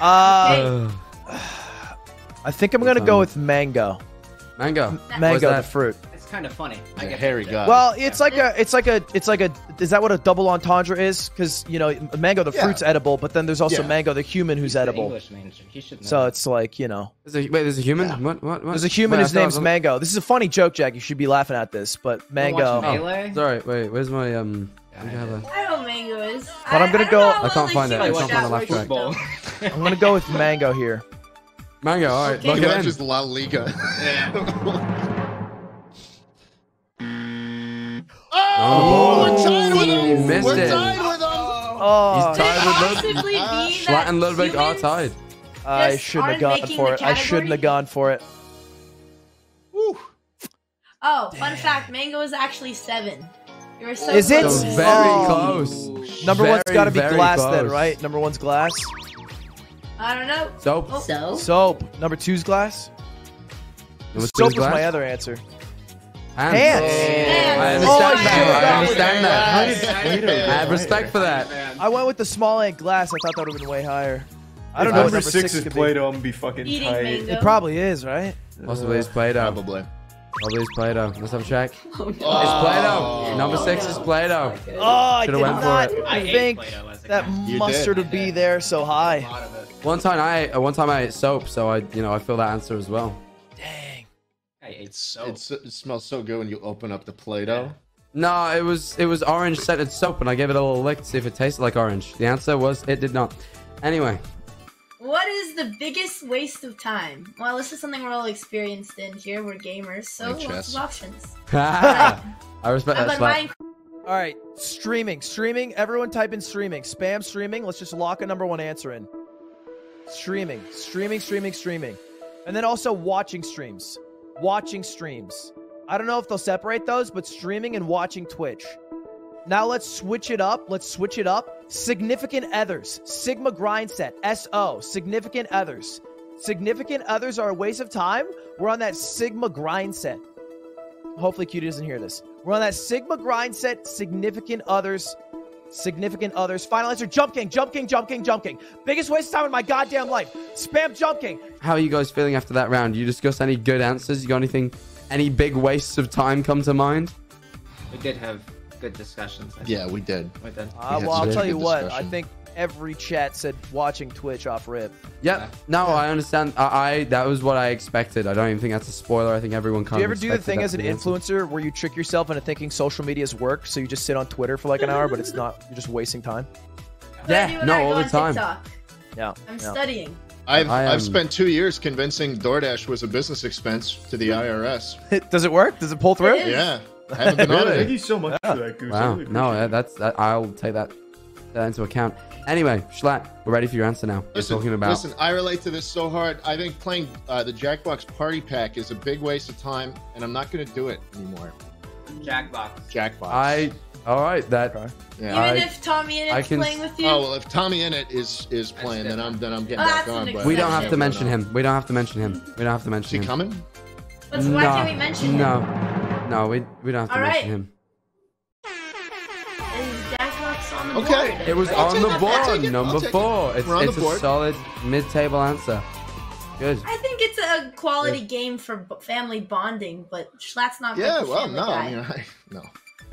Speaker 3: Uh, I think I'm gonna go with mango.
Speaker 1: mango.
Speaker 3: Mango, the
Speaker 1: that?
Speaker 3: fruit.
Speaker 7: it's kind of funny. I
Speaker 5: Yeah,
Speaker 7: get
Speaker 5: hairy guy.
Speaker 3: Well, it's like a, it's like a, it's like a. Is that what a double entendre is? Because you know, mango the
Speaker 5: Yeah.
Speaker 3: fruit's edible, but then there's also
Speaker 5: Yeah.
Speaker 3: mango the human who's
Speaker 7: He's
Speaker 3: edible.
Speaker 7: English major. He should know.
Speaker 3: So it's like you know,
Speaker 1: There's a, wait, there's a human.
Speaker 5: Yeah.
Speaker 1: What? What? What?
Speaker 3: there's a human
Speaker 1: Wait,
Speaker 3: whose
Speaker 1: I thought-
Speaker 3: name's Mango. This is a funny joke, Jack. You should be laughing at this, but
Speaker 7: Wanna
Speaker 3: mango.
Speaker 7: Melee?
Speaker 1: Sorry. Wait. Where's my um?
Speaker 7: Yeah,
Speaker 1: I
Speaker 7: I
Speaker 1: have a-
Speaker 7: did.
Speaker 2: I know what mango is.
Speaker 3: But I'm gonna
Speaker 2: I
Speaker 3: go-
Speaker 1: I can't find it. I
Speaker 2: with
Speaker 1: can't
Speaker 2: that
Speaker 1: find the laugh
Speaker 2: voice,
Speaker 1: track.
Speaker 2: though.
Speaker 3: I'm gonna go with mango here.
Speaker 1: Mango. All right.
Speaker 2: Okay.
Speaker 1: Lock
Speaker 5: You
Speaker 1: it in.
Speaker 5: just La Liga. [LAUGHS]
Speaker 1: Oh, oh,
Speaker 5: we're tied with him.
Speaker 1: You missed
Speaker 5: we're
Speaker 1: it.
Speaker 5: tied with him.
Speaker 3: Oh,
Speaker 1: He's tied with Lud-
Speaker 2: Possibly
Speaker 1: Schlatt and Ludwig are tied.
Speaker 3: I shouldn't have gone for
Speaker 2: the
Speaker 3: it. I shouldn't have gone for it.
Speaker 2: Oh, fun fact: mango is actually seven. You were so
Speaker 3: Is it?
Speaker 1: So very
Speaker 3: Oh.
Speaker 1: close.
Speaker 3: Number one's
Speaker 1: Very,
Speaker 3: got to be
Speaker 1: very
Speaker 3: glass then, right? Number one's glass.
Speaker 2: I don't know.
Speaker 1: Soap.
Speaker 2: Oh.
Speaker 6: So?
Speaker 3: Soap. Number two's glass.
Speaker 1: Number
Speaker 3: Soap
Speaker 1: two's
Speaker 3: was my other answer.
Speaker 1: Hands.
Speaker 3: Hands.
Speaker 1: Oh, I
Speaker 2: oh,
Speaker 1: understand
Speaker 3: Oh,
Speaker 1: that. I understand that.
Speaker 4: How did Plato
Speaker 1: I have respect for that.
Speaker 3: I went with the small ant glass. I thought that would have been way higher. I don't
Speaker 4: If
Speaker 3: know. what
Speaker 4: number
Speaker 3: number
Speaker 4: six is
Speaker 3: could be.
Speaker 4: Play-Doh, I'm gonna be fucking
Speaker 2: Eating
Speaker 4: tight.
Speaker 2: mango.
Speaker 3: It probably is, right?
Speaker 1: Possibly it's Play-Doh.
Speaker 5: Probably.
Speaker 1: Probably it's Play-Doh. Let's have a check. [LAUGHS]
Speaker 6: Oh, no.
Speaker 1: It's Play-Doh. Number six is Play-Doh.
Speaker 3: Oh, I did
Speaker 1: Should've went for
Speaker 3: not
Speaker 1: it.
Speaker 7: I
Speaker 3: think
Speaker 7: Play-Doh as a
Speaker 3: that
Speaker 7: kid.
Speaker 5: You
Speaker 3: mustard would be there so
Speaker 7: A
Speaker 3: high.
Speaker 7: Lot of it.
Speaker 1: One time I ate, uh, one time I ate soap, so I you know I feel that answer as well.
Speaker 3: Dang.
Speaker 7: I ate
Speaker 5: It's,
Speaker 7: so.
Speaker 5: it's, it smells so good when you open up the Play-Doh.
Speaker 1: No, it was it was orange scented soap, and I gave it a little lick to see if it tasted like orange. The answer was it did not. Anyway,
Speaker 2: What is the biggest waste of time? Well, this is something we're all experienced in here. We're gamers, so
Speaker 5: Like
Speaker 2: lots
Speaker 5: chess.
Speaker 2: of options. [LAUGHS]
Speaker 1: I respect
Speaker 2: How
Speaker 1: that.
Speaker 2: about
Speaker 3: All right, streaming, streaming. Everyone type in streaming. Spam streaming. Let's just lock a number one answer in. Streaming, streaming, streaming, streaming, and then also watching streams. Watching streams. I don't know if they'll separate those, but streaming and watching Twitch. Now let's switch it up. Let's switch it up. Significant others. Sigma grind set. SO. Significant others. Significant others are a waste of time. We're on that Sigma grind set. Hopefully, QT doesn't hear this. We're on that Sigma grind set. Significant others. Significant others. Final answer: Jump King, Jump King, Jump King, Jump King. Biggest waste of time in my goddamn life. Spam Jump King.
Speaker 1: How are you guys feeling after that round? You discuss any good answers? You got anything? Any big wastes of time come to mind?
Speaker 7: We did have good discussions. I think.
Speaker 5: Yeah, we did.
Speaker 7: We did.
Speaker 3: Uh,
Speaker 5: had
Speaker 3: well, I'll tell you
Speaker 5: good
Speaker 3: what. I think every chat said watching Twitch off rip.
Speaker 1: Yep. No, I understand. I, I that was what I expected. I don't even think that's a spoiler. I think everyone
Speaker 3: comes
Speaker 1: Do
Speaker 3: you ever do the thing as an
Speaker 1: be the answer.
Speaker 3: influencer where you trick yourself into thinking social media's work, so you just sit on Twitter for like an hour, but it's not. You're just wasting time.
Speaker 2: What do I do
Speaker 1: Yeah, no, all the time.
Speaker 2: TikTok?
Speaker 3: Yeah.
Speaker 2: I'm
Speaker 3: yeah.
Speaker 2: studying.
Speaker 5: I've
Speaker 1: I am-
Speaker 5: I've spent two years convincing DoorDash was a business expense to the IRS. [LAUGHS]
Speaker 3: Does it work? Does it pull through?
Speaker 2: It is.
Speaker 5: Yeah, I haven't been on
Speaker 1: Really?
Speaker 4: Thank you so much for that, Goose.
Speaker 1: Wow.
Speaker 4: really
Speaker 1: No,
Speaker 4: appreciate it.
Speaker 1: that's that. I'll take that, that into account. Anyway, Schlatt, we're ready for your answer now. We're
Speaker 5: Listen,
Speaker 1: talking about.
Speaker 5: listen, I relate to this so hard. I think playing uh, the Jackbox Party Pack is a big waste of time, and I'm not going to do it anymore.
Speaker 7: Jackbox.
Speaker 5: Jackbox.
Speaker 1: I. All right. That.
Speaker 3: Okay.
Speaker 5: yeah.
Speaker 2: Even
Speaker 1: I-
Speaker 2: if Tommy and
Speaker 1: I
Speaker 2: it's
Speaker 1: can
Speaker 2: playing with you.
Speaker 5: Oh well, if Tommy in it is is playing, then I'm then I'm getting
Speaker 2: Oh,
Speaker 5: back on.
Speaker 2: an
Speaker 5: But
Speaker 1: We don't have to mention him. We don't have to mention him. We don't have to
Speaker 5: Is
Speaker 1: mention
Speaker 5: he
Speaker 1: him.
Speaker 5: coming?
Speaker 2: but why
Speaker 1: no,
Speaker 2: can't we mention him?
Speaker 1: No. No, we we don't have to
Speaker 2: All
Speaker 1: mention
Speaker 2: right.
Speaker 1: him.
Speaker 2: On the
Speaker 5: Okay.
Speaker 2: board?
Speaker 1: It was
Speaker 5: I'll
Speaker 1: on the
Speaker 5: it,
Speaker 1: board,
Speaker 5: it,
Speaker 1: number
Speaker 5: I'll it.
Speaker 1: four. It's,
Speaker 5: on
Speaker 1: it's
Speaker 5: the
Speaker 1: a
Speaker 5: board.
Speaker 1: solid mid-table answer. Good.
Speaker 2: I think it's a quality game for family bonding, but Schlatt's not.
Speaker 5: Yeah.
Speaker 2: like
Speaker 5: Well, no.
Speaker 2: guy.
Speaker 5: I mean, I, no.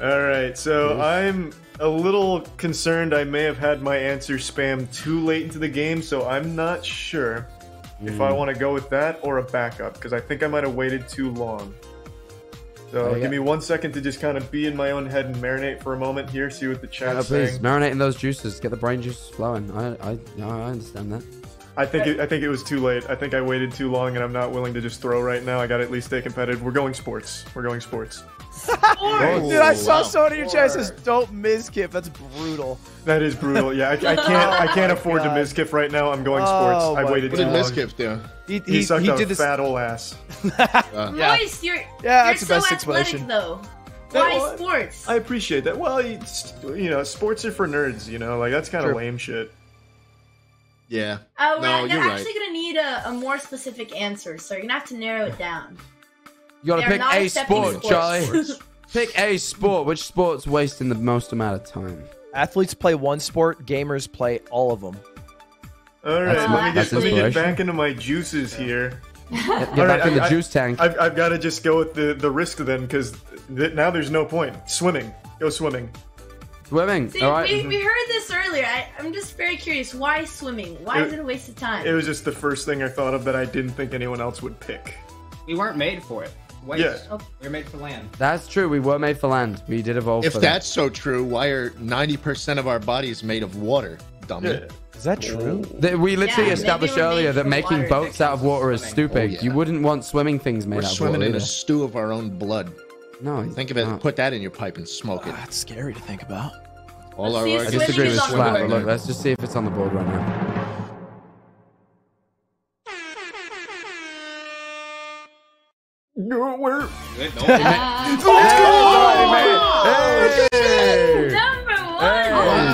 Speaker 4: All right, so I'm a little concerned I may have had my answer spam too late into the game, so I'm not sure if
Speaker 1: Hmm.
Speaker 4: I want to go with that or a backup because I think I might have waited too long. So
Speaker 1: Uh, yeah.
Speaker 4: give me one second to just kind of be in my own head and marinate for a moment here, see what the
Speaker 1: Yeah,
Speaker 4: chat's
Speaker 1: please
Speaker 4: saying.
Speaker 1: marinate in those juices. Get the brain juices flowing. I I, yeah, I understand that.
Speaker 4: I think it, I think it was too late. I think I waited too long, and I'm not willing to just throw right now. I got to at least stay competitive. We're going sports. We're going sports.
Speaker 2: Sports.
Speaker 3: Dude, I saw
Speaker 5: wow.
Speaker 3: someone in your chat says, "Don't Mizkif." That's brutal.
Speaker 4: That is brutal. Yeah, I, I can't I can't [LAUGHS] afford to
Speaker 3: God.
Speaker 4: Mizkif right now. I'm going sports.
Speaker 3: Oh
Speaker 4: I
Speaker 3: my
Speaker 4: waited
Speaker 5: What
Speaker 4: too
Speaker 5: did
Speaker 4: long.
Speaker 5: Mizkif do?
Speaker 3: He,
Speaker 4: He,
Speaker 3: he,
Speaker 4: sucked
Speaker 3: he
Speaker 4: a
Speaker 3: did this.
Speaker 4: fat ol' ass.
Speaker 5: Uh, [LAUGHS]
Speaker 3: Yeah.
Speaker 2: Royce, you're
Speaker 3: Yeah,
Speaker 2: you're
Speaker 3: that's the
Speaker 2: so
Speaker 3: best
Speaker 2: athletic
Speaker 3: explanation.
Speaker 2: though.
Speaker 4: Yeah,
Speaker 2: Why
Speaker 4: well,
Speaker 2: sports?
Speaker 4: I appreciate that. Well, it's, you know, sports are for nerds. You know, like that's kind of
Speaker 3: True.
Speaker 4: lame shit.
Speaker 5: Yeah.
Speaker 2: Oh, we're
Speaker 5: No,
Speaker 2: you're
Speaker 5: you're right.
Speaker 2: actually gonna need a, a more specific answer, so you're gonna have to narrow it down.
Speaker 1: You gotta
Speaker 2: They are
Speaker 1: pick
Speaker 2: not
Speaker 1: a
Speaker 2: accepting
Speaker 1: sport,
Speaker 2: sports.
Speaker 1: Charlie. [LAUGHS] pick a sport. Which sport's wasting the most amount of time?
Speaker 3: Athletes play one sport, gamers play all of them.
Speaker 4: All right,
Speaker 1: That's-
Speaker 4: let me get let me get back into my juices here.
Speaker 1: Get
Speaker 4: All
Speaker 1: back
Speaker 4: right,
Speaker 1: in the
Speaker 4: I- I-
Speaker 1: juice tank.
Speaker 4: I've, I've got to just go with the, the risk then, because th- now there's no point. Swimming. Go swimming.
Speaker 1: Swimming.
Speaker 2: See,
Speaker 1: All right.
Speaker 2: we, we mm-hmm. heard this earlier. I, I'm just very curious. Why swimming? Why
Speaker 4: It-
Speaker 2: is it a waste of time?
Speaker 4: It was just the first thing I thought of that I didn't think anyone else would pick.
Speaker 7: We weren't made for it. Waste.
Speaker 4: Yeah.
Speaker 2: Oh.
Speaker 7: We are made for land.
Speaker 1: That's true. We were made for land. We did evolve
Speaker 5: If
Speaker 1: for
Speaker 5: that's so true, why are 90% of our bodies made of water, dummy?
Speaker 4: Yeah.
Speaker 3: Is that true?
Speaker 1: that. We literally
Speaker 2: Yeah,
Speaker 1: established
Speaker 2: maybe we're
Speaker 1: earlier
Speaker 2: made
Speaker 1: that
Speaker 2: for
Speaker 1: making
Speaker 2: water.
Speaker 1: boats out of water is
Speaker 7: Swimming.
Speaker 1: stupid.
Speaker 5: Oh, yeah.
Speaker 1: You wouldn't want swimming things made
Speaker 5: We're
Speaker 1: out of water.
Speaker 5: swimming in a
Speaker 1: either.
Speaker 5: stew of our own blood.
Speaker 1: No,
Speaker 5: Think of it,
Speaker 1: no.
Speaker 5: put that in your pipe and smoke it.
Speaker 3: Ah, that's scary to think about.
Speaker 5: All our
Speaker 2: see
Speaker 1: I
Speaker 5: organs
Speaker 2: swimming
Speaker 1: disagree
Speaker 2: is
Speaker 1: with
Speaker 2: on the
Speaker 1: Slap,
Speaker 2: board.
Speaker 1: but look, let's just see if it's on the board right now.
Speaker 4: No, we're
Speaker 7: Good. [LAUGHS] No.
Speaker 2: Oh,
Speaker 1: Hey!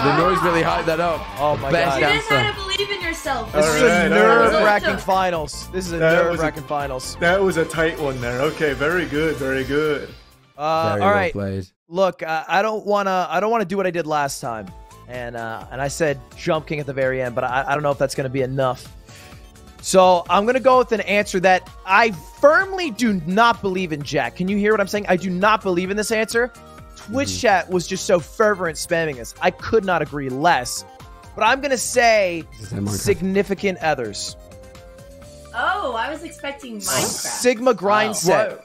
Speaker 2: Number one.
Speaker 1: The noise really hyped that up.
Speaker 3: Oh my
Speaker 1: Best
Speaker 2: You
Speaker 3: god.
Speaker 2: just
Speaker 1: answer.
Speaker 2: gotta believe in yourself.
Speaker 3: This
Speaker 4: All
Speaker 3: is
Speaker 4: right,
Speaker 3: a nerve-wracking finals. This is a
Speaker 4: a-
Speaker 3: nerve-wracking finals.
Speaker 4: that was a tight one there. Okay, very good, very good.
Speaker 3: Uh,
Speaker 1: Very
Speaker 3: all
Speaker 1: well
Speaker 3: right.
Speaker 1: played.
Speaker 3: Look, uh, I don't wanna. I don't wanna do what I did last time, and uh, and I said Jump King at the very end, but I, I don't know if that's gonna be enough. So I'm gonna go with an answer that I firmly do not believe in. Jack, can you hear what I'm saying? I do not believe in this answer. Twitch
Speaker 1: Mm-hmm.
Speaker 3: chat was just so fervent spamming us. I could not agree less. But I'm gonna say
Speaker 1: This is Minecraft.
Speaker 3: significant others.
Speaker 2: Oh, I was expecting Minecraft.
Speaker 3: Sigma grind
Speaker 7: Wow.
Speaker 3: set.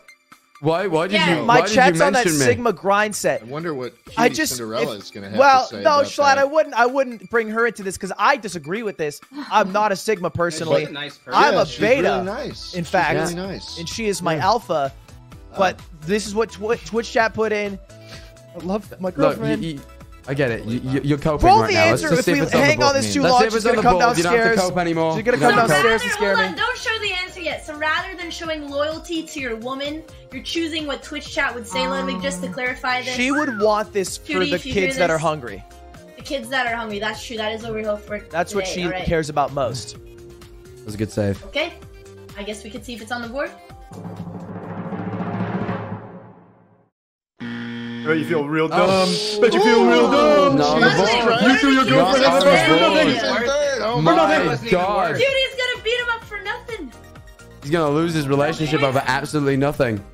Speaker 1: Why? Why did
Speaker 2: Yeah.
Speaker 1: you?
Speaker 3: My
Speaker 1: why did
Speaker 3: chat's
Speaker 1: you
Speaker 3: on that
Speaker 1: me?
Speaker 3: Sigma grind set.
Speaker 5: I wonder what Cutie
Speaker 3: I just
Speaker 5: Cinderella
Speaker 3: if-
Speaker 5: is going to have
Speaker 3: well,
Speaker 5: to say
Speaker 3: no,
Speaker 5: about
Speaker 3: Schlatt. I wouldn't. I wouldn't bring her into this because I disagree with this. [LAUGHS] I'm not a Sigma personally,
Speaker 7: She's a nice person.
Speaker 3: I'm a
Speaker 5: she's
Speaker 3: beta,
Speaker 5: Really nice.
Speaker 3: in
Speaker 5: She's
Speaker 3: fact.
Speaker 5: really nice.
Speaker 3: and she is my alpha. But this is what Twi- Twitch chat put in. I love my
Speaker 1: Look,
Speaker 3: girlfriend.
Speaker 1: you, you, I get it. You, you, you're coping
Speaker 3: Roll
Speaker 1: right
Speaker 3: the
Speaker 1: now. Let's
Speaker 3: answer.
Speaker 1: just
Speaker 3: If
Speaker 1: see
Speaker 3: we
Speaker 1: if it's on
Speaker 3: hang
Speaker 1: board.
Speaker 3: on this too
Speaker 1: Let's
Speaker 3: long,
Speaker 1: see if
Speaker 3: she's
Speaker 1: it's on
Speaker 3: gonna
Speaker 1: the
Speaker 3: come
Speaker 1: board. You don't have to
Speaker 3: downstairs.
Speaker 1: cope anymore.
Speaker 3: She's gonna come
Speaker 1: don't have to cope.
Speaker 3: downstairs to scare
Speaker 2: hold
Speaker 3: me.
Speaker 2: on, don't show the answer yet. So rather than showing loyalty to your woman, you're choosing what Twitch chat would say, Ludwig, just to clarify this.
Speaker 3: She would want this for
Speaker 2: QT,
Speaker 3: the
Speaker 2: if you hear
Speaker 3: kids that are hungry.
Speaker 2: The kids that are hungry. That's true. That is what we're here for.
Speaker 3: That's what she
Speaker 2: alright.
Speaker 3: cares about most.
Speaker 1: That was a good save.
Speaker 2: Okay. I guess we could see if it's on the board.
Speaker 4: Bet you feel real dumb.
Speaker 1: Oh.
Speaker 4: Bet you feel real dumb.
Speaker 1: No,
Speaker 2: Ludwig,
Speaker 1: the board.
Speaker 4: You threw your
Speaker 2: Ludwig,
Speaker 4: girlfriend
Speaker 1: Not
Speaker 4: in
Speaker 1: on
Speaker 4: the
Speaker 1: the
Speaker 4: for nothing.
Speaker 1: Oh my god.
Speaker 7: worth
Speaker 2: QT is gonna beat him up for nothing.
Speaker 1: He's gonna lose his relationship over absolutely nothing.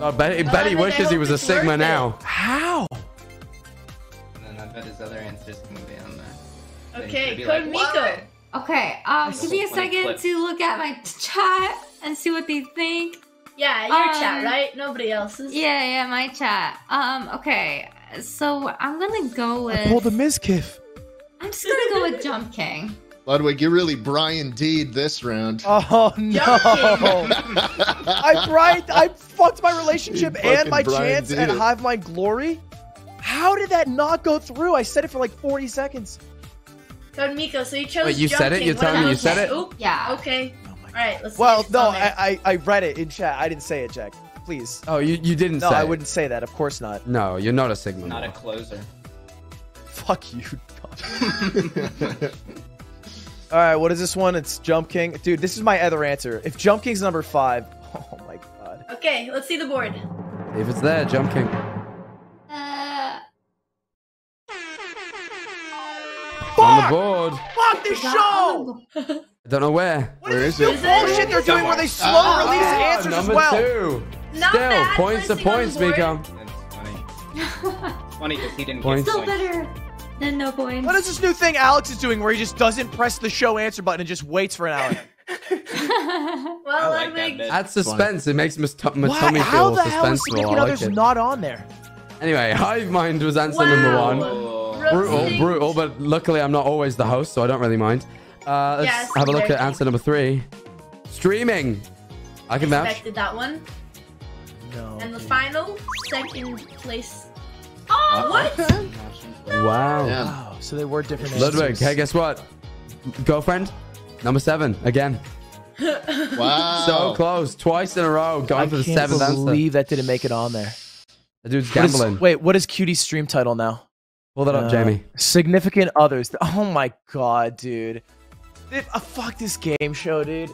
Speaker 1: God, Betty,
Speaker 2: Well,
Speaker 1: Betty
Speaker 2: I think I
Speaker 1: wishes he was a Sigma
Speaker 2: it.
Speaker 1: now.
Speaker 3: How?
Speaker 7: And then I bet his other answer's gonna be on there. Then he's
Speaker 2: Okay,
Speaker 7: gonna
Speaker 2: Code Miko.
Speaker 7: "What?"
Speaker 6: Okay, um, give me a second to look at my [LAUGHS] chat and see what they think.
Speaker 2: Yeah, your
Speaker 6: Um,
Speaker 2: chat, right? Nobody else's.
Speaker 6: Yeah, yeah, my chat. Um, okay, so I'm gonna go
Speaker 3: I pulled a
Speaker 6: with.
Speaker 3: Mizkif.
Speaker 6: I'm just gonna go with Jump King. [LAUGHS]
Speaker 5: Ludwig, you're really Brian Deed this round.
Speaker 3: Oh no! I right, I fucked my relationship
Speaker 5: You
Speaker 3: and my
Speaker 5: Brian
Speaker 3: chance
Speaker 5: did
Speaker 3: at
Speaker 5: it.
Speaker 3: Hivemind Glory. How did that not go through? I said it for like 40 seconds.
Speaker 2: Code Miko. So you chose.
Speaker 1: Wait, you said it? You're
Speaker 2: What
Speaker 1: telling me you said it?
Speaker 2: Oop.
Speaker 6: Yeah.
Speaker 2: Okay. All right. Let's.
Speaker 3: Well, no. I, I I read it in chat. I didn't say it, Jack. Please.
Speaker 1: Oh, you, you didn't say.
Speaker 3: No,
Speaker 1: say
Speaker 3: I
Speaker 1: it.
Speaker 3: wouldn't say that. Of course not.
Speaker 1: No, you're not a Sigma.
Speaker 7: Not a closer.
Speaker 3: Fuck you. All right, what is this one? It's Jump King. Dude, this is my other answer. If Jump King's number five, [LAUGHS] oh my god.
Speaker 2: Okay, let's see the board.
Speaker 1: If it's there, Jump King.
Speaker 6: Uh,
Speaker 1: On the board.
Speaker 3: Fuck this show! [LAUGHS]
Speaker 1: I don't know where.
Speaker 3: What
Speaker 5: Where
Speaker 3: is
Speaker 5: is
Speaker 3: this
Speaker 5: it?
Speaker 3: new bullshit they're doing where they slow
Speaker 5: Ah,
Speaker 3: release
Speaker 1: Ah,
Speaker 3: answers as well?
Speaker 1: two.
Speaker 2: Not
Speaker 1: Still,
Speaker 2: bad,
Speaker 1: points to points,
Speaker 2: the.
Speaker 1: Miko.
Speaker 7: That's funny. Funny because he didn't
Speaker 1: Points.
Speaker 7: get
Speaker 6: still
Speaker 7: points.
Speaker 6: better than no points.
Speaker 3: What is this new thing Alex is doing where he just doesn't press the show answer button and just waits for an hour? [LAUGHS]
Speaker 2: Well,
Speaker 7: I like that
Speaker 2: Ludwig.
Speaker 7: bit.
Speaker 1: Add suspense. It makes my, st- my
Speaker 3: Why?
Speaker 1: tummy
Speaker 3: How
Speaker 1: feel
Speaker 3: the hell is
Speaker 1: suspenseful.
Speaker 3: Significant
Speaker 1: I like
Speaker 3: Others
Speaker 1: it.
Speaker 3: not on there?
Speaker 1: Anyway, Hivemind was answer number
Speaker 2: Wow.
Speaker 1: one.
Speaker 7: Oh.
Speaker 1: Brutal,
Speaker 2: Roasting.
Speaker 1: brutal, but luckily I'm not always the host, so I don't really mind. Uh, let's
Speaker 2: Yes,
Speaker 1: have a look at answer number three. Streaming. I can vouch.
Speaker 2: Expected that one.
Speaker 3: No.
Speaker 2: And the final, second place. Oh, what? [LAUGHS]
Speaker 1: Wow.
Speaker 5: Damn.
Speaker 3: Wow, so they were different
Speaker 1: Ludwig,
Speaker 3: answers.
Speaker 1: hey, guess what? Girlfriend, number seven again. [LAUGHS]
Speaker 5: Wow.
Speaker 1: So close, twice in a row, going
Speaker 3: I
Speaker 1: for the seventh answer.
Speaker 3: I can't believe that didn't make it on there.
Speaker 1: The dude's
Speaker 3: What is-
Speaker 1: gambling.
Speaker 3: wait, what is QT's stream title now?
Speaker 1: Pull that up,
Speaker 3: Uh,
Speaker 1: Jamie.
Speaker 3: Significant others. Oh my god, dude. Dude, uh, fuck this game show, dude.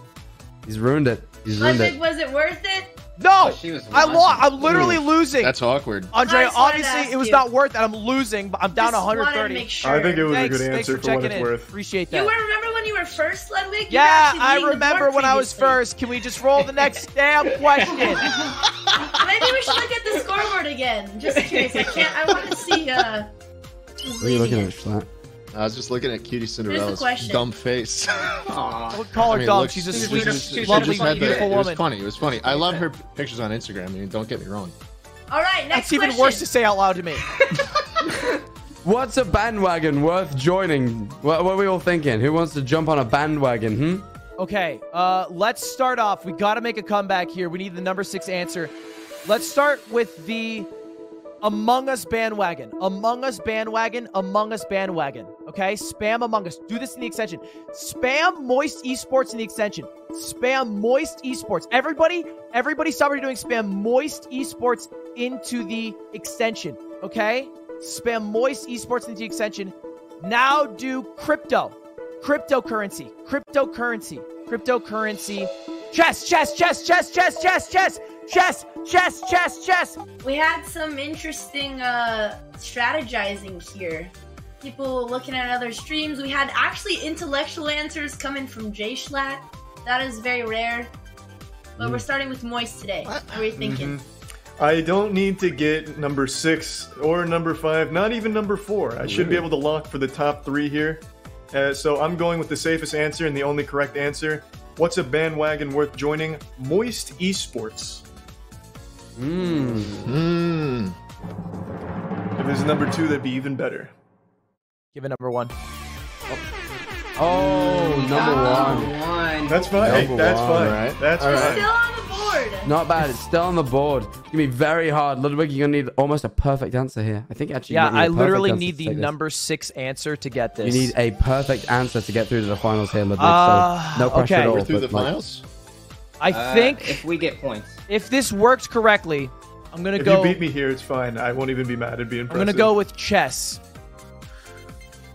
Speaker 1: He's ruined it. He's ruined
Speaker 2: Ludwig,
Speaker 1: it.
Speaker 2: was it worth it?
Speaker 3: No,
Speaker 7: she
Speaker 3: I lost. I'm literally losing.
Speaker 5: That's awkward.
Speaker 3: Andre,
Speaker 2: I just wanted to
Speaker 3: obviously it was
Speaker 2: you.
Speaker 3: not worth it. I'm losing, but I'm down
Speaker 2: Just wanted to
Speaker 3: 130.
Speaker 2: make sure.
Speaker 4: I think it was
Speaker 3: Thanks,
Speaker 4: a good answer
Speaker 3: for
Speaker 4: for, what
Speaker 3: checking
Speaker 4: it's
Speaker 3: in.
Speaker 4: worth.
Speaker 3: Appreciate
Speaker 2: You
Speaker 3: that.
Speaker 2: were remember when you were first, Ludwig? You
Speaker 3: yeah, I remember when I was first. Can we just roll the next [LAUGHS] damn question? [LAUGHS]
Speaker 2: Maybe we should look at the scoreboard again. Just curious. I can't. I want to see. Uh,
Speaker 1: What are you looking at,
Speaker 2: it.
Speaker 1: Schlatt?
Speaker 5: I was just looking at
Speaker 2: QTCinderella's
Speaker 5: dumb face. [LAUGHS]
Speaker 7: Aw.
Speaker 3: Don't call her
Speaker 5: I mean,
Speaker 3: dumb.
Speaker 5: look,
Speaker 3: She's a
Speaker 5: she
Speaker 3: sweet,
Speaker 5: just- she
Speaker 3: lovely,
Speaker 5: just had the-
Speaker 3: beautiful
Speaker 5: It was funny. It was funny. I love her pictures on Instagram. I mean, don't get me wrong.
Speaker 2: All right, next
Speaker 3: That's even worse to say out loud to me. [LAUGHS]
Speaker 1: What's a bandwagon worth joining? What, what are we all thinking? Who wants to jump on a bandwagon? Hmm.
Speaker 3: Okay, uh, let's start off. We got to make a comeback here. We need the number six answer. Let's start with the Among Us bandwagon. Among Us bandwagon. Among Us bandwagon. Okay, spam Among Us. Do this in the extension. Spam Moist Esports in the extension. Spam Moist Esports. Everybody, everybody, stop doing. Spam Moist Esports into the extension. Okay, spam Moist Esports into the extension. Now do crypto cryptocurrency, cryptocurrency, cryptocurrency. Chess, chess, chess, chess, chess, chess, chess, chess, chess, chess, chess.
Speaker 2: We had some interesting uh, strategizing here. People looking at other streams. We had actually intellectual answers coming from J Schlatt. That is very rare. But we're starting with Moist today. What are we thinking?
Speaker 4: I don't need to get number six or number five, not even number four. I should be able to lock for the top three here. Uh, so I'm going with the safest answer and the only correct answer. What's a bandwagon worth joining? Moist Esports.
Speaker 1: Hmm.
Speaker 5: Hmm.
Speaker 4: If there's a number two, that'd be even better.
Speaker 3: Give it number one.
Speaker 1: Oh, number one.
Speaker 7: One.
Speaker 4: That's fine. Hey,
Speaker 1: Number
Speaker 4: that's
Speaker 1: one,
Speaker 4: fine.
Speaker 5: right?
Speaker 4: That's
Speaker 5: All
Speaker 4: fine.
Speaker 5: right.
Speaker 2: Still on the board.
Speaker 1: Not bad. It's still on the board. It's gonna be very hard. Ludwig, you're gonna need almost a perfect answer here. I think actually.
Speaker 3: Yeah,
Speaker 1: you need a
Speaker 3: I literally need the
Speaker 1: take this.
Speaker 3: number six answer to get this.
Speaker 1: You need a perfect answer to get through to the finals here, Ludwig.
Speaker 3: Uh,
Speaker 1: so no pressure
Speaker 3: okay.
Speaker 1: at all.
Speaker 5: We're through
Speaker 1: but,
Speaker 5: the
Speaker 1: like,
Speaker 5: finals.
Speaker 3: I
Speaker 7: Uh,
Speaker 3: think
Speaker 7: if we get points.
Speaker 3: if this works correctly, I'm gonna
Speaker 4: If
Speaker 3: go.
Speaker 4: you beat me here, it's fine. I won't even be mad. It'd be impressive.
Speaker 3: I'm gonna go with chess.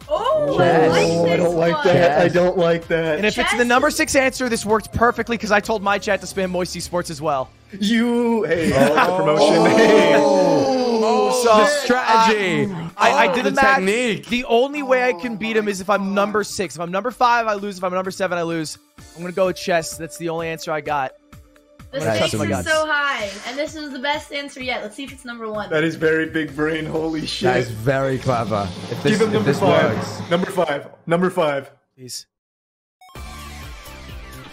Speaker 2: Oh,
Speaker 1: Chess.
Speaker 2: I like
Speaker 1: Oh,
Speaker 4: I don't like
Speaker 2: one.
Speaker 4: that. I don't like that.
Speaker 3: And if it's the number six answer, this worked perfectly because I told my chat to spam Moist Esports as well.
Speaker 4: you, hey, I like the promotion.
Speaker 1: Oh,
Speaker 3: So,
Speaker 1: the strategy.
Speaker 3: I, oh I
Speaker 1: Oh,
Speaker 3: did the,
Speaker 1: the
Speaker 3: math.
Speaker 1: technique.
Speaker 3: The only way I can beat him is if I'm number six. If I'm number five, I lose. If I'm number seven, I lose. I'm gonna go with chess. That's the only answer I got.
Speaker 2: The
Speaker 3: Right.
Speaker 2: stakes
Speaker 3: Oh my
Speaker 2: are so high, and this is the best answer yet. Let's see if it's number one.
Speaker 4: that is very big brain. Holy shit.
Speaker 1: That is very clever. If this,
Speaker 4: Give him
Speaker 1: if
Speaker 4: number
Speaker 1: this
Speaker 4: five.
Speaker 1: works.
Speaker 4: Number five. Number five.
Speaker 3: Please.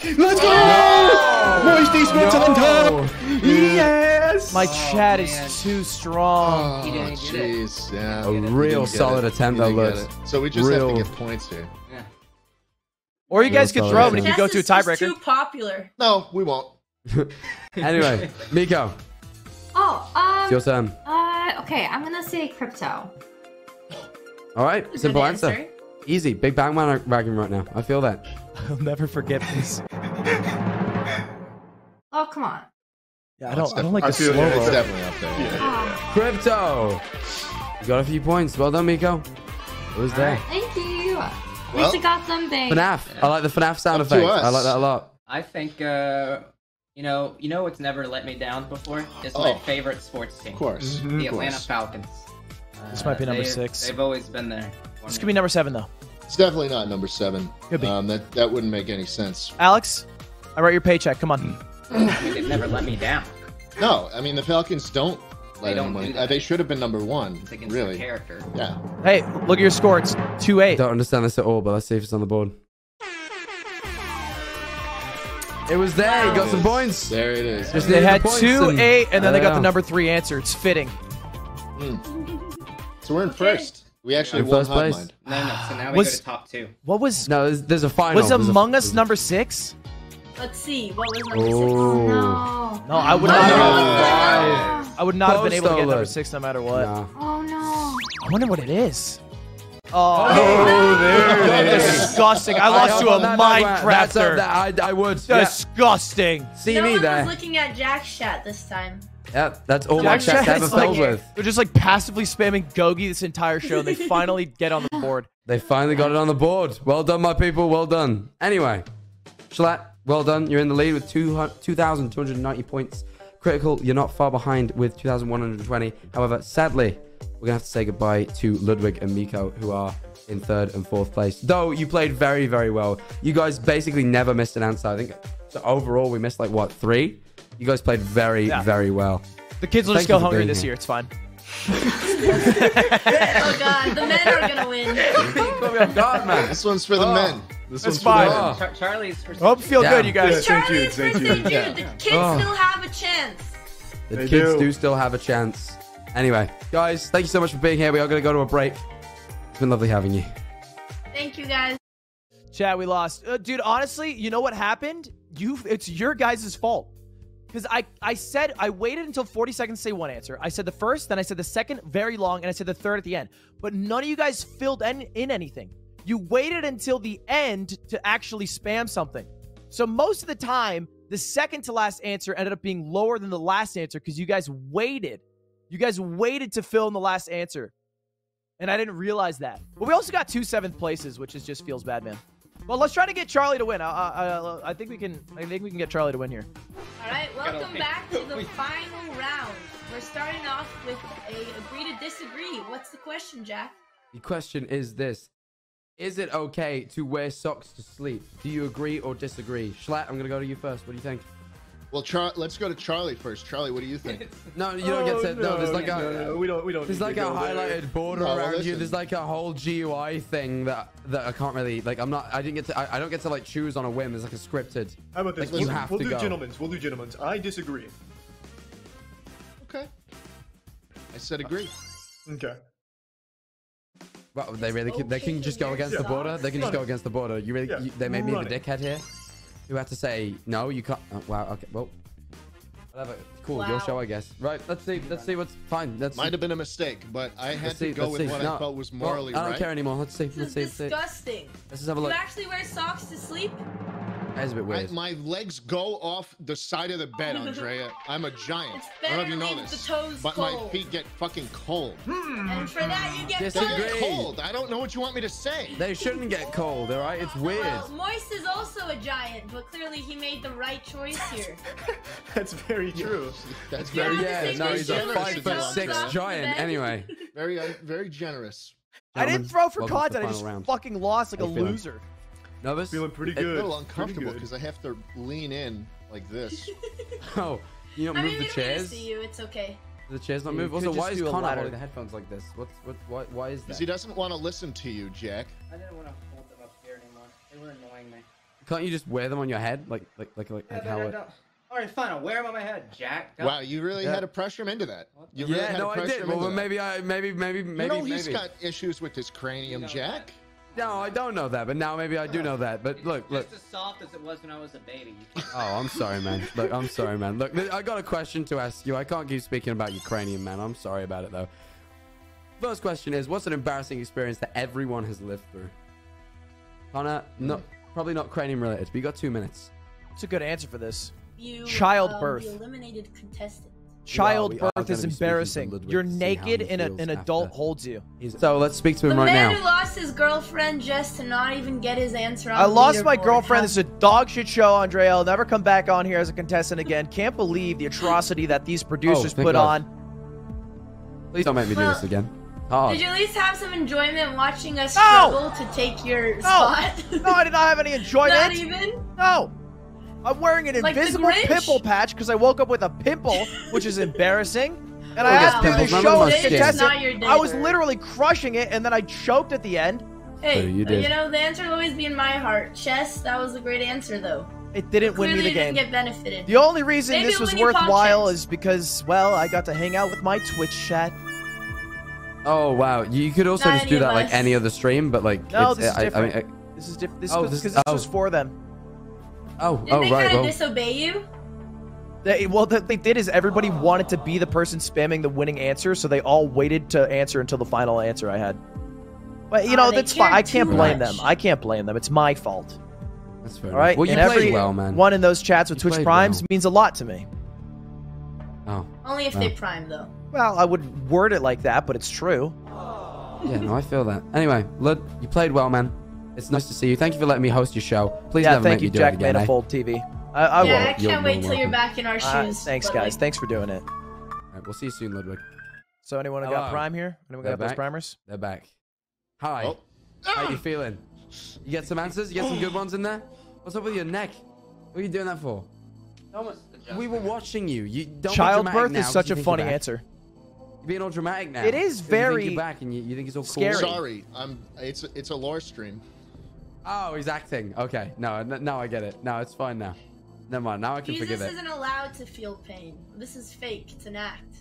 Speaker 4: Let's go! Moist Esports on top! Yes!
Speaker 3: My chat
Speaker 7: man.
Speaker 3: is too strong.
Speaker 5: Oh,
Speaker 7: He didn't get it.
Speaker 5: jeez. Yeah.
Speaker 1: A real solid
Speaker 5: it.
Speaker 1: attempt,
Speaker 5: He didn't
Speaker 1: though,
Speaker 5: get So we just have to get points here.
Speaker 7: Yeah.
Speaker 3: Or you guys could throw him and you could go to a
Speaker 2: is just
Speaker 3: tiebreaker.
Speaker 2: too popular.
Speaker 5: No, we won't. [LAUGHS] [LAUGHS]
Speaker 1: Anyway, Miko,
Speaker 6: Oh, um,
Speaker 1: it's your turn.
Speaker 6: uh, okay, I'm gonna say crypto.
Speaker 1: All right,
Speaker 2: Good
Speaker 1: simple answer. Easy. Big bang Man ragging right now. I feel that. [LAUGHS]
Speaker 3: I'll never forget this.
Speaker 6: Oh, come on.
Speaker 3: Yeah, I don't. I don't like
Speaker 4: I
Speaker 3: the
Speaker 4: feel
Speaker 3: slow
Speaker 4: you.
Speaker 5: It's definitely up there. Yeah.
Speaker 6: Oh,
Speaker 1: Crypto. You got a few points. Well done, Miko. It was there.
Speaker 6: thank you. At
Speaker 5: Well,
Speaker 6: least I got something.
Speaker 1: FNAF. I like the FNAF sound
Speaker 5: Up
Speaker 1: effect. I like that a lot.
Speaker 7: I think, uh, you know, you know what's never let me down before? Is my
Speaker 5: Oh.
Speaker 7: favorite sports team.
Speaker 5: Of course.
Speaker 4: Mhm.
Speaker 7: The
Speaker 5: Of
Speaker 7: Atlanta
Speaker 5: course.
Speaker 7: Falcons.
Speaker 3: This
Speaker 7: Uh,
Speaker 3: might be number
Speaker 7: they-
Speaker 3: six.
Speaker 7: They've always been there.
Speaker 3: This could be number seven though.
Speaker 5: It's definitely not number seven.
Speaker 3: Could be.
Speaker 5: Um, that that wouldn't make any sense.
Speaker 3: Alex, I write your paycheck. Come on.
Speaker 7: I mean, they've never let me down.
Speaker 5: No, I mean the Falcons don't. Let
Speaker 7: They don't
Speaker 5: anyone-
Speaker 7: do
Speaker 5: uh, they should have been number one.
Speaker 7: It's against
Speaker 5: Really?
Speaker 7: their character.
Speaker 5: Yeah.
Speaker 3: Hey, look at your score. It's two eight.
Speaker 1: don't understand this at all, but let's see if it's on the board. It was there. You got some points.
Speaker 5: There it is.
Speaker 1: Just
Speaker 3: They
Speaker 1: needed the
Speaker 3: had two
Speaker 1: and-
Speaker 3: eight, and then they got
Speaker 1: Yeah.
Speaker 3: the number three answer. It's fitting.
Speaker 5: So we're in first. We actually
Speaker 1: In
Speaker 5: won
Speaker 1: first place.
Speaker 5: Hotmind.
Speaker 7: No, no. So now we
Speaker 3: Was-
Speaker 7: go to top two.
Speaker 3: What was
Speaker 1: No, there's, there's a final.
Speaker 3: was
Speaker 1: There's a-
Speaker 3: Among Us number six?
Speaker 2: Let's see. What was number six?
Speaker 1: Oh.
Speaker 6: No.
Speaker 3: No, I would
Speaker 2: Oh,
Speaker 3: not.
Speaker 2: no.
Speaker 3: I would not have been able to get number six no matter what.
Speaker 1: Nah.
Speaker 6: Oh no.
Speaker 3: I wonder what it is. Oh,
Speaker 4: Oh, oh there it is.
Speaker 3: disgusting! I lost to a
Speaker 1: on that. That's
Speaker 3: Minecrafter.
Speaker 1: there. I, I would. Yeah.
Speaker 3: Disgusting.
Speaker 1: See
Speaker 2: no
Speaker 1: me
Speaker 2: one
Speaker 1: there.
Speaker 2: was looking at Jack's chat this time.
Speaker 1: Yeah, that's all my
Speaker 3: Jack
Speaker 1: chest
Speaker 3: Chat
Speaker 1: ever
Speaker 3: is like-
Speaker 1: filled with.
Speaker 3: They're just like passively spamming Gogi this entire show, and they [LAUGHS] finally get on the board.
Speaker 1: They finally got it on the board. Well done, my people. Well done. Anyway, Schlatt, well done. You're in the lead with 2,290 points. Critical, you're not far behind with 2,120. However, sadly, we're gonna have to say goodbye to Ludwig and Miko, who are in third and fourth place. Though you played very, very well. You guys basically never missed an answer. I think so overall we missed like what three? You guys played very,
Speaker 3: Yeah.
Speaker 1: very well.
Speaker 3: The kids will
Speaker 1: Thank
Speaker 3: just go
Speaker 1: you for
Speaker 3: hungry this
Speaker 1: here.
Speaker 3: year. It's fine. [LAUGHS]
Speaker 2: Oh god, the men are gonna win.
Speaker 1: Put me off guard, man.
Speaker 5: This one's for the
Speaker 1: Oh.
Speaker 5: men. This
Speaker 3: That's
Speaker 5: one's
Speaker 3: fine.
Speaker 5: for the men.
Speaker 1: Oh.
Speaker 7: Char- Charlie's for
Speaker 3: Hope you feel
Speaker 1: Yeah.
Speaker 3: good, you guys.
Speaker 4: Yeah. Thank you,
Speaker 2: Charlie's
Speaker 4: thank
Speaker 2: birthday,
Speaker 4: you.
Speaker 5: Yeah.
Speaker 2: The kids
Speaker 1: Oh.
Speaker 2: still have a chance.
Speaker 1: The
Speaker 4: They
Speaker 1: kids
Speaker 4: do.
Speaker 1: do. still have a chance. Anyway, guys, thank you so much for being here. We are going to go to a break. It's been lovely having you.
Speaker 2: Thank you guys.
Speaker 3: Chad, we lost. Uh, dude, honestly, you know what happened? You it's your guys' fault. Because I, I said I waited until 40 seconds to say one answer. I said the first, then I said the second very long, and I said the third at the end. But none of you guys filled in, in anything. You waited until the end to actually spam something. So most of the time, the second to last answer ended up being lower than the last answer because you guys waited. You guys waited to fill in the last answer. And I didn't realize that. But we also got two seventh places, which is just feels bad, man. Well, let's try to get Charlie to win. I, I, I, I think we can. I think we can get Charlie to win here.
Speaker 2: All right, welcome back to the final round. We're starting off with a agree to disagree. What's the question, Jack?
Speaker 1: The question is this Is it okay to wear socks to sleep? Do you agree or disagree? Schlatt, I'm going to go to you first. What do you think?
Speaker 5: Well, Char- let's go to Charlie first. Charlie, what do you think? [LAUGHS]
Speaker 1: No, you don't get to. Oh, no, there's like a.
Speaker 4: Oh, no, no, we don't. We don't.
Speaker 1: There's like a
Speaker 4: go there.
Speaker 1: highlighted border
Speaker 5: No, well,
Speaker 1: around you. There's like a whole GUI thing that that I can't really like. I'm not. I didn't get to. I, I don't get to like choose on a whim. There's like a scripted.
Speaker 4: How about this?
Speaker 1: Like, you
Speaker 4: we'll,
Speaker 1: have
Speaker 4: we'll
Speaker 1: to
Speaker 4: do
Speaker 1: go.
Speaker 4: gentlemen's. We'll do gentlemen's. I disagree.
Speaker 5: Okay. I said agree.
Speaker 4: Okay.
Speaker 1: Well, they really can, they can just go against the border. They can just go against the border. You really, you, they made me the dickhead here. Who had to say no? You can't. Uh, oh, wow. Okay. Well. Whatever. Cool. Your
Speaker 2: Wow.
Speaker 1: show, I guess. Right. Let's see. Let's see what's fine. Let's
Speaker 5: Might have been a mistake, but I had
Speaker 1: let's
Speaker 5: to
Speaker 1: see.
Speaker 5: go with
Speaker 1: see.
Speaker 5: what
Speaker 1: No.
Speaker 5: I felt was
Speaker 1: Well,
Speaker 5: morally
Speaker 1: I don't
Speaker 5: right.
Speaker 1: care anymore. Let's see.
Speaker 2: This
Speaker 1: Let's
Speaker 2: is
Speaker 1: see. Let's see.
Speaker 2: disgusting.
Speaker 1: Let's just have a look.
Speaker 2: You
Speaker 1: look.
Speaker 2: actually wear socks to sleep?
Speaker 1: That is a bit
Speaker 5: I,
Speaker 1: weird.
Speaker 5: my legs go off the side of the bed, Andrea. [LAUGHS] I'm a giant. I don't know if you
Speaker 2: better
Speaker 5: know this,
Speaker 2: the toes
Speaker 5: but my feet get fucking cold. Hmm.
Speaker 2: And for that, you get
Speaker 1: Yes,
Speaker 5: They get cold. I don't know what you want me to say.
Speaker 1: They shouldn't get cold. All right. It's weird.
Speaker 2: Well, Moist is also a giant, but clearly he made the right choice here. [LAUGHS]
Speaker 4: That's very true.
Speaker 5: That's very,
Speaker 2: the
Speaker 1: Yeah. No, he's
Speaker 2: you
Speaker 1: a five foot six giant.
Speaker 2: bed.
Speaker 1: Anyway.
Speaker 5: very, uh, very generous.
Speaker 3: I didn't throw for
Speaker 1: welcome
Speaker 3: content. I just
Speaker 1: round.
Speaker 3: fucking lost like a
Speaker 1: you feeling?
Speaker 3: loser.
Speaker 1: Nervous?
Speaker 4: Feeling pretty
Speaker 1: It-
Speaker 5: A
Speaker 4: good.
Speaker 5: little
Speaker 4: Pretty
Speaker 5: uncomfortable because I have to lean in like this. [LAUGHS]
Speaker 1: Oh, you don't
Speaker 2: I
Speaker 1: move
Speaker 2: mean,
Speaker 1: the
Speaker 2: we don't need to
Speaker 1: chairs.
Speaker 2: see you. It's okay.
Speaker 1: The chairs not
Speaker 3: You
Speaker 1: move.
Speaker 3: could
Speaker 1: Also, why is
Speaker 3: do a
Speaker 1: Connor
Speaker 3: ladder.
Speaker 1: holding the headphones like this? What's what? Why, why is
Speaker 5: Because he doesn't want to listen to you, Jack.
Speaker 7: I didn't want to hold them up here anymore. They were annoying me.
Speaker 1: Can't you just wear them on your head, like like like like,
Speaker 7: Yeah,
Speaker 1: like how
Speaker 7: I
Speaker 1: it?
Speaker 7: Don't- All right, fine. I'll wear them on my head, Jack. Go.
Speaker 5: Wow, you really
Speaker 1: Yeah.
Speaker 5: had to pressure him into that. You really
Speaker 1: Yeah,
Speaker 5: had
Speaker 1: no,
Speaker 5: to
Speaker 1: I did.
Speaker 5: him
Speaker 1: Well,
Speaker 5: into that.
Speaker 1: maybe I maybe maybe
Speaker 5: You
Speaker 1: maybe
Speaker 5: know he's
Speaker 1: maybe.
Speaker 5: got issues with his cranium,
Speaker 7: know
Speaker 5: Jack.
Speaker 7: that.
Speaker 1: No, I don't know that, but now maybe I do know that. But look, look.
Speaker 7: Just as soft as it was when I was a baby. [LAUGHS]
Speaker 1: Oh, I'm sorry, man. Look, I'm sorry, man. Look, I got a question to ask you. I can't keep speaking about Ukrainian, cranium, man. I'm sorry about it, though. First question is, what's an embarrassing experience that everyone has lived through? Connor, not hmm. probably not cranium related, but you got two minutes.
Speaker 3: It's a good answer for this.
Speaker 2: You
Speaker 3: Childbirth.
Speaker 2: Um, the eliminated contestant.
Speaker 3: Childbirth
Speaker 1: we are
Speaker 3: is
Speaker 1: gonna be speaking to
Speaker 3: embarrassing.
Speaker 1: Ludwig
Speaker 3: You're
Speaker 1: to see how
Speaker 3: naked and a,
Speaker 1: feels
Speaker 3: an
Speaker 1: after.
Speaker 3: adult holds you.
Speaker 1: So let's speak to
Speaker 2: The
Speaker 1: him right
Speaker 2: man
Speaker 1: now.
Speaker 2: who lost his girlfriend just to not even get his answer on
Speaker 3: I
Speaker 2: the
Speaker 3: lost my girlfriend.
Speaker 2: How-
Speaker 3: This is a dog shit show, Andrea. I'll never come back on here as a contestant again. Can't believe the atrocity that these producers
Speaker 1: Oh,
Speaker 3: put
Speaker 1: God.
Speaker 3: on.
Speaker 1: Please don't make me do
Speaker 2: Well,
Speaker 1: this again. Hard.
Speaker 2: Did you at least have some enjoyment watching us
Speaker 3: No!
Speaker 2: struggle to take your spot?
Speaker 3: No, I did not have any [LAUGHS] enjoyment.
Speaker 2: Not even.
Speaker 3: No. I'm wearing an
Speaker 2: Like
Speaker 3: invisible pimple patch because I woke up with a pimple, which is [LAUGHS] embarrassing. And oh, I
Speaker 1: Look at
Speaker 3: asked to do the show
Speaker 1: them
Speaker 3: as
Speaker 1: are
Speaker 3: a
Speaker 1: skin.
Speaker 2: It's not
Speaker 3: contestant. I was literally crushing it, and then I choked at the end.
Speaker 2: Hey,
Speaker 1: So you
Speaker 2: you, know the answer will always be in my heart. Chess. That was a great answer, though.
Speaker 3: It didn't win me the
Speaker 2: you didn't
Speaker 3: game.
Speaker 2: get benefited.
Speaker 3: The only reason
Speaker 2: Maybe
Speaker 3: this was
Speaker 2: win you pop
Speaker 3: worthwhile is because, well, I got to hang out with my Twitch chat.
Speaker 1: Oh wow, you could also
Speaker 2: Not
Speaker 1: just do
Speaker 2: any of
Speaker 1: that like any other stream, but like
Speaker 3: No,
Speaker 1: it's-
Speaker 3: this is
Speaker 1: I- I
Speaker 3: different.
Speaker 1: mean,
Speaker 3: This is different. This
Speaker 1: Oh,
Speaker 3: was
Speaker 1: this-
Speaker 3: because this,
Speaker 1: oh.
Speaker 3: was for them.
Speaker 1: I- oh,
Speaker 2: Didn't
Speaker 1: oh
Speaker 2: they
Speaker 1: right,
Speaker 2: kind of
Speaker 1: well,
Speaker 2: disobey you?
Speaker 3: They, well, what they did is everybody wanted to be the person spamming the winning answer, so they all waited to answer until the final answer I had. But you
Speaker 2: Oh,
Speaker 3: know that's fine. I can't blame
Speaker 2: much.
Speaker 3: them. I can't blame them. It's my fault.
Speaker 1: that's fair.
Speaker 3: All right.
Speaker 1: Well, you
Speaker 3: and
Speaker 1: played
Speaker 3: every
Speaker 1: well, man.
Speaker 3: one in those chats with
Speaker 1: You
Speaker 3: Twitch Primes
Speaker 1: well.
Speaker 3: means a lot to me.
Speaker 1: Oh,
Speaker 2: Only if
Speaker 1: Oh.
Speaker 2: they prime, though.
Speaker 3: Well, I would word it like that, but it's true.
Speaker 1: yeah, no, I feel that. Anyway, Lud, you played well, man. It's nice to see you. Thank you for letting me host your show. Please
Speaker 3: yeah,
Speaker 1: never
Speaker 3: thank
Speaker 1: make
Speaker 3: you,
Speaker 1: me do
Speaker 3: Jack
Speaker 1: it again. eh?
Speaker 3: Manifold TV. I, I
Speaker 2: yeah,
Speaker 3: will.
Speaker 2: I can't
Speaker 1: more
Speaker 2: wait
Speaker 1: than
Speaker 2: till you're back in our
Speaker 3: Uh,
Speaker 2: shoes.
Speaker 3: thanks,
Speaker 2: but,
Speaker 3: guys. Thanks for doing it.
Speaker 1: All right, we'll see you soon, Ludwig.
Speaker 3: So anyone got prime here? Anyone
Speaker 1: They're
Speaker 3: got those primers?
Speaker 1: They're back. Hi.
Speaker 5: Oh.
Speaker 1: How you feeling? You get some answers? You get some good ones in there? What's up with your neck? What are you doing that for? We were watching you. You don't
Speaker 3: Childbirth is
Speaker 1: now
Speaker 3: such a funny
Speaker 1: you're
Speaker 3: answer.
Speaker 1: You're being all dramatic now.
Speaker 3: It is
Speaker 1: 'Cause you think
Speaker 3: very
Speaker 1: you're back and you, you think it's all
Speaker 3: scary.
Speaker 1: cool.
Speaker 5: Sorry, I'm. It's it's a lore stream.
Speaker 1: Oh, he's acting. Okay. No, n- now I get it. No, it's fine now. Never mind. Now I can
Speaker 2: Jesus
Speaker 1: forgive it.
Speaker 2: isn't allowed to feel pain. This is fake. It's an act.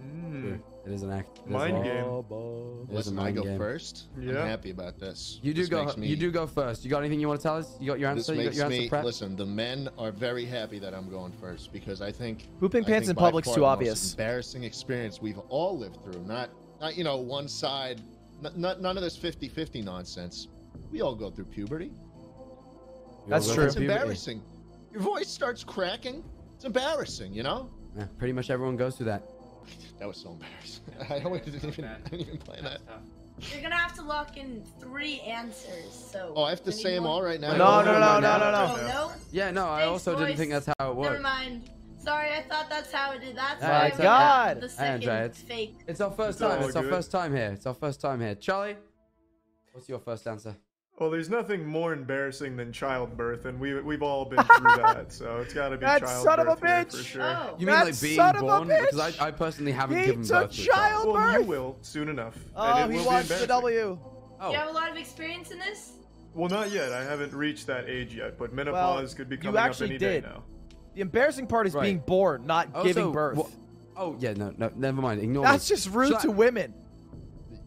Speaker 4: Hmm.
Speaker 1: It is an act. It is
Speaker 4: Mind game.
Speaker 1: It is a
Speaker 5: Listen, I go
Speaker 1: game.
Speaker 5: first.
Speaker 4: Yeah.
Speaker 5: I'm happy about this.
Speaker 1: You do
Speaker 5: This
Speaker 1: go.
Speaker 5: me-
Speaker 1: You do go first. You got anything you want to tell us? You got your
Speaker 5: This
Speaker 1: answer. You got
Speaker 5: makes
Speaker 1: your answer
Speaker 5: me
Speaker 1: prep.
Speaker 5: listen. The men are very happy that I'm going first because I think
Speaker 3: Pooping pants
Speaker 5: think
Speaker 3: in
Speaker 5: by
Speaker 3: public's too obvious.
Speaker 5: Embarrassing experience we've all lived through. Not not you know one side. N- not, none of this 50-50 nonsense. We all go through puberty.
Speaker 1: We
Speaker 3: That's true.
Speaker 5: It's
Speaker 1: through puberty.
Speaker 5: embarrassing. Your voice starts cracking. It's embarrassing. You know.
Speaker 1: Yeah, pretty much everyone goes through that. [LAUGHS]
Speaker 5: That was so embarrassing. [LAUGHS] I don't didn't even, I didn't even plan that.
Speaker 7: Tough.
Speaker 2: You're gonna have to lock in three answers. So.
Speaker 5: Oh, I have to say them all right now.
Speaker 3: No, no, no, no,
Speaker 1: no,
Speaker 3: no, no.
Speaker 2: Oh no.
Speaker 1: Yeah, no, I also didn't think that's how it worked.
Speaker 2: Never mind. Sorry, I thought that's how it did. That's
Speaker 1: My
Speaker 2: why I
Speaker 3: God.
Speaker 2: The
Speaker 1: Hey,
Speaker 2: second
Speaker 1: Andrea, it's-
Speaker 2: fake.
Speaker 1: It's our first time. It's our first time here. It's our first time here. Charlie, what's your first answer?
Speaker 4: Well, there's nothing more embarrassing than childbirth, and we we've all been through that, [LAUGHS] so it's got to be
Speaker 3: That
Speaker 4: childbirth
Speaker 3: son of a
Speaker 4: here
Speaker 3: bitch!
Speaker 4: for sure.
Speaker 2: Oh.
Speaker 1: You mean
Speaker 3: That
Speaker 1: like being
Speaker 3: son of a
Speaker 1: born? Because! I, I personally haven't
Speaker 3: He
Speaker 1: given birth to a child.
Speaker 3: child-
Speaker 4: Well, you will soon enough.
Speaker 3: Oh,
Speaker 4: and it
Speaker 3: he
Speaker 4: will
Speaker 3: wants the. W.
Speaker 1: Oh,
Speaker 2: You have a lot of experience in this.
Speaker 4: Well, not yet. I haven't reached that age yet, but menopause could be coming up any
Speaker 3: did.
Speaker 4: day now.
Speaker 3: The embarrassing part is
Speaker 1: Right.
Speaker 3: being born, not
Speaker 1: Also,
Speaker 3: giving birth.
Speaker 1: wha- oh yeah, no, no, never mind. Ignore
Speaker 3: That's
Speaker 1: me.
Speaker 3: just rude
Speaker 1: Shut-
Speaker 3: to women.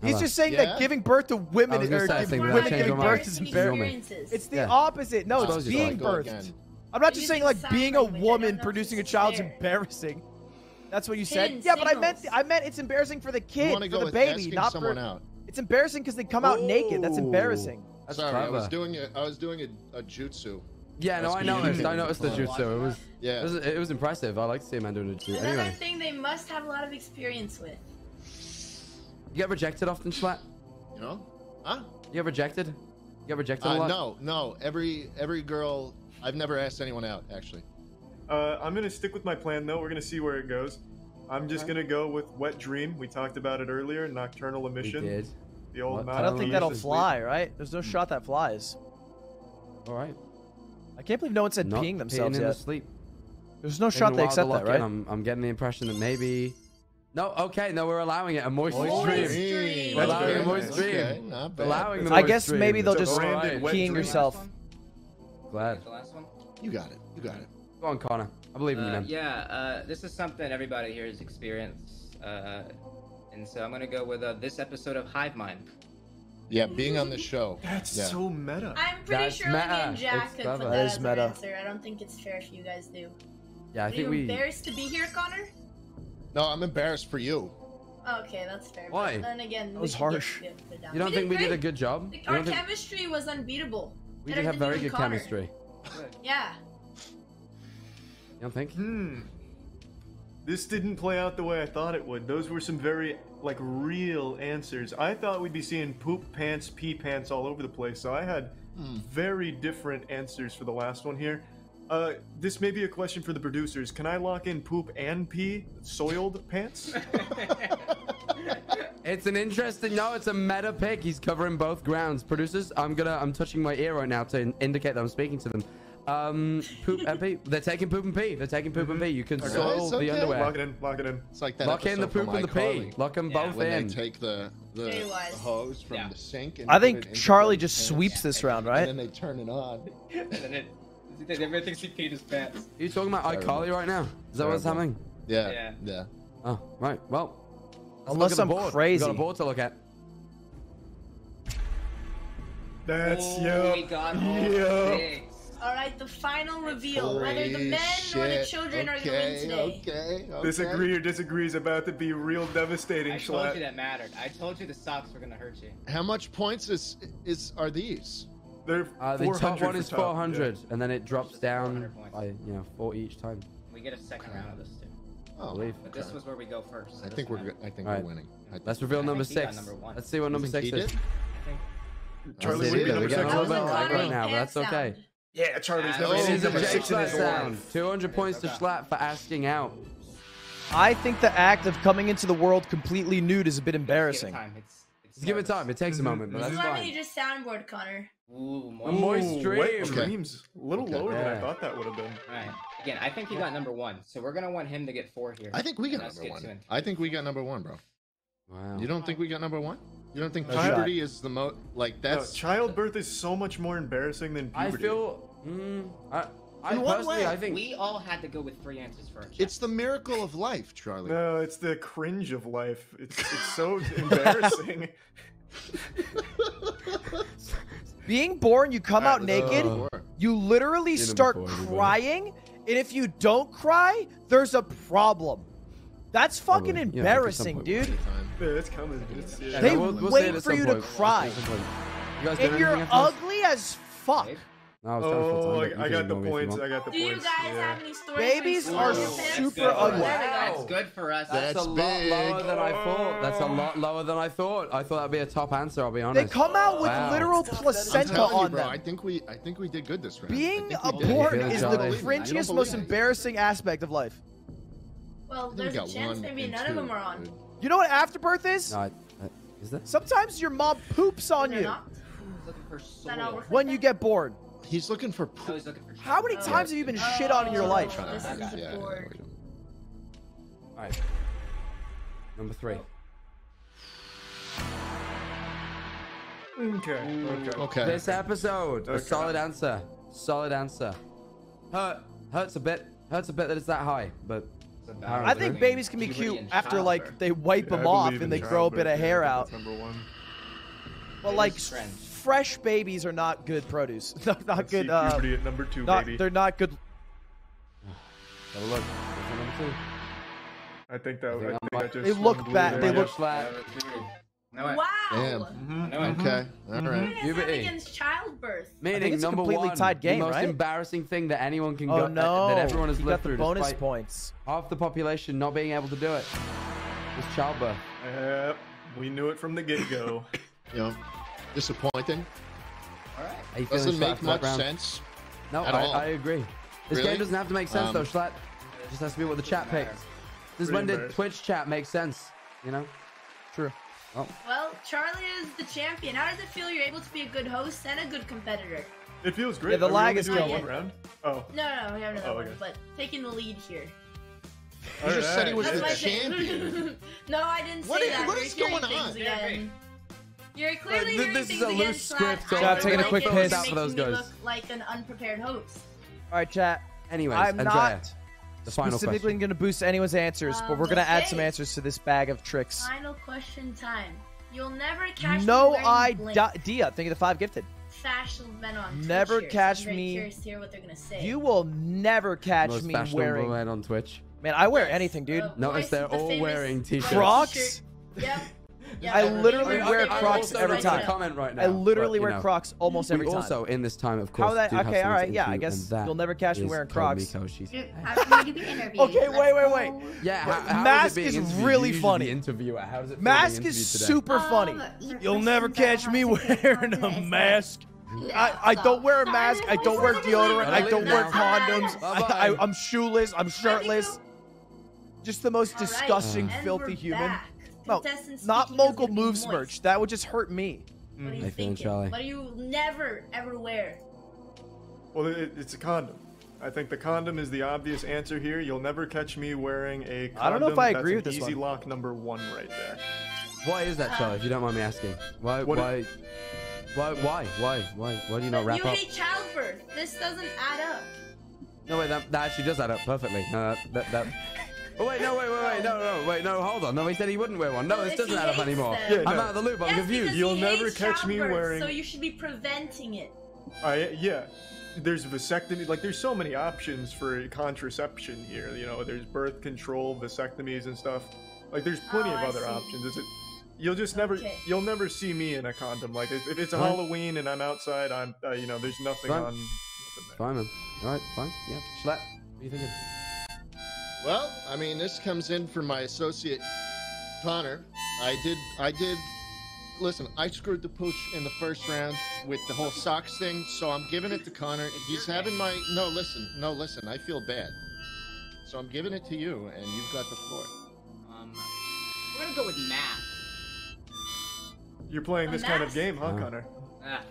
Speaker 3: He's just saying
Speaker 5: Yeah.
Speaker 3: that giving birth to women
Speaker 1: is was gonna
Speaker 3: or giving
Speaker 1: think
Speaker 2: More
Speaker 1: that
Speaker 3: women giving
Speaker 1: my
Speaker 3: birth is
Speaker 2: embarrassing
Speaker 3: embarrassing. It's the
Speaker 1: Yeah.
Speaker 3: opposite. No, it's being birthed.
Speaker 5: again.
Speaker 3: I'm not just saying like being a
Speaker 2: language. I don't
Speaker 3: woman producing a
Speaker 2: this is
Speaker 3: child's embarrassing. That's what you said.
Speaker 2: Hidden
Speaker 3: Yeah, but I meant
Speaker 2: signals.
Speaker 3: I meant it's embarrassing for the kid, for the baby, not for.
Speaker 5: out?
Speaker 3: It's embarrassing because they come out naked. That's embarrassing.
Speaker 1: That's
Speaker 5: Sorry, I was doing it. I was doing a, a jutsu.
Speaker 1: Yeah, no, I
Speaker 5: That's
Speaker 1: noticed. I noticed the jutsu. It was,
Speaker 5: Yeah.
Speaker 1: it was, it was impressive. I like to see a man doing a jutsu.
Speaker 2: Another
Speaker 1: Anyway,
Speaker 2: thing they must have a lot of experience with.
Speaker 1: You get rejected often, Schlatt?
Speaker 5: You know? Huh?
Speaker 1: You get rejected? You get rejected a
Speaker 5: Uh,
Speaker 1: lot?
Speaker 5: no, no. Every every girl. I've never asked anyone out actually.
Speaker 4: Uh, I'm gonna stick with my plan though. We're gonna see where it goes. I'm just gonna go with Wet Dream. We talked about it earlier. Nocturnal
Speaker 1: We
Speaker 4: emission.
Speaker 1: did.
Speaker 4: The old.
Speaker 1: What?
Speaker 3: I don't think that'll
Speaker 4: Nocturne
Speaker 3: fly, right? There's no shot that flies.
Speaker 1: All right.
Speaker 3: I can't believe no one said
Speaker 1: Not
Speaker 3: peeing themselves
Speaker 1: in the
Speaker 3: yet.
Speaker 1: sleep.
Speaker 3: There's no
Speaker 1: Taking
Speaker 3: shot they accept
Speaker 1: lock
Speaker 3: that,
Speaker 1: in.
Speaker 3: right?
Speaker 1: I'm, I'm getting the impression that maybe. No, okay, no, we're allowing it. A moist,
Speaker 2: Moist
Speaker 1: dream.
Speaker 2: dream.
Speaker 1: We're allowing
Speaker 2: very
Speaker 1: a moist
Speaker 5: nice.
Speaker 1: dream.
Speaker 5: Okay, not bad.
Speaker 1: Allowing the
Speaker 3: I
Speaker 1: moist
Speaker 3: guess
Speaker 1: dream.
Speaker 3: maybe they'll just
Speaker 4: branded wet dream.
Speaker 3: yourself.
Speaker 1: Glad.
Speaker 7: The last one?
Speaker 5: You got it. You got it.
Speaker 1: Go on, Connor. I believe in you,
Speaker 7: Uh,
Speaker 1: man.
Speaker 7: yeah, uh, this is something everybody here has experienced. Uh, and so I'm going to go with uh, this episode of Hivemind.
Speaker 5: Yeah, being on the show.
Speaker 4: That's
Speaker 5: Yeah.
Speaker 4: so meta.
Speaker 2: I'm pretty
Speaker 1: That's
Speaker 2: sure me
Speaker 1: meta.
Speaker 2: and Jack
Speaker 1: It's
Speaker 2: could
Speaker 1: clever.
Speaker 2: put
Speaker 3: That
Speaker 2: that
Speaker 3: is
Speaker 2: as
Speaker 3: meta.
Speaker 2: an answer. I don't think it's fair if you guys do.
Speaker 1: Yeah, I
Speaker 2: Are
Speaker 1: think
Speaker 2: you
Speaker 1: we.
Speaker 2: embarrassed to be here, Connor?
Speaker 5: No, I'm embarrassed for you.
Speaker 2: Okay, that's fair.
Speaker 1: Why?
Speaker 2: But then again,
Speaker 3: That
Speaker 2: we
Speaker 3: was
Speaker 2: could get-
Speaker 3: harsh.
Speaker 2: get.
Speaker 1: You don't think we did a good job?
Speaker 2: Like,
Speaker 1: You
Speaker 2: Our
Speaker 1: think-
Speaker 2: chemistry was unbeatable.
Speaker 1: we
Speaker 2: Better
Speaker 1: did have very good
Speaker 2: Connor.
Speaker 1: chemistry. [LAUGHS]
Speaker 2: Yeah.
Speaker 1: You don't think?
Speaker 4: Hmm. This didn't play out the way I thought it would. Those were some very like real answers. I thought we'd be seeing poop pants, pee pants all over the place. So I had very different answers for the last one here. Uh, this may be a question for the producers. Can I lock in poop and pee, soiled pants? [LAUGHS]
Speaker 1: It's an interesting. No, it's a meta pick. He's covering both grounds. Producers, I'm gonna. I'm touching my ear right now to in- indicate that I'm speaking to them. Um, poop and pee. They're taking poop and pee. They're taking poop and pee. You can
Speaker 5: Okay.
Speaker 1: soil
Speaker 5: It's
Speaker 1: the
Speaker 5: okay.
Speaker 1: underwear.
Speaker 4: lock it in. Lock it in.
Speaker 5: It's like that.
Speaker 1: Lock in the
Speaker 5: episode
Speaker 1: poop
Speaker 5: from
Speaker 1: and the
Speaker 5: iCarly,
Speaker 1: pee. Lock them
Speaker 7: Yeah.
Speaker 1: both
Speaker 5: When
Speaker 1: in.
Speaker 5: they take the the,
Speaker 2: Very
Speaker 5: hose from
Speaker 7: Yeah.
Speaker 5: the sink. And
Speaker 3: I
Speaker 5: put
Speaker 3: think
Speaker 5: into
Speaker 3: Charlie
Speaker 5: the
Speaker 3: just
Speaker 5: pants,
Speaker 3: sweeps this round, right?
Speaker 5: And then they turn it on. [LAUGHS]
Speaker 7: and then it, everyone thinks he peed his pants.
Speaker 1: Are you talking about
Speaker 5: Terrible.
Speaker 1: iCarly right now? Is that what's happening?
Speaker 5: Yeah.
Speaker 7: Yeah.
Speaker 5: Yeah.
Speaker 1: Oh, right. Well,
Speaker 3: Unless
Speaker 1: look at
Speaker 3: I'm
Speaker 1: the board.
Speaker 3: crazy.
Speaker 1: We got a board to look at.
Speaker 4: That's
Speaker 7: oh,
Speaker 4: yo.
Speaker 7: we got all [LAUGHS]
Speaker 4: Yo.
Speaker 7: six.
Speaker 2: All right, the final reveal whether the
Speaker 5: Holy
Speaker 2: men or the
Speaker 5: shit.
Speaker 2: children are
Speaker 5: okay,
Speaker 2: going to win today.
Speaker 5: Okay. Okay.
Speaker 4: Disagree or disagree is about to be real devastating,
Speaker 7: I told you
Speaker 4: Schlatt.
Speaker 7: that mattered. I told you the socks were going to hurt you.
Speaker 5: How much points is is are these?
Speaker 4: They're
Speaker 1: Uh, the top one
Speaker 4: for
Speaker 1: is
Speaker 4: top,
Speaker 1: 400, and then it drops down
Speaker 7: 400
Speaker 1: by you know 40 each time.
Speaker 7: We get a second round of this too.
Speaker 5: Oh,
Speaker 1: believe.
Speaker 7: But
Speaker 5: okay.
Speaker 7: this was where we go first. so
Speaker 5: I think we're
Speaker 7: doesn't
Speaker 5: I think
Speaker 1: Alright.
Speaker 5: we're winning. I think-
Speaker 1: Let's reveal number
Speaker 7: think he got
Speaker 1: six.
Speaker 7: number.
Speaker 1: Let's see what number six is.
Speaker 4: Charlie,
Speaker 1: That's
Speaker 4: would be number
Speaker 1: we got
Speaker 4: six.
Speaker 1: a
Speaker 2: That was
Speaker 1: little
Speaker 2: a
Speaker 1: bit lag
Speaker 2: Connor
Speaker 1: right now, but that's okay.
Speaker 4: Yeah, Charlie's never seen
Speaker 1: a
Speaker 4: number
Speaker 1: Jake
Speaker 4: six in his
Speaker 1: Schlatt sound. 200 points to
Speaker 7: Okay.
Speaker 1: Schlatt for asking out.
Speaker 3: I think the act of coming into the world completely nude is a bit
Speaker 7: Give it
Speaker 3: embarrassing.
Speaker 7: Time. It's, it's
Speaker 1: Just give it time. It takes a mm-hmm. moment, but
Speaker 2: This
Speaker 1: that's
Speaker 2: is why we
Speaker 1: fine.
Speaker 2: need a soundboard, Connor.
Speaker 7: Ooh,
Speaker 1: A
Speaker 7: moist.
Speaker 1: moist
Speaker 4: Ooh,
Speaker 1: dream.
Speaker 4: wet
Speaker 1: Okay.
Speaker 4: dreams. A little
Speaker 5: Okay.
Speaker 4: lower than I thought that would have been.
Speaker 7: Alright. Again, I think he got number one, so we're gonna want him to get four here.
Speaker 5: I think we got number one. I think we got number one, bro.
Speaker 1: Wow.
Speaker 5: You don't think we got number one? You don't think
Speaker 3: No
Speaker 5: puberty is the most like
Speaker 4: No, childbirth is so much more embarrassing than puberty.
Speaker 1: I
Speaker 4: puberty.
Speaker 1: feel. Mm, I, I
Speaker 5: In what
Speaker 1: personally,
Speaker 5: way?
Speaker 1: I think.
Speaker 7: We all had to go with three answers for our chat.
Speaker 5: it's the miracle of life, Charlie.
Speaker 4: No, it's the cringe of life. It's it's so [LAUGHS] embarrassing. [LAUGHS]
Speaker 3: Being born, you come out naked,
Speaker 1: Uh,
Speaker 3: you literally
Speaker 1: Get
Speaker 3: start
Speaker 1: before
Speaker 3: crying, and if you don't cry, there's a problem. That's fucking
Speaker 1: Probably. Yeah, like at some
Speaker 3: embarrassing,
Speaker 1: point.
Speaker 3: dude.
Speaker 4: yeah, it's coming. It's, yeah.
Speaker 1: Yeah,
Speaker 3: They
Speaker 1: no, we'll- we'll
Speaker 3: wait
Speaker 1: say it at
Speaker 3: for
Speaker 1: some
Speaker 3: you to cry.
Speaker 1: We'll say it at some point. You guys
Speaker 3: And you're
Speaker 1: anything after this?
Speaker 3: ugly as fuck.
Speaker 7: Dave?
Speaker 1: No, I was trying to
Speaker 4: Oh, I, I got the
Speaker 1: ignore me if you
Speaker 4: points. I got the
Speaker 2: Do you
Speaker 4: points.
Speaker 2: guys
Speaker 4: yeah.
Speaker 2: have any stories?
Speaker 3: Babies are
Speaker 2: your
Speaker 3: super
Speaker 7: good.
Speaker 3: ugly.
Speaker 7: That's good for us.
Speaker 1: That's,
Speaker 5: That's
Speaker 1: a lot
Speaker 5: big.
Speaker 1: lower than I oh. thought. That's a lot lower than I thought. I thought that'd be a top answer. I'll be honest.
Speaker 3: They come out with
Speaker 1: Wow.
Speaker 3: literal
Speaker 5: I'm
Speaker 3: placenta
Speaker 5: you,
Speaker 3: on
Speaker 5: bro. I think we I think we did good this round.
Speaker 3: Being
Speaker 5: think
Speaker 3: a
Speaker 5: we did.
Speaker 1: You
Speaker 3: born is the
Speaker 1: Charlie?
Speaker 5: I don't
Speaker 3: cringiest, most
Speaker 5: me.
Speaker 3: embarrassing aspect of life.
Speaker 2: Well,
Speaker 5: think we
Speaker 2: there's a chance
Speaker 5: one
Speaker 2: maybe
Speaker 5: and
Speaker 2: none of them are on.
Speaker 5: dude.
Speaker 3: You know what afterbirth is?
Speaker 1: No, I, I, is that?
Speaker 3: Sometimes your mom poops on you
Speaker 2: not?
Speaker 7: Looking for
Speaker 2: that not
Speaker 7: soil.
Speaker 2: work?
Speaker 3: when you get born.
Speaker 5: He's looking for
Speaker 7: I
Speaker 5: poop.
Speaker 7: was looking for
Speaker 3: How many
Speaker 2: Oh.
Speaker 3: times have you been shit on in your
Speaker 2: Oh,
Speaker 3: life?
Speaker 2: This is the
Speaker 5: Yeah, yeah,
Speaker 2: board.
Speaker 1: All right. Number three.
Speaker 4: Okay. Okay.
Speaker 5: Okay.
Speaker 1: This episode, a solid answer. Solid answer. Hurt. Hurts a bit. Hurts a bit that it's that high, but
Speaker 3: I think babies can be cute after like they wipe
Speaker 4: Yeah,
Speaker 3: them off and they grow a bit of hair out.
Speaker 4: Number one.
Speaker 3: But like
Speaker 7: is trend.
Speaker 3: Fresh babies are not good produce. [LAUGHS] not not
Speaker 4: Let's see
Speaker 3: good. Uh,
Speaker 4: at number two,
Speaker 3: not,
Speaker 4: baby.
Speaker 3: they're not good.
Speaker 1: have a look. Number two?
Speaker 4: I think that.
Speaker 1: I
Speaker 4: I
Speaker 1: think
Speaker 4: think
Speaker 1: I
Speaker 4: that just
Speaker 3: They look bad- they look-
Speaker 1: flat.
Speaker 7: No.
Speaker 2: Wow.
Speaker 5: Damn.
Speaker 4: Mhm,
Speaker 7: No,
Speaker 4: mhm.
Speaker 5: Okay. All
Speaker 4: Mhm.
Speaker 5: right.
Speaker 2: Who does that
Speaker 1: Puberty.
Speaker 2: against childbirth?
Speaker 1: Meaning
Speaker 3: it's a
Speaker 1: number
Speaker 3: completely
Speaker 1: one,
Speaker 3: tied game,
Speaker 1: the most
Speaker 3: right?
Speaker 1: embarrassing thing that anyone can
Speaker 3: Oh
Speaker 1: go
Speaker 3: no!
Speaker 1: that everyone has
Speaker 3: he
Speaker 1: lived
Speaker 3: got the
Speaker 1: through,
Speaker 3: bonus points.
Speaker 1: half the population not being able to do it. It's childbirth.
Speaker 4: Yep, we knew it from the get go.
Speaker 5: You [COUGHS] know, disappointing.
Speaker 7: All right.
Speaker 1: How you feeling,
Speaker 5: Doesn't
Speaker 1: Schlatt,
Speaker 5: make
Speaker 1: for
Speaker 5: much
Speaker 1: round?
Speaker 5: sense.
Speaker 1: No,
Speaker 5: at
Speaker 1: I,
Speaker 5: all.
Speaker 1: I agree. This
Speaker 5: Really?
Speaker 1: game doesn't have to make sense though,
Speaker 5: Um,
Speaker 1: Schlatt. It just has to be what the chat picks. This is when the
Speaker 4: embarrassed.
Speaker 1: Twitch chat makes sense, you know?
Speaker 3: True.
Speaker 1: Oh,
Speaker 2: Well, Charlie is the champion. How does it feel you're able to be a good host and a good competitor?
Speaker 4: It feels great.
Speaker 3: Yeah, the
Speaker 4: Are
Speaker 3: lag is
Speaker 4: doing
Speaker 2: going.
Speaker 4: one round. Oh,
Speaker 2: No, no, we have another
Speaker 4: Oh,
Speaker 2: one,
Speaker 4: okay.
Speaker 2: but taking the lead here.
Speaker 5: You just said he was
Speaker 2: That's
Speaker 5: the champion. [LAUGHS]
Speaker 2: no, I didn't say
Speaker 5: is-
Speaker 2: that.
Speaker 5: what
Speaker 2: You're
Speaker 5: is
Speaker 2: hearing
Speaker 5: going on?
Speaker 7: Yeah,
Speaker 2: again. You're clearly
Speaker 1: Th-
Speaker 2: hearing
Speaker 1: this
Speaker 2: things
Speaker 1: is a loose script, so
Speaker 2: I
Speaker 3: Schlatt,
Speaker 2: don't
Speaker 3: taking a quick
Speaker 2: it.
Speaker 3: piss.
Speaker 1: Out for those guys.
Speaker 2: look like an unprepared host.
Speaker 3: All right, chat.
Speaker 1: anyways,
Speaker 3: I'm
Speaker 1: Andrea,
Speaker 3: not
Speaker 1: the final
Speaker 3: specifically going to boost anyone's answers, but
Speaker 2: Um,
Speaker 3: we're going to add some answers to this bag of tricks.
Speaker 2: Final question time. You'll never catch
Speaker 3: No
Speaker 2: me wearing Blink.
Speaker 3: idea. Think of the five gifted.
Speaker 2: Fashion men on Twitch
Speaker 3: Never
Speaker 2: here,
Speaker 3: catch
Speaker 2: I'm very
Speaker 3: me-
Speaker 2: Curious to hear what they're gonna say.
Speaker 3: You will never catch
Speaker 1: Most
Speaker 3: me
Speaker 1: fashionable
Speaker 3: wearing.
Speaker 1: man on Twitch.
Speaker 3: Man, I wear
Speaker 2: Yes,
Speaker 3: anything, dude.
Speaker 2: uh,
Speaker 1: Notice they're
Speaker 2: the
Speaker 1: all wearing t-shirts.
Speaker 3: Crocs?
Speaker 2: Yep. Yep.
Speaker 3: I literally
Speaker 2: wear-
Speaker 3: wear
Speaker 2: they
Speaker 3: Crocs
Speaker 2: also
Speaker 3: every time.
Speaker 2: them.
Speaker 1: comment right now.
Speaker 3: I literally
Speaker 1: but,
Speaker 3: wear
Speaker 1: know,
Speaker 3: Crocs almost every
Speaker 1: we
Speaker 3: time.
Speaker 1: also, in this time, of course,
Speaker 3: How that? Okay, all
Speaker 1: someone
Speaker 3: right,
Speaker 1: to
Speaker 3: yeah. I guess you'll never catch me wearing Crocs.
Speaker 1: Koshi's-
Speaker 6: How do you be interviewed?
Speaker 3: Okay, wait, wait, wait.
Speaker 1: Yeah, how, how
Speaker 3: Mask
Speaker 1: is,
Speaker 3: is really funny.
Speaker 1: Interviewer. How does it
Speaker 3: Mask is super funny.
Speaker 6: Um,
Speaker 3: You'll never catch me
Speaker 6: have to take
Speaker 3: wearing a mask.
Speaker 6: that-
Speaker 3: I, I don't wear a mask. I don't wear deodorant. I don't wear condoms. I,
Speaker 1: Bye-bye.
Speaker 3: I, I'm shoeless. I'm shirtless. Just the most disgusting,
Speaker 2: and
Speaker 3: filthy
Speaker 2: we're
Speaker 3: human.
Speaker 2: Back.
Speaker 3: No, not
Speaker 2: speaking
Speaker 3: local moves
Speaker 2: moist.
Speaker 3: merch. That would just hurt me.
Speaker 2: What are you
Speaker 1: How you feeling,
Speaker 2: thinking?
Speaker 1: Charlie?
Speaker 2: What do you never ever wear?
Speaker 4: well, it, it's a condom. I think the condom is the obvious answer here. You'll never catch me wearing a condom.
Speaker 3: I don't know if I agree
Speaker 4: an
Speaker 3: with this
Speaker 4: Easy
Speaker 3: one.
Speaker 4: lock number one right there.
Speaker 1: Why is that, Charlie? If you don't mind me asking, why,
Speaker 4: What-
Speaker 1: why, why, why, why, why, why do you not
Speaker 2: But
Speaker 1: wrap
Speaker 2: you
Speaker 1: up?
Speaker 2: hate childbirth. This doesn't add up.
Speaker 1: No, wait, that, that actually does add up perfectly. No, that, that, that. Oh wait, no, wait, wait, wait, no, no, wait, no, hold on. No, he said he wouldn't wear one. No,
Speaker 2: Well,
Speaker 1: this doesn't
Speaker 2: he
Speaker 1: add up anymore.
Speaker 2: them-
Speaker 4: Yeah,
Speaker 1: I'm
Speaker 4: no.
Speaker 1: out of the loop. I'm
Speaker 2: yes,
Speaker 1: confused.
Speaker 2: because
Speaker 4: You'll
Speaker 2: he
Speaker 4: never
Speaker 2: hates
Speaker 4: catch me
Speaker 2: childbirth,
Speaker 4: wearing-
Speaker 2: So you should be preventing it.
Speaker 4: I yeah. There's vasectomy. Like there's so many options for contraception here. You know, there's birth control, vasectomies, and stuff. Like there's plenty
Speaker 2: Oh,
Speaker 4: of
Speaker 2: I
Speaker 4: other
Speaker 2: see.
Speaker 4: options. Is it? You'll just never,
Speaker 2: Okay.
Speaker 4: you'll never see me in a condom. Like if, if it's a
Speaker 1: Fine.
Speaker 4: Halloween and I'm outside, I'm, uh, you know, there's nothing
Speaker 1: Fine.
Speaker 4: on. Nothing there.
Speaker 1: Fine, man. All right, fine. Yeah, Schlatt. What are you thinking?
Speaker 5: Well, I mean, this comes in from my associate Connor. I did, I did listen, I screwed the pooch in the first round with the whole socks thing, so I'm giving it to Connor. He's having my no. Listen, no, listen. I feel bad, so I'm giving it to you, and you've got the floor.
Speaker 7: Um, we're gonna go with math.
Speaker 4: You're playing this kind of game, huh,
Speaker 1: Wow.
Speaker 4: Connor?
Speaker 7: Ah,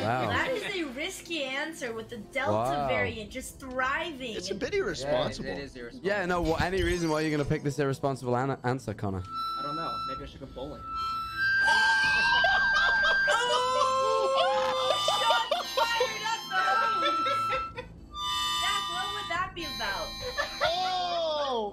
Speaker 1: Wow.
Speaker 2: That is a risky answer with the Delta
Speaker 1: Wow.
Speaker 2: variant just thriving.
Speaker 5: It's a
Speaker 2: and-
Speaker 5: bit
Speaker 7: it-
Speaker 5: irresponsible.
Speaker 7: it is irresponsible.
Speaker 1: Yeah, no. What, any reason why you're gonna pick this irresponsible an- answer, Connor?
Speaker 7: I don't know. Maybe I should go bowling.
Speaker 2: Oh, [LAUGHS] shots fired at the host. Jack, what would that be about?
Speaker 5: Oh!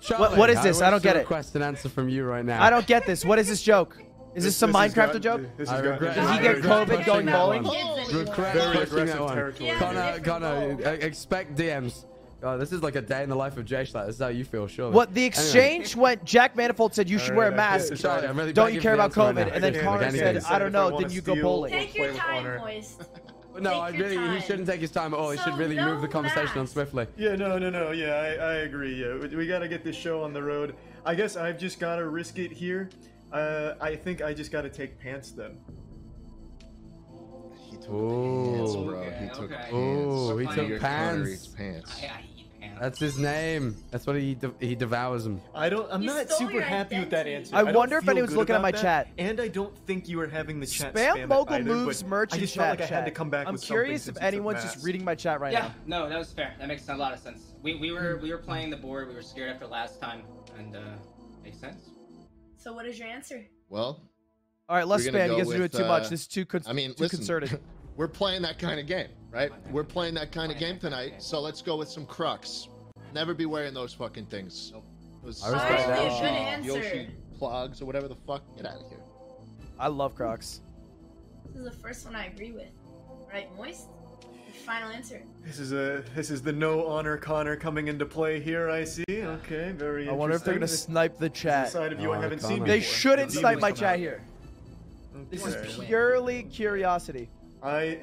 Speaker 1: Charlie,
Speaker 3: what is this? I
Speaker 1: wish
Speaker 3: don't get it.
Speaker 1: Request an answer from you right now.
Speaker 3: I don't get this. What is this joke? Is this, some
Speaker 4: has
Speaker 3: Minecraft
Speaker 4: got-
Speaker 3: joke?
Speaker 4: This
Speaker 1: I
Speaker 4: has got
Speaker 1: regret-
Speaker 3: Did he get COVID going bowling?
Speaker 1: Regret.
Speaker 4: Very aggressive
Speaker 1: that
Speaker 4: territory.
Speaker 2: Yeah.
Speaker 1: Connor,
Speaker 2: different
Speaker 1: Connor,
Speaker 2: bowl.
Speaker 1: expect DMs. Oh, this is like a day in the life of Jay Schlatt. This is how you feel, sure.
Speaker 3: What the
Speaker 1: Anyway.
Speaker 3: exchange went? Jack Manifold said you should
Speaker 4: All
Speaker 3: wear a mask.
Speaker 4: can't-
Speaker 1: Charlie, I'm really
Speaker 3: Don't you care about
Speaker 1: answer right
Speaker 3: COVID? And then
Speaker 1: Okay,
Speaker 3: Connor
Speaker 1: okay,
Speaker 3: said. I don't know.
Speaker 4: If
Speaker 3: Didn't you go bowling?
Speaker 2: Take your time,
Speaker 4: honor.
Speaker 2: Moist. [LAUGHS]
Speaker 1: No, I
Speaker 2: your
Speaker 1: really, he shouldn't take his time at all. He should really
Speaker 2: no
Speaker 1: move the conversation on swiftly.
Speaker 4: Yeah, no, no, no. Yeah, I, I agree. Yeah, we, we gotta get this show on the road. I guess I've just gotta risk it here. Uh, I think I just gotta take pants then.
Speaker 5: He took
Speaker 1: Ooh.
Speaker 5: pants, bro.
Speaker 7: Okay,
Speaker 5: he took
Speaker 7: okay.
Speaker 5: pants.
Speaker 1: Ooh, he took pants.
Speaker 5: Pants.
Speaker 7: I, I pants.
Speaker 1: That's his name. That's what he de- he devours them.
Speaker 4: I don't. I'm
Speaker 2: You
Speaker 4: not super happy with that answer.
Speaker 3: I
Speaker 4: don't
Speaker 3: wonder if anyone's looking at my
Speaker 4: that,
Speaker 3: chat.
Speaker 4: And I don't think you were having the chat
Speaker 3: Spam
Speaker 4: spam
Speaker 3: mogul
Speaker 4: either,
Speaker 3: moves
Speaker 4: but
Speaker 3: merch
Speaker 4: I just felt like chat. I had to come back.
Speaker 3: I'm
Speaker 4: with something
Speaker 3: curious
Speaker 4: since
Speaker 3: if
Speaker 4: you took
Speaker 3: anyone's just reading my chat right
Speaker 7: yeah,
Speaker 3: now.
Speaker 7: no, that was fair. That makes a lot of sense. We, we were we were playing the board. We were scared after last time, and uh, makes sense.
Speaker 2: So what is your answer?
Speaker 5: Well,
Speaker 3: All right, less
Speaker 5: We're gonna
Speaker 3: spam. You guys are doing
Speaker 5: with,
Speaker 3: too much.
Speaker 5: uh,
Speaker 3: This is too, con-
Speaker 5: I mean,
Speaker 3: too
Speaker 5: listen,
Speaker 3: concerted. [LAUGHS]
Speaker 5: we're playing that kind of game, right? We're playing that kind of game tonight, so let's go with some Crocs. Never be wearing those fucking things.
Speaker 7: Nope.
Speaker 5: Those
Speaker 1: I respect that.
Speaker 5: Yoshi-
Speaker 2: Good answer.
Speaker 5: Yoshi clogs or whatever the fuck. Get out of here.
Speaker 3: I love Crocs.
Speaker 2: This is the first one I agree with. Right, Moist? Your final answer.
Speaker 4: This is a this is the no honor Connor coming into play here. I see. Okay, very.
Speaker 3: I wonder if they're gonna snipe the chat.
Speaker 4: a side of you I haven't
Speaker 1: Connor.
Speaker 4: seen.
Speaker 3: They
Speaker 4: before.
Speaker 3: shouldn't
Speaker 4: Demons
Speaker 3: snipe my chat
Speaker 4: out.
Speaker 3: here. This is purely curiosity.
Speaker 4: I.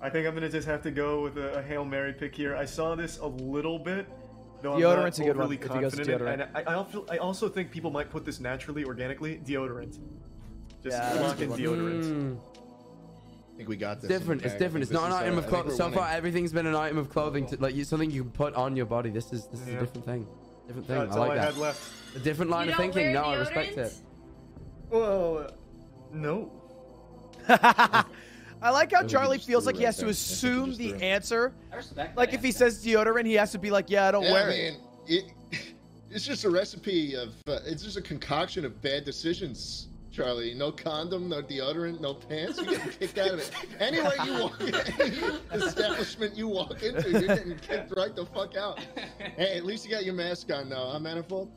Speaker 4: I think I'm gonna just have to go with a, a hail mary pick here. I saw this a little bit, though I'm
Speaker 3: Deodorant's a
Speaker 4: not
Speaker 3: good one,
Speaker 4: overly
Speaker 3: if he goes
Speaker 4: confident. in,
Speaker 3: deodorant.
Speaker 4: and I, I also I also think people might put this naturally, organically. Deodorant. Just
Speaker 3: Yeah,
Speaker 4: lock in deodorant.
Speaker 1: Mm,
Speaker 5: I think we got
Speaker 1: it's
Speaker 5: this.
Speaker 1: different. It's different. It's not an item of clothing. So
Speaker 5: winning.
Speaker 1: far, everything's been an item of clothing, to, like you, something you can put on your body. This is this is a different thing. Different thing.
Speaker 4: That's
Speaker 1: I
Speaker 4: all
Speaker 1: like
Speaker 4: I
Speaker 1: that.
Speaker 4: had left.
Speaker 1: A different line
Speaker 2: you
Speaker 1: of thinking.
Speaker 2: wear
Speaker 1: No, I respect it.
Speaker 4: Well, uh, no. [LAUGHS]
Speaker 3: I like how Charlie feels like he has to
Speaker 5: there. I think he
Speaker 3: assume the answer.
Speaker 7: I respect.
Speaker 3: Like if he says deodorant, he has to be like, "Yeah, I don't
Speaker 5: Yeah,
Speaker 3: wear
Speaker 5: I
Speaker 3: it."
Speaker 5: mean, it, [LAUGHS] it's just a recipe of. Uh, it's just a concoction of bad decisions. Charlie, no condom, no deodorant, no pants. You're getting kicked out of it. Anywhere you walk, [LAUGHS] any establishment you walk into, you're getting kicked right the fuck out. Hey, at least you got your mask on now, huh, Manifold?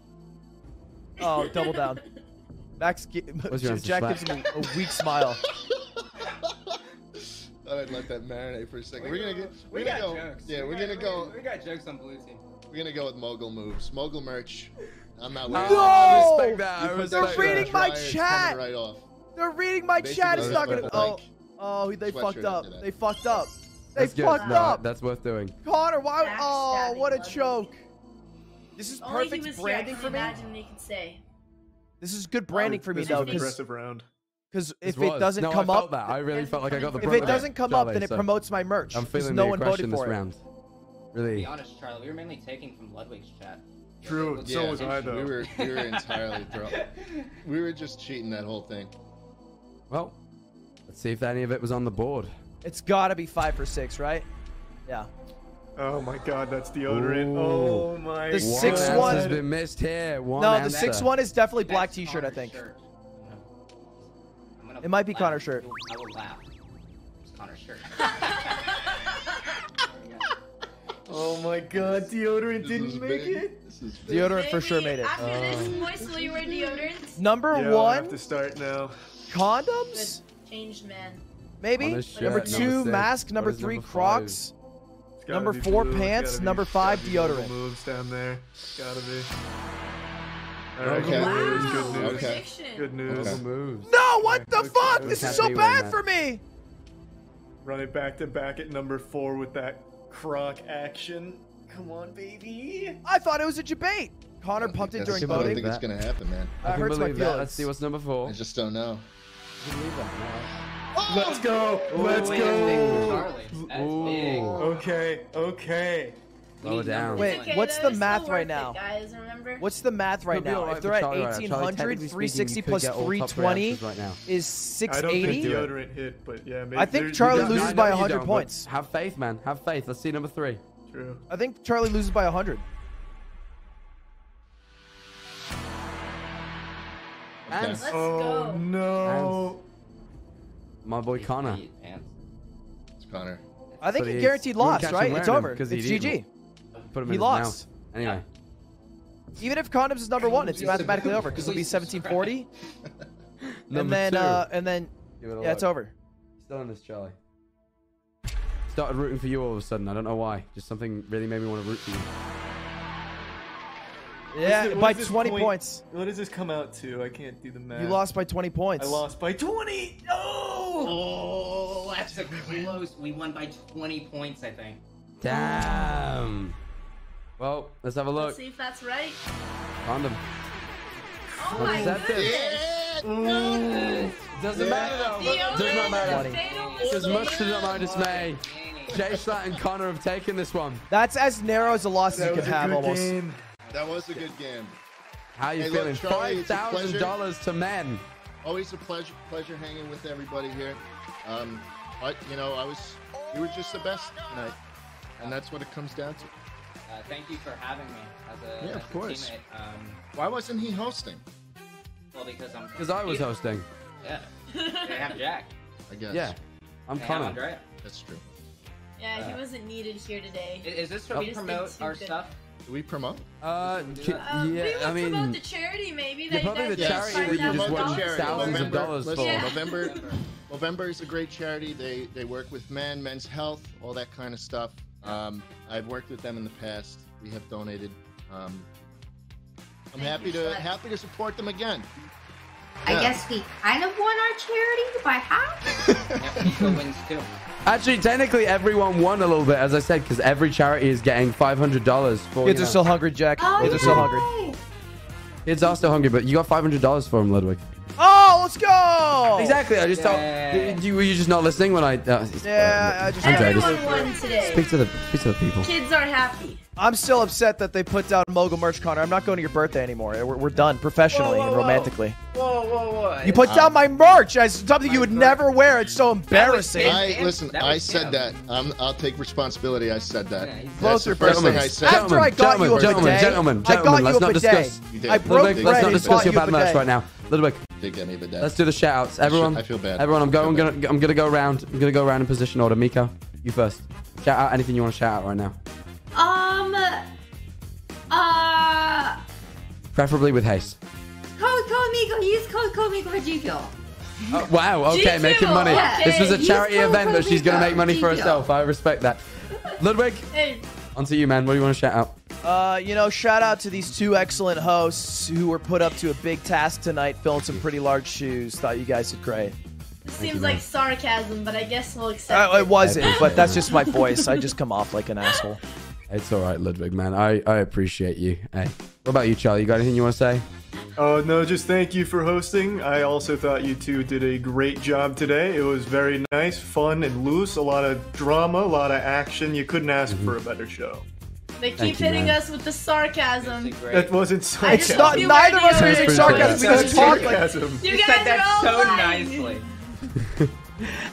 Speaker 3: Oh, double down. Max, gi-
Speaker 1: What's your
Speaker 3: Jack gives him a, a weak smile. [LAUGHS]
Speaker 5: Thought I'd let that marinate for a second. We're gonna get.
Speaker 7: We
Speaker 5: We're gonna
Speaker 7: got
Speaker 5: go.
Speaker 7: jokes.
Speaker 5: Yeah,
Speaker 7: We
Speaker 5: we're
Speaker 7: got-
Speaker 5: gonna
Speaker 7: we-
Speaker 5: go.
Speaker 7: We got jokes on blue team.
Speaker 5: We're gonna go with mogul moves. Mogul merch. I'm not
Speaker 1: Oh,
Speaker 5: wearing.
Speaker 3: No!
Speaker 1: I respect that. I respect
Speaker 3: They're
Speaker 5: that
Speaker 1: that.
Speaker 3: reading my chat!
Speaker 5: Right off.
Speaker 3: They're reading my
Speaker 5: Basically,
Speaker 3: chat. It's
Speaker 5: it's
Speaker 3: not gonna.
Speaker 5: a
Speaker 3: Oh, oh, they
Speaker 5: sweatshirt
Speaker 3: fucked up. They fucked up. They
Speaker 1: That's good.
Speaker 3: fucked
Speaker 1: No,
Speaker 3: up.
Speaker 1: That's worth doing.
Speaker 3: Connor, why? Oh, what a
Speaker 2: Ludwig.
Speaker 3: choke. This is perfect branding for me.
Speaker 2: imagine what could say.
Speaker 3: This is good branding for me
Speaker 4: this
Speaker 3: though,
Speaker 4: was an
Speaker 3: because
Speaker 4: aggressive round.
Speaker 3: if it doesn't
Speaker 1: no,
Speaker 3: come
Speaker 1: I felt
Speaker 3: up,
Speaker 1: that. I really felt like I got the
Speaker 3: if it doesn't come up, then it promotes my merch.
Speaker 1: I'm
Speaker 3: 'cause
Speaker 1: feeling
Speaker 3: no
Speaker 1: the
Speaker 3: one
Speaker 1: aggression
Speaker 3: voted
Speaker 1: this
Speaker 3: for it.
Speaker 1: round.
Speaker 7: To
Speaker 1: Really.
Speaker 7: be honest, Charlie, we were mainly taking from Ludwig's chat.
Speaker 4: True,
Speaker 7: Let's
Speaker 4: so was I, though.
Speaker 5: We were we were entirely [LAUGHS] thrown. We were just cheating that whole thing.
Speaker 1: Well, let's see if any of it was on the board.
Speaker 3: It's got to be five for six, right? Yeah.
Speaker 4: Oh my god, that's deodorant.
Speaker 1: Ooh.
Speaker 4: Oh my
Speaker 3: The
Speaker 4: god.
Speaker 1: One
Speaker 3: six
Speaker 1: answer's
Speaker 3: one-
Speaker 1: been missed here. One
Speaker 3: no, the six one is definitely black
Speaker 7: That's
Speaker 3: T-shirt. I think.
Speaker 7: shirt. I'm
Speaker 3: It might be
Speaker 7: laugh.
Speaker 3: Connor's shirt.
Speaker 7: I will laugh. It's Connor's shirt. [LAUGHS]
Speaker 4: Oh my god, deodorant
Speaker 5: This
Speaker 4: didn't
Speaker 5: is
Speaker 4: make
Speaker 5: big.
Speaker 4: it.
Speaker 5: This is big.
Speaker 3: Deodorant for sure made it.
Speaker 2: After
Speaker 1: Uh,
Speaker 2: this, Moist, will you wear deodorant?
Speaker 3: Number
Speaker 4: Yeah, I'll have
Speaker 3: one,
Speaker 4: to start now.
Speaker 3: condoms.
Speaker 2: Good. Changed man.
Speaker 3: Maybe.
Speaker 1: On
Speaker 3: Number
Speaker 1: number
Speaker 3: two,
Speaker 1: six.
Speaker 3: mask. Number three,
Speaker 1: number?
Speaker 3: Crocs. Number four,
Speaker 4: blue,
Speaker 3: pants.
Speaker 4: be-
Speaker 3: Number five, deodorant.
Speaker 4: Moves down there. Gotta be. Alright,
Speaker 5: Okay.
Speaker 4: good
Speaker 2: Wow.
Speaker 4: news, good news.
Speaker 5: Okay.
Speaker 4: Good news.
Speaker 5: Okay.
Speaker 3: No, what the fuck? This is so bad for me.
Speaker 4: Run it back to back at number four with that croc action. Come on, baby.
Speaker 3: I thought it was a debate. Connor pumped it
Speaker 5: That's-
Speaker 3: during
Speaker 5: I don't
Speaker 3: voting.
Speaker 5: think it's gonna happen, man.
Speaker 1: I
Speaker 3: That
Speaker 1: can
Speaker 3: hurts my
Speaker 1: believe that.
Speaker 3: feelings.
Speaker 1: Let's see what's number four.
Speaker 5: I just don't know. Oh!
Speaker 4: Let's go. Let's
Speaker 7: Wait, that's big for
Speaker 4: go.
Speaker 1: Ooh.
Speaker 4: Okay. Okay.
Speaker 7: We
Speaker 1: Lower down.
Speaker 3: Wait,
Speaker 2: okay,
Speaker 3: what's
Speaker 2: though,
Speaker 3: the math right
Speaker 2: worth
Speaker 3: now?
Speaker 2: Guys, remember?
Speaker 3: What's the math right now?
Speaker 1: alright
Speaker 3: If they're at
Speaker 1: Charlie right now. Charlie,
Speaker 3: 1800,
Speaker 1: technically speaking,
Speaker 3: 360
Speaker 1: you could
Speaker 3: plus
Speaker 1: get all top three
Speaker 3: 320
Speaker 1: right now.
Speaker 3: is
Speaker 4: I don't think
Speaker 3: 680.
Speaker 4: deodorant hit, but yeah, maybe.
Speaker 3: I think
Speaker 4: there-
Speaker 3: Charlie loses
Speaker 1: I
Speaker 3: by
Speaker 1: you
Speaker 3: 100 points.
Speaker 1: Have faith, man. Have faith. Let's see number three.
Speaker 4: True.
Speaker 3: I think Charlie loses by 100.
Speaker 1: And
Speaker 2: Let's
Speaker 4: Oh
Speaker 2: go.
Speaker 4: no.
Speaker 1: my boy Connor.
Speaker 5: It's Connor.
Speaker 3: I think he guaranteed
Speaker 1: you wouldn't
Speaker 3: loss, right? It's
Speaker 1: wearing 'em
Speaker 3: over.
Speaker 1: 'cause
Speaker 3: It's
Speaker 1: he'd
Speaker 3: GG.
Speaker 1: Put him
Speaker 3: He
Speaker 1: in his
Speaker 3: lost.
Speaker 1: mouth. Anyway.
Speaker 3: Even if condoms is number one, it's mathematically over because it'll be [LAUGHS]
Speaker 7: Please
Speaker 3: 1740, [LAUGHS] and
Speaker 1: Number
Speaker 3: then
Speaker 1: two.
Speaker 3: uh, and then
Speaker 1: Give it a
Speaker 3: yeah, it's over.
Speaker 1: Still in this, Charlie. Started rooting for you all of a sudden. I don't know why. Just something really made me want to root for you.
Speaker 3: Yeah,
Speaker 4: it-
Speaker 3: by 20
Speaker 4: point?
Speaker 3: points.
Speaker 4: What does this come out to? I can't do the math.
Speaker 3: You lost by 20 points.
Speaker 4: I lost by 20. No.
Speaker 7: Oh, that's a close. We won by 20 points, I think.
Speaker 1: Damn. Well, let's have a
Speaker 2: Let's
Speaker 1: look.
Speaker 2: see if that's right.
Speaker 1: Condom.
Speaker 2: Oh my
Speaker 1: Accepted.
Speaker 2: goodness.
Speaker 1: Doesn't matter though.
Speaker 2: Deodorant
Speaker 1: Does not matter.
Speaker 2: is fatal
Speaker 1: much to my dismay. Jay Schlatt and Connor have taken this one.
Speaker 3: That's as narrow as a loss as
Speaker 4: That
Speaker 3: you
Speaker 4: was
Speaker 3: could
Speaker 4: a
Speaker 3: have
Speaker 4: good
Speaker 3: almost.
Speaker 4: game.
Speaker 5: That was a good game.
Speaker 1: How are you
Speaker 5: Hey, look,
Speaker 1: feeling?
Speaker 5: Charlie,
Speaker 1: Five
Speaker 5: it's a
Speaker 1: thousand
Speaker 5: pleasure.
Speaker 1: dollars to men.
Speaker 5: Always a pleasure, pleasure hanging with everybody here. Um, I, you know, I was, you were just the best tonight, and that's what it comes down to.
Speaker 7: Uh, thank you for having me as a,
Speaker 5: Yeah, of
Speaker 7: a
Speaker 5: course.
Speaker 7: teammate. Um,
Speaker 5: Why wasn't he hosting?
Speaker 7: well, because I'm.
Speaker 1: Because I was hosting.
Speaker 7: Yeah. They have Jack. [LAUGHS]
Speaker 5: I guess.
Speaker 1: Yeah. I'm
Speaker 7: They have
Speaker 1: Connor.
Speaker 7: Andrea.
Speaker 5: that's true.
Speaker 2: Yeah, he wasn't needed here today.
Speaker 7: I- Is this where
Speaker 1: Oh.
Speaker 7: we
Speaker 2: We
Speaker 7: promote our
Speaker 2: too
Speaker 7: stuff?
Speaker 5: Do we promote?
Speaker 1: Uh,
Speaker 7: do
Speaker 1: c-
Speaker 7: that?
Speaker 2: Um, we
Speaker 1: yeah, I mean,
Speaker 2: promote the charity maybe
Speaker 1: yeah,
Speaker 2: that you
Speaker 1: probably
Speaker 2: guys
Speaker 1: the charity
Speaker 2: five
Speaker 1: that you just
Speaker 2: thousand
Speaker 1: won
Speaker 2: dollars.
Speaker 1: thousands of dollars
Speaker 5: listen,
Speaker 1: for.
Speaker 2: Yeah.
Speaker 5: Movember, [LAUGHS] Movember is a great charity. They they work with men, men's health, all that kind of stuff. Um, I've worked with them in the past. We have donated. Um, I'm
Speaker 2: Thank
Speaker 5: happy to
Speaker 2: Schlatt.
Speaker 5: happy to support them again.
Speaker 6: I
Speaker 5: Yeah.
Speaker 6: guess we kind of won our charity by half. [LAUGHS]
Speaker 7: Wins too.
Speaker 1: Actually, technically, everyone won a little bit, as I said, because every charity is getting five hundred dollars for.
Speaker 3: Kids
Speaker 1: you
Speaker 3: are
Speaker 1: know-
Speaker 3: still hungry, Jack.
Speaker 6: Oh,
Speaker 3: Kids are still hungry.
Speaker 1: Kids are still hungry, but you got five hundred dollars for them, Ludwig.
Speaker 3: Let's go!
Speaker 1: Exactly. I just
Speaker 7: Yeah.
Speaker 1: told. You, were you just not listening when I? Uh,
Speaker 3: Yeah, I just-
Speaker 1: Andre,
Speaker 2: Everyone
Speaker 1: just
Speaker 2: won today.
Speaker 1: speak to the speak to the people.
Speaker 2: Kids are happy.
Speaker 3: I'm still upset that they put down Mogul merch, Connor. I'm not going to your birthday anymore. We're, we're done professionally
Speaker 7: Whoa, whoa,
Speaker 3: and romantically.
Speaker 7: Whoa, whoa, whoa.
Speaker 3: You put down my merch as something you would
Speaker 7: merch.
Speaker 3: never wear. It's so embarrassing.
Speaker 5: I listen. I said
Speaker 7: him.
Speaker 5: that. Um, I'll take responsibility. I said that.
Speaker 7: Yeah,
Speaker 5: That's the
Speaker 3: Closer,
Speaker 5: first thing. I said.
Speaker 3: After I got you a
Speaker 1: Gentlemen,
Speaker 3: bidet,
Speaker 1: gentlemen, gentlemen, let's not discuss-
Speaker 3: I broke
Speaker 1: let's not discuss
Speaker 3: bought
Speaker 1: your
Speaker 3: you
Speaker 1: bad merch right now. Ludwig,
Speaker 5: Did get me
Speaker 1: let's do the shout outs. Everyone,
Speaker 5: I feel bad.
Speaker 1: Everyone, I'm going. I'm gonna, I'm gonna go around. I'm gonna go around in position order. Miko, you first. Shout out anything you want to shout out right now,
Speaker 6: Um. Uh.
Speaker 1: preferably with haste.
Speaker 6: Code code Miko. Use code code Miko for G Fuel.
Speaker 1: Oh, wow. Okay,
Speaker 2: G2,
Speaker 1: making money.
Speaker 6: yeah.
Speaker 1: This was a charity
Speaker 6: code
Speaker 1: event, but she's gonna make money for
Speaker 6: G2.
Speaker 1: herself. I respect that. Ludwig,
Speaker 2: Hey,
Speaker 1: onto you, man. What do you want to shout out?
Speaker 3: Uh, you know, shout out to these two excellent hosts who were put up to a big task tonight, filling some pretty large shoes. Thought you guys did great.
Speaker 2: this
Speaker 1: you,
Speaker 2: seems
Speaker 1: man.
Speaker 2: like sarcasm, but I guess we'll accept
Speaker 3: Uh,
Speaker 2: it.
Speaker 3: it wasn't, but that's just my voice. I just come off like an asshole. [LAUGHS]
Speaker 1: It's all right, Ludwig, man. I, I appreciate you. Hey, what about you, Charlie? You got anything you want to say?
Speaker 4: Oh no, just thank you for hosting. I also thought you two did a great job today. It was very nice, fun, and loose. A lot of drama, a lot of action. You couldn't ask mm-hmm. for a better show.
Speaker 2: They keep
Speaker 1: Thank you,
Speaker 2: hitting
Speaker 1: man.
Speaker 2: us with the sarcasm.
Speaker 7: It's a great-
Speaker 4: That wasn't
Speaker 2: I just
Speaker 4: sarcasm.
Speaker 3: Not, neither of us
Speaker 2: already
Speaker 3: are using sarcasm. We just talk like.
Speaker 4: sarcasm.
Speaker 2: You
Speaker 7: You
Speaker 2: guys
Speaker 7: said
Speaker 2: are
Speaker 7: that so
Speaker 2: lying.
Speaker 7: nicely. [LAUGHS]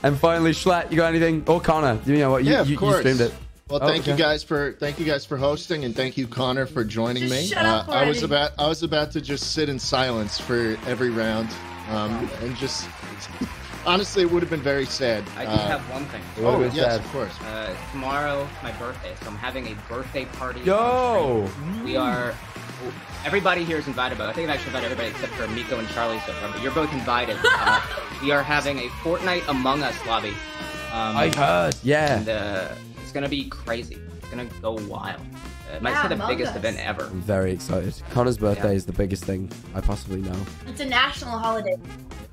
Speaker 1: And finally, Schlatt, you got anything? Or Connor? You know what? You,
Speaker 5: Yeah, of
Speaker 1: you, you streamed it.
Speaker 5: Well,
Speaker 1: Oh,
Speaker 5: thank you guys for thank you guys for hosting, and thank you Connor for joining
Speaker 2: Just
Speaker 5: me.
Speaker 2: shut up
Speaker 5: Uh, I was about I was about to just sit in silence for every round, um, and just honestly, it would have been very sad.
Speaker 7: I
Speaker 5: Uh,
Speaker 7: have one thing.
Speaker 1: It would've
Speaker 5: oh
Speaker 1: been
Speaker 5: yes,
Speaker 1: sad.
Speaker 5: of course.
Speaker 7: Uh, tomorrow, my birthday, so I'm having a birthday party.
Speaker 1: Yo!
Speaker 7: We are. Everybody here is invited, but I think I've actually invited everybody except for Miko and Charlie so far. But you're both invited. Uh, we are having a Fortnite Among Us lobby. Um,
Speaker 1: I heard. Yeah.
Speaker 7: and uh, it's gonna be crazy. It's gonna go wild. It might
Speaker 2: Yeah,
Speaker 7: be the biggest
Speaker 2: Us.
Speaker 7: event ever.
Speaker 1: I'm very excited. Connor's birthday
Speaker 7: Yeah.
Speaker 1: is the biggest thing I possibly know.
Speaker 2: It's a national holiday.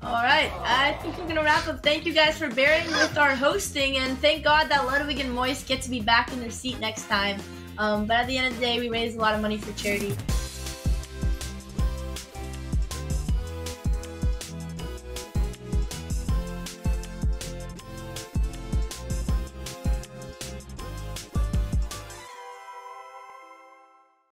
Speaker 2: All right, I think we're gonna wrap up. Thank you guys for bearing with our hosting, and thank God that Ludwig and Moist get to be back in their seat next time. Um, but at the end of the day, we raised a lot of money for charity.